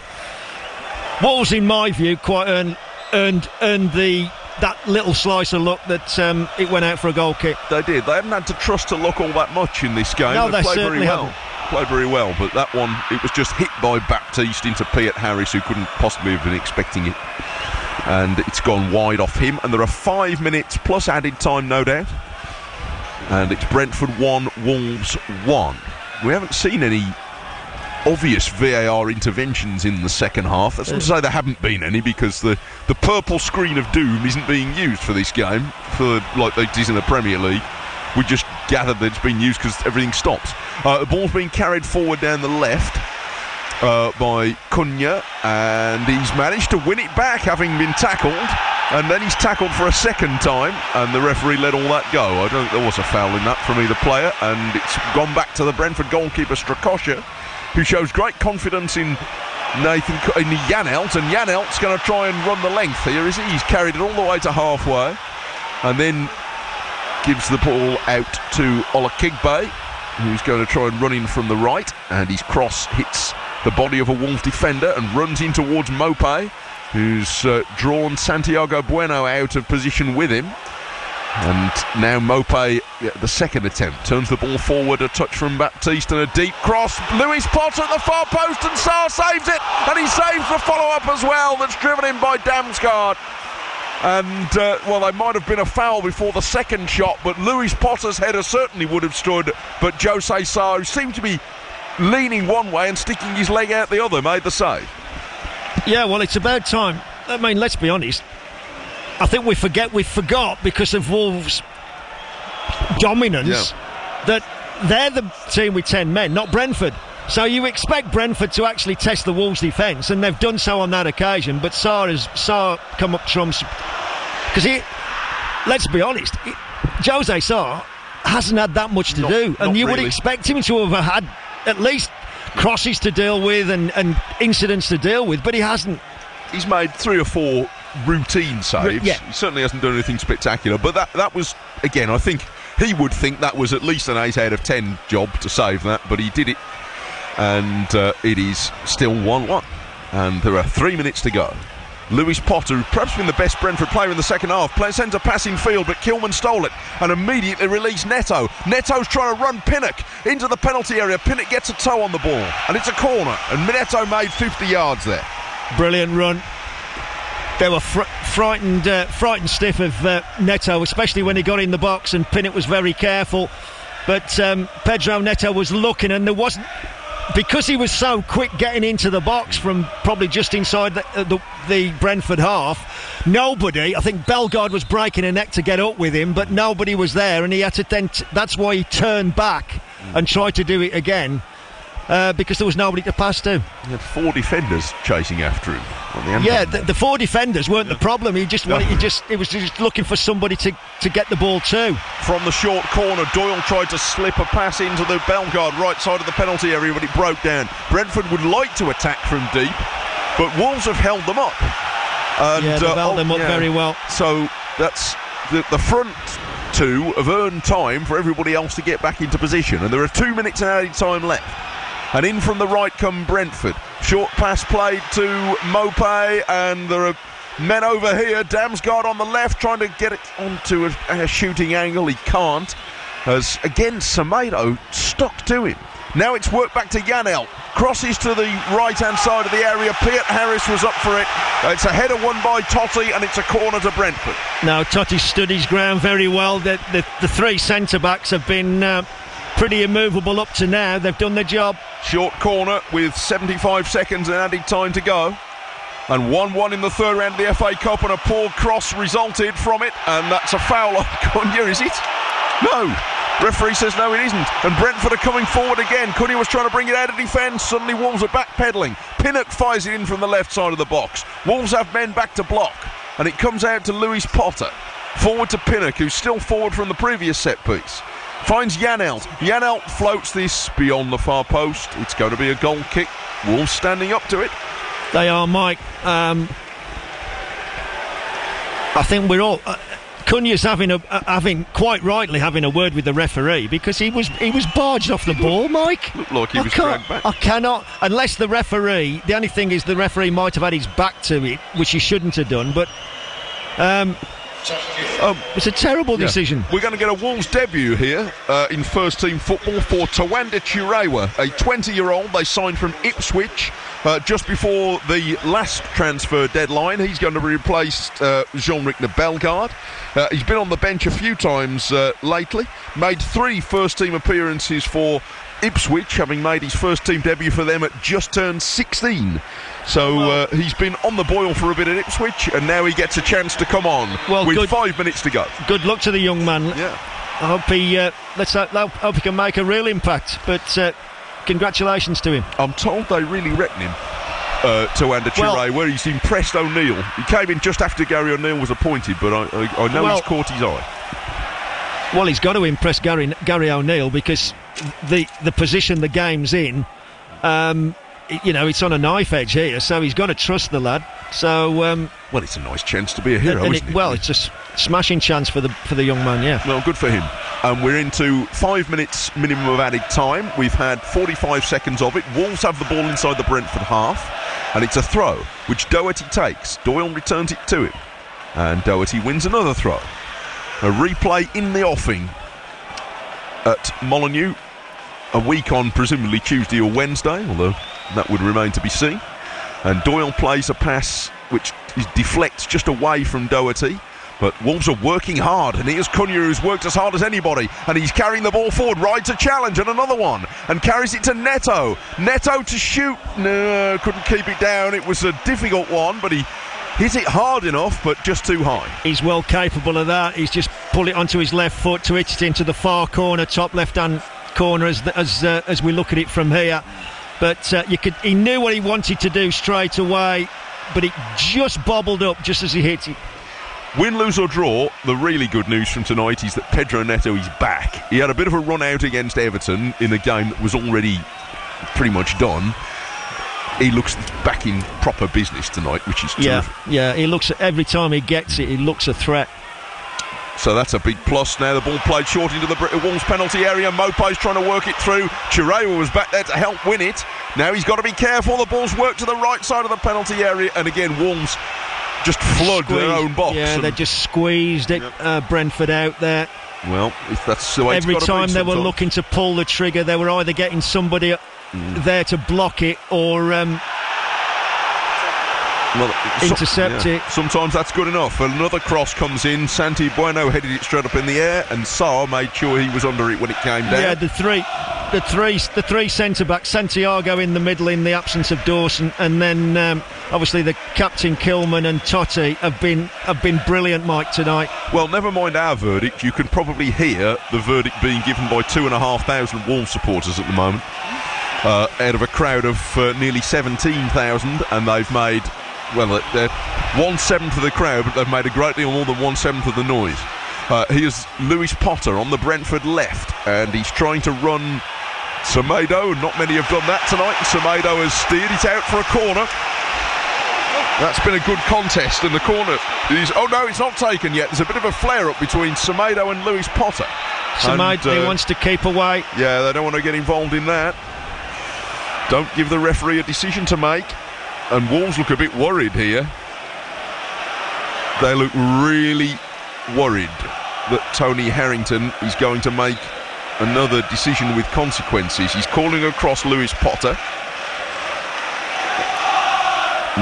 Wolves, in my view, quite earned earned earned the that little slice of luck that um, it went out for a goal kick. They did. They haven't had to trust to luck all that much in this game. No, they played very well. haven't. Played very well, but that one it was just hit by Baptiste into Peart Harris, who couldn't possibly have been expecting it, and it's gone wide off him. And there are five minutes plus added time, no doubt. And it's Brentford one, Wolves one. We haven't seen any obvious VAR interventions in the second half. That's not to say there haven't been any, because the, the purple screen of doom isn't being used for this game, for like is in the Premier League. We just gathered that it's been used because everything stops. Uh, the ball's being carried forward down the left uh, by Cunha, and he's managed to win it back, having been tackled. And then he's tackled for a second time, and the referee let all that go. I don't think there was a foul in that from either player, and it's gone back to the Brentford goalkeeper Strakosha, who shows great confidence in Nathan in Janelt, and Janelt's going to try and run the length here. Is he? He's carried it all the way to halfway, and then gives the ball out to Olakigbe, who's going to try and run in from the right, and his cross hits the body of a Wolves defender and runs in towards Maupay, who's uh, drawn Santiago Bueno out of position with him. And now Maupay, yeah, the second attempt, turns the ball forward, a touch from Baptiste and a deep cross. Lewis Potter at the far post and Sá saves it, and he saves the follow up as well that's driven in by Damsgaard. And, uh, well, there might have been a foul before the second shot, but Lewis Potter's header certainly would have stood. But José Sá, who seemed to be leaning one way and sticking his leg out the other, made the save. Yeah, well, it's about time. I mean, let's be honest. I think we forget we forgot because of Wolves' dominance that they're the team with ten men, not Brentford. So you expect Brentford to actually test the Wolves' defence, and they've done so on that occasion. But Sá has Sá come up trumps because he. Let's be honest, he, José Sá hasn't had that much to Not- do, and you would expect him to have had at least crosses to deal with and, and incidents to deal with, but he hasn't. He's made three or four routine saves. yeah. He certainly hasn't done anything spectacular, but that that was again. I think he would think that was at least an eight out of ten job to save that, but he did it, and uh, it is still one-one, and there are three minutes to go. Lewis Potter, perhaps been the best Brentford player in the second half, play, sends a pass in field, but Kilman stole it and immediately released Neto. Neto's trying to run Pinnock into the penalty area. Pinnock gets a toe on the ball, and it's a corner, and Neto made 50 yards there. Brilliant run. They were fr- frightened, uh, frightened stiff of uh, Neto, especially when he got in the box, and Pinnock was very careful. But um, Pedro Neto was looking, and there wasn't because he was so quick getting into the box from probably just inside the, uh, the, the Brentford half. Nobody, I think Bellegarde was breaking a neck to get up with him, but nobody was there, and he had to then. T- that's why he turned back and tried to do it again uh, because there was nobody to pass to. He had four defenders chasing after him. On the end Yeah, the, the four defenders weren't the problem. He just wanted, he just he was just looking for somebody to, to get the ball to. From the short corner, Doyle tried to slip a pass into the Bellegarde right side of the penalty area, but it broke down. Brentford would like to attack from deep, but Wolves have held them up. And, Yeah, they've held oh, them up very well. So that's the, the front two have earned time for everybody else to get back into position, and there are two minutes and added time left. And in from the right come Brentford. Short pass played to Mope, and there are men over here. Damsgaard on the left trying to get it onto a, a shooting angle. He can't. As again, Semedo stuck to him. Now it's worked back to Janelt. Crosses to the right hand side of the area. Peart Harris was up for it. It's a header won by Toti and it's a corner to Brentford. Now Toti stood his ground very well. The, the, the three centre backs have been uh, pretty immovable up to now. They've done their job. Short corner with 75 seconds and added time to go. And 1 1 in the third round of the FA Cup, and a poor cross resulted from it. And that's a foul on Cunha, is it? No. Referee says no, it isn't. And Brentford are coming forward again. Cunha was trying to bring it out of defence. Suddenly, Wolves are backpedaling. Pinnock fires it in from the left side of the box. Wolves have men back to block. And it comes out to Lewis Potter. Forward to Pinnock, who's still forward from the previous set piece. Finds Janelt. Janelt floats this beyond the far post. It's going to be a goal kick. Wolves standing up to it. They are, Mike. Um, I think we're all. Uh, Cunha's having a uh, having quite rightly having a word with the referee because he was he was barged off the ball, Mike. Looked like he I was dragged back. I cannot, unless the referee. The only thing is the referee might have had his back to it, which he shouldn't have done. But um, it's a terrible Yeah. decision. We're going to get a Wolves debut here uh, in first team football for Tawanda Chirewa, a 20 year old they signed from Ipswich. Uh, just before the last transfer deadline, he's going to replace uh, Jean-Luc Bellegarde. Uh, he's been on the bench a few times uh, lately. Made three first-team appearances for Ipswich, having made his first-team debut for them at just turned 16. So uh, he's been on the boil for a bit at Ipswich, and now he gets a chance to come on Well, with good- five minutes to go. Good luck to the young man. Yeah. I hope he uh, let's hope, hope he can make a real impact. But uh, congratulations to him. I'm told they really reckon him. Uh, to Ander Well- where he's impressed O'Neil. He came in just after Gary O'Neil was appointed, but I, I, I know Well- he's caught his eye. Well, he's got to impress Gary Gary O'Neil because the the position the game's in, um, you know, it's on a knife edge here. So he's got to trust the lad. So um, well, it's a nice chance to be a hero, isn't it? Well, it's a smashing chance for the for the young man. Yeah. Well, good for him. And we're into five minutes minimum of added time. We've had 45 seconds of it. Wolves have the ball inside the Brentford half, and it's a throw, which Doherty takes. Doyle returns it to him, and Doherty wins another throw. A replay in the offing at Molyneux, a week on presumably Tuesday or Wednesday, although that would remain to be seen. And Doyle plays a pass which deflects just away from Doherty. But Wolves are working hard, and here's Cunha who's worked as hard as anybody, and he's carrying the ball forward, right to challenge, and another one, and carries it to Neto. Neto to shoot, no, couldn't keep it down. It was a difficult one, but he hit it hard enough, but just too high. He's well capable of that. He's just pulled it onto his left foot to hit it into the far corner, top left-hand corner, as as uh, as we look at it from here. But uh, you could, he knew what he wanted to do straight away, but it just bobbled up just as he hit it. Win, lose or draw, the really good news from tonight is that Pedro Neto is back. He had a bit of a run out against Everton in a game that was already pretty much done. He looks back in proper business tonight, which is Yeah, terrific. yeah. He looks every time he gets it, he looks a threat. So that's a big plus. Now the ball played short into the Brit- Wolves penalty area. Maupay's trying to work it through. Chirewa was back there to help win it. Now he's got to be careful. The ball's worked to the right side of the penalty area, and again Wolves just flood their own box. Yeah, they just squeezed it. Uh, Brentford out there. well, if that's the way Every time they were looking to pull the trigger, they were either getting somebody Mm. there to block it or um, Well, Intercept yeah. it. Sometimes that's good enough. Another cross comes in. Santi Bueno headed it straight up in the air, and Sá made sure he was under it when it came down. yeah, the three, the three, the three centre backs. Santiago in the middle in the absence of Dawson, and then um, obviously the captain Kilman and Totti have been have been brilliant, Mike tonight. Well, never mind our verdict. You can probably hear the verdict being given by two and a half thousand Wolves supporters at the moment, uh, out of a crowd of uh, nearly seventeen thousand, and they've made well, they're one seventh of the crowd, but they've made a great deal more than one seventh of the noise. Uh, here's Lewis Potter on the Brentford left, and he's trying to run Semedo. Not many have done that tonight. Semedo has steered it out for a corner. That's been a good contest, in the corner is. Oh no, it's not taken yet. There's a bit of a flare up between Semedo and Lewis Potter. Semedo And, uh, wants to keep away. Yeah, they don't want to get involved in that. Don't give the referee a decision to make. And Wolves look a bit worried here. They look really worried that Tony Harrington is going to make another decision with consequences. He's calling across Lewis Potter.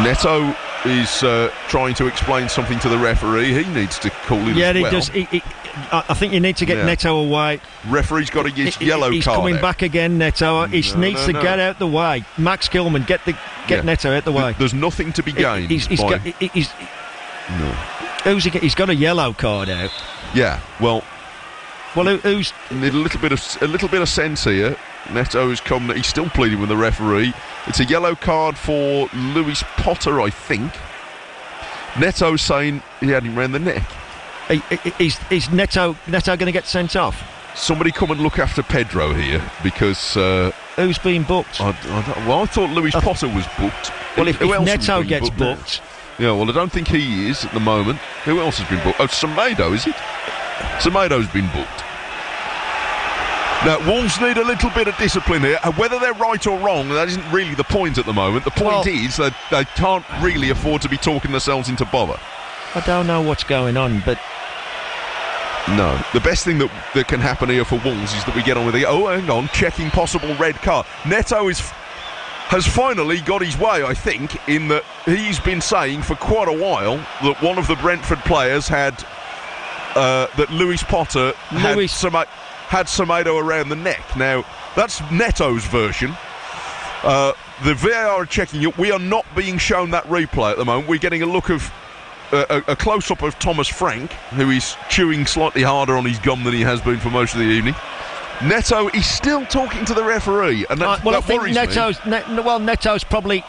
Neto is uh, trying to explain something to the referee. He needs to call in Yeah, as he well. does. He, he, I think you need to get Yeah. Neto away. Referee's got to get yellow He's card He's coming out. back again, Neto. He No, needs no, to no. get out the way. Max Kilman, get the get Yeah. Neto out the way. There's nothing to be gained. He's, he's got. he- He's, No. who's he, he's got a yellow card out. Yeah, well, well, who, who's need a little bit of a little bit of sense here. Neto has come. He's still pleading with the referee. It's a yellow card for Lewis Potter, I think. Neto saying he had him round the neck. He's, he's Neto Neto going to get sent off? Somebody come and look after Pedro here because uh, who's been booked? I, I well, I thought Lewis Potter was booked. Well, if- if Neto gets now? booked- yeah. Well, I don't think he is at the moment. Who else has been booked? Oh, Semedo, is it? Semedo's been booked. Now, Wolves need a little bit of discipline here. And whether they're right or wrong, that isn't really the point at the moment. The point Well- is that they can't really afford to be talking themselves into bother. I don't know what's going on, but No. The best thing that, that can happen here for Wolves is that we get on with the oh, hang on, checking possible red card. Neto is has finally got his way, I think, in that he's been saying for quite a while that one of the Brentford players had uh, that Lewis Potter had, Lewis- Sema- had Semedo around the neck. Now that's Neto's version. Uh, the VAR are checking it. We are not being shown that replay at the moment. We're getting a look of a, a, close up of Thomas Frank, who is chewing slightly harder on his gum than he has been for most of the evening. Neto is still talking to the referee, and that, Uh, well, I that think worries me. Neto's Net, well, Neto's probably.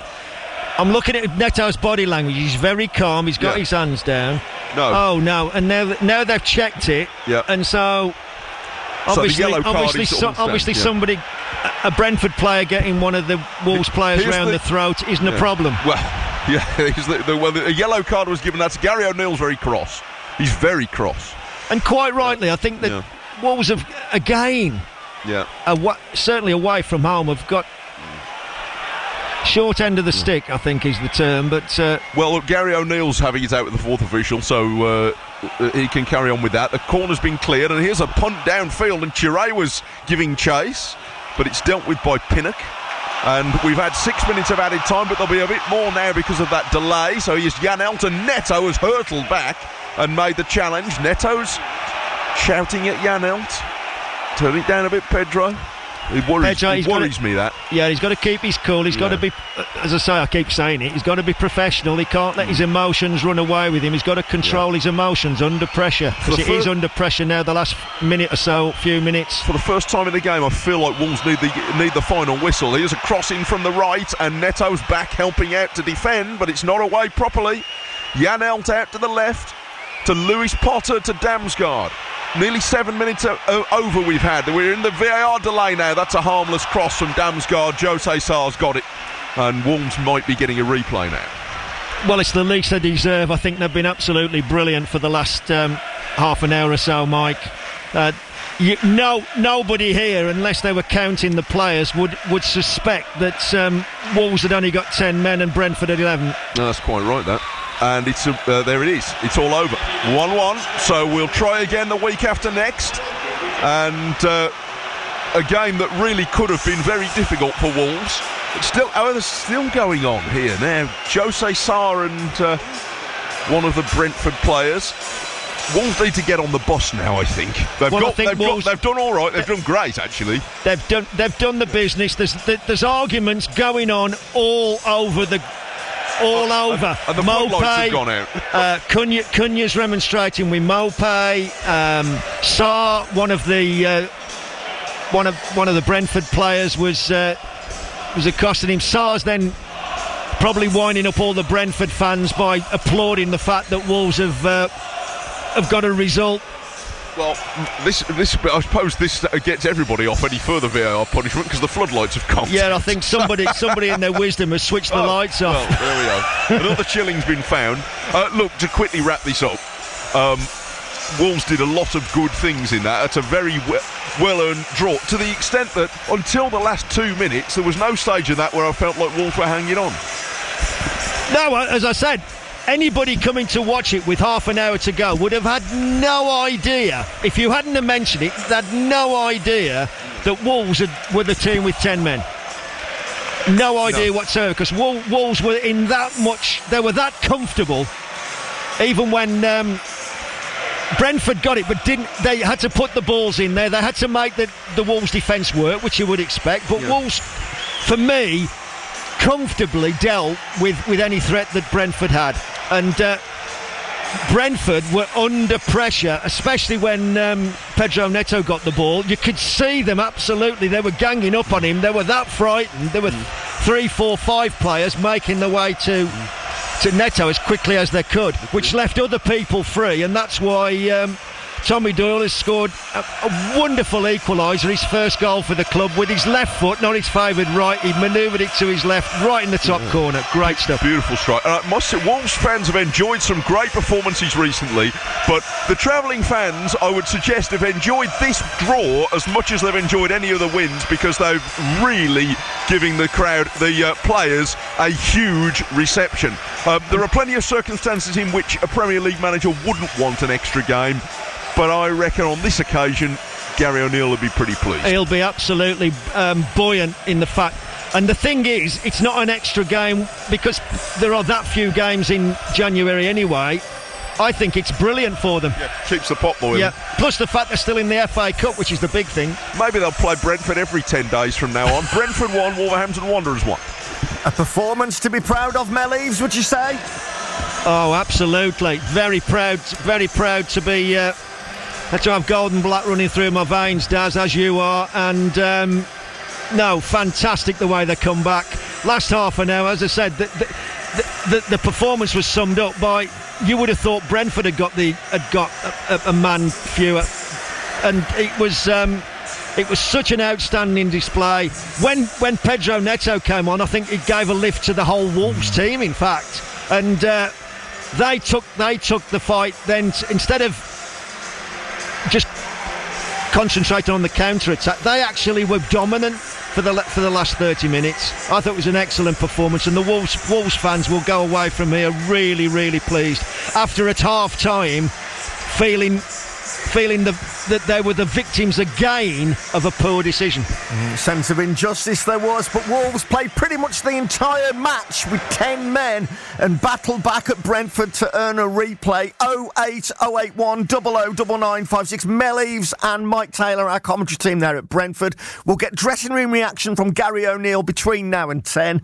I'm looking at Neto's body language. He's very calm. He's got Yeah. his hands down. No. Oh no! And now, now they've checked it. Yeah. And so, So the obviously, yellow obviously, is so, obviously, yeah. somebody, a Brentford player getting one of the Wolves players Here's round the, the- throat isn't a problem. Well, yeah, he's the, the, well, the, a yellow card was given. That's Gary O'Neil's very cross. He's very cross. And quite rightly, I think that Yeah. Wolves have again, Yeah. awa- certainly away from home, have got short end of the stick. I think is the term, but. Uh, Well, look, Gary O'Neil's having it out with the fourth official, so uh, he can carry on with that. The corner's been cleared, and here's a punt downfield, and Chirewa's giving chase, but it's dealt with by Pinnock. And we've had six minutes of added time, but there'll be a bit more now because of that delay. So here's Jan Elton. Neto has hurtled back and made the challenge. Neto's shouting at Janelt. Turn it down a bit, Pedro. It worries, it he's gotta- me that. Yeah, he's got to keep his cool. He's got to be, uh, as I say, I keep saying it. He's got to be professional. He can't let his emotions run away with him. He's got to control his emotions under pressure. Because it is under pressure now. The last minute or so, few minutes. For the first time in the game, I feel like Wolves need the need the final whistle. Here's a crossing from the right, and Neto's back helping out to defend, but it's not away properly. Janelt out to the left, to Lewis Potter to Damsgaard. Nearly seven minutes over we've had. We're in the VAR delay now. That's a harmless cross from Damsgaard. José Sá's got it, and Wolves might be getting a replay now. Well, it's the least they deserve. I think they've been absolutely brilliant for the last um, half an hour or so, Mike. Uh, you, no, nobody here, unless they were counting the players, would would suspect that um, Wolves had only got ten men and Brentford had eleven. No, that's quite right, that. And it's uh, there it is. It's all over. 1 1. So we'll try again the week after next. And uh, a game that really could have been very difficult for Wolves. It's still, oh, there's still going on here now. José Sá and uh, one of the Brentford players. Wolves need to get on the bus now. I think they've Well, got. think they've, Wolves- got they've done all right. They've done great, actually. They've done they've done the business. There's there's arguments going on all over the all over. and the floodlights have gone out. uh, Cunha, Cunha's remonstrating with Maupay. Um, Sá, one of the uh, one of one of the Brentford players, was uh, was accosting him. Sá's then probably winding up all the Brentford fans by applauding the fact that Wolves have uh, have got a result. Well, this this I suppose this gets everybody off any further VAR punishment because the floodlights have come. Yeah, I think somebody somebody in their wisdom has switched the Oh, lights off. Well, there we go. Another chilling's been found. Uh, look, to quickly wrap this up, um, Wolves did a lot of good things in that. It's a very well-earned draw. To the extent that until the last two minutes, there was no stage of that where I felt like Wolves were hanging on. No, uh, as I said, anybody coming to watch it with half an hour to go would have had no idea if you hadn't have mentioned it. Had no idea that Wolves had, were the team with ten men. No idea No. whatsoever because Wolves were in that much. They were that comfortable, even when. Um, Brentford got it, but didn't. They had to put the balls in there. They had to make the, the Wolves' defence work, which you would expect. But Wolves, for me, comfortably dealt with, with any threat that Brentford had. And uh, Brentford were under pressure, especially when um, Pedro Neto got the ball. You could see them absolutely. They were ganging up on him. They were that frightened. There were three, four, five players making their way to to Neto as quickly as they could, which left other people free, and that's why. Um, Tommy Doyle has scored a, a wonderful equaliser, his first goal for the club with his left foot, not his favoured right. He manoeuvred it to his left, right in the top corner. Great stuff. Beautiful strike. Uh, must say, Wolves fans have enjoyed some great performances recently, but the travelling fans, I would suggest, have enjoyed this draw as much as they've enjoyed any other wins because they've really giving the crowd, the uh, players, a huge reception. Um, there are plenty of circumstances in which a Premier League manager wouldn't want an extra game, but I reckon on this occasion, Gary O'Neil will be pretty pleased. He'll be absolutely um, buoyant in the fact. And the thing is, it's not an extra game because there are that few games in January anyway. I think it's brilliant for them. Yeah, keeps the pot boiling. Yeah. Plus the fact they're still in the FA Cup, which is the big thing. Maybe they'll play Brentford every 10 days from now on. Brentford won, Wolverhampton Wanderers won. A performance to be proud of, Mel Eves, would you say? Oh, absolutely. Very proud, very proud to be. Uh, to have golden black running through my veins, Daz, as you are. And um, no, fantastic the way they come back. Last half an hour, as I said, the, the, the, the performance was summed up by. You would have thought Brentford had got the had got a, a man fewer, and it was. Um, it was such an outstanding display. When when Pedro Neto came on, I think it gave a lift to the whole Wolves team. In fact, and uh, they took they took the fight. Then instead of just concentrating on the counter attack, they actually were dominant for the for the last 30 minutes. I thought it was an excellent performance, and the Wolves Wolves fans will go away from here really really pleased after at half time feeling feeling the, that they were the victims again of a poor decision. Mm, sense of injustice there was, but Wolves played pretty much the entire match with 10 men and battled back at Brentford to earn a replay. 08081 009956. Mel Eves and Mike Taylor, our commentary team there at Brentford. We'll get dressing room reaction from Gary O'Neil between now and 10.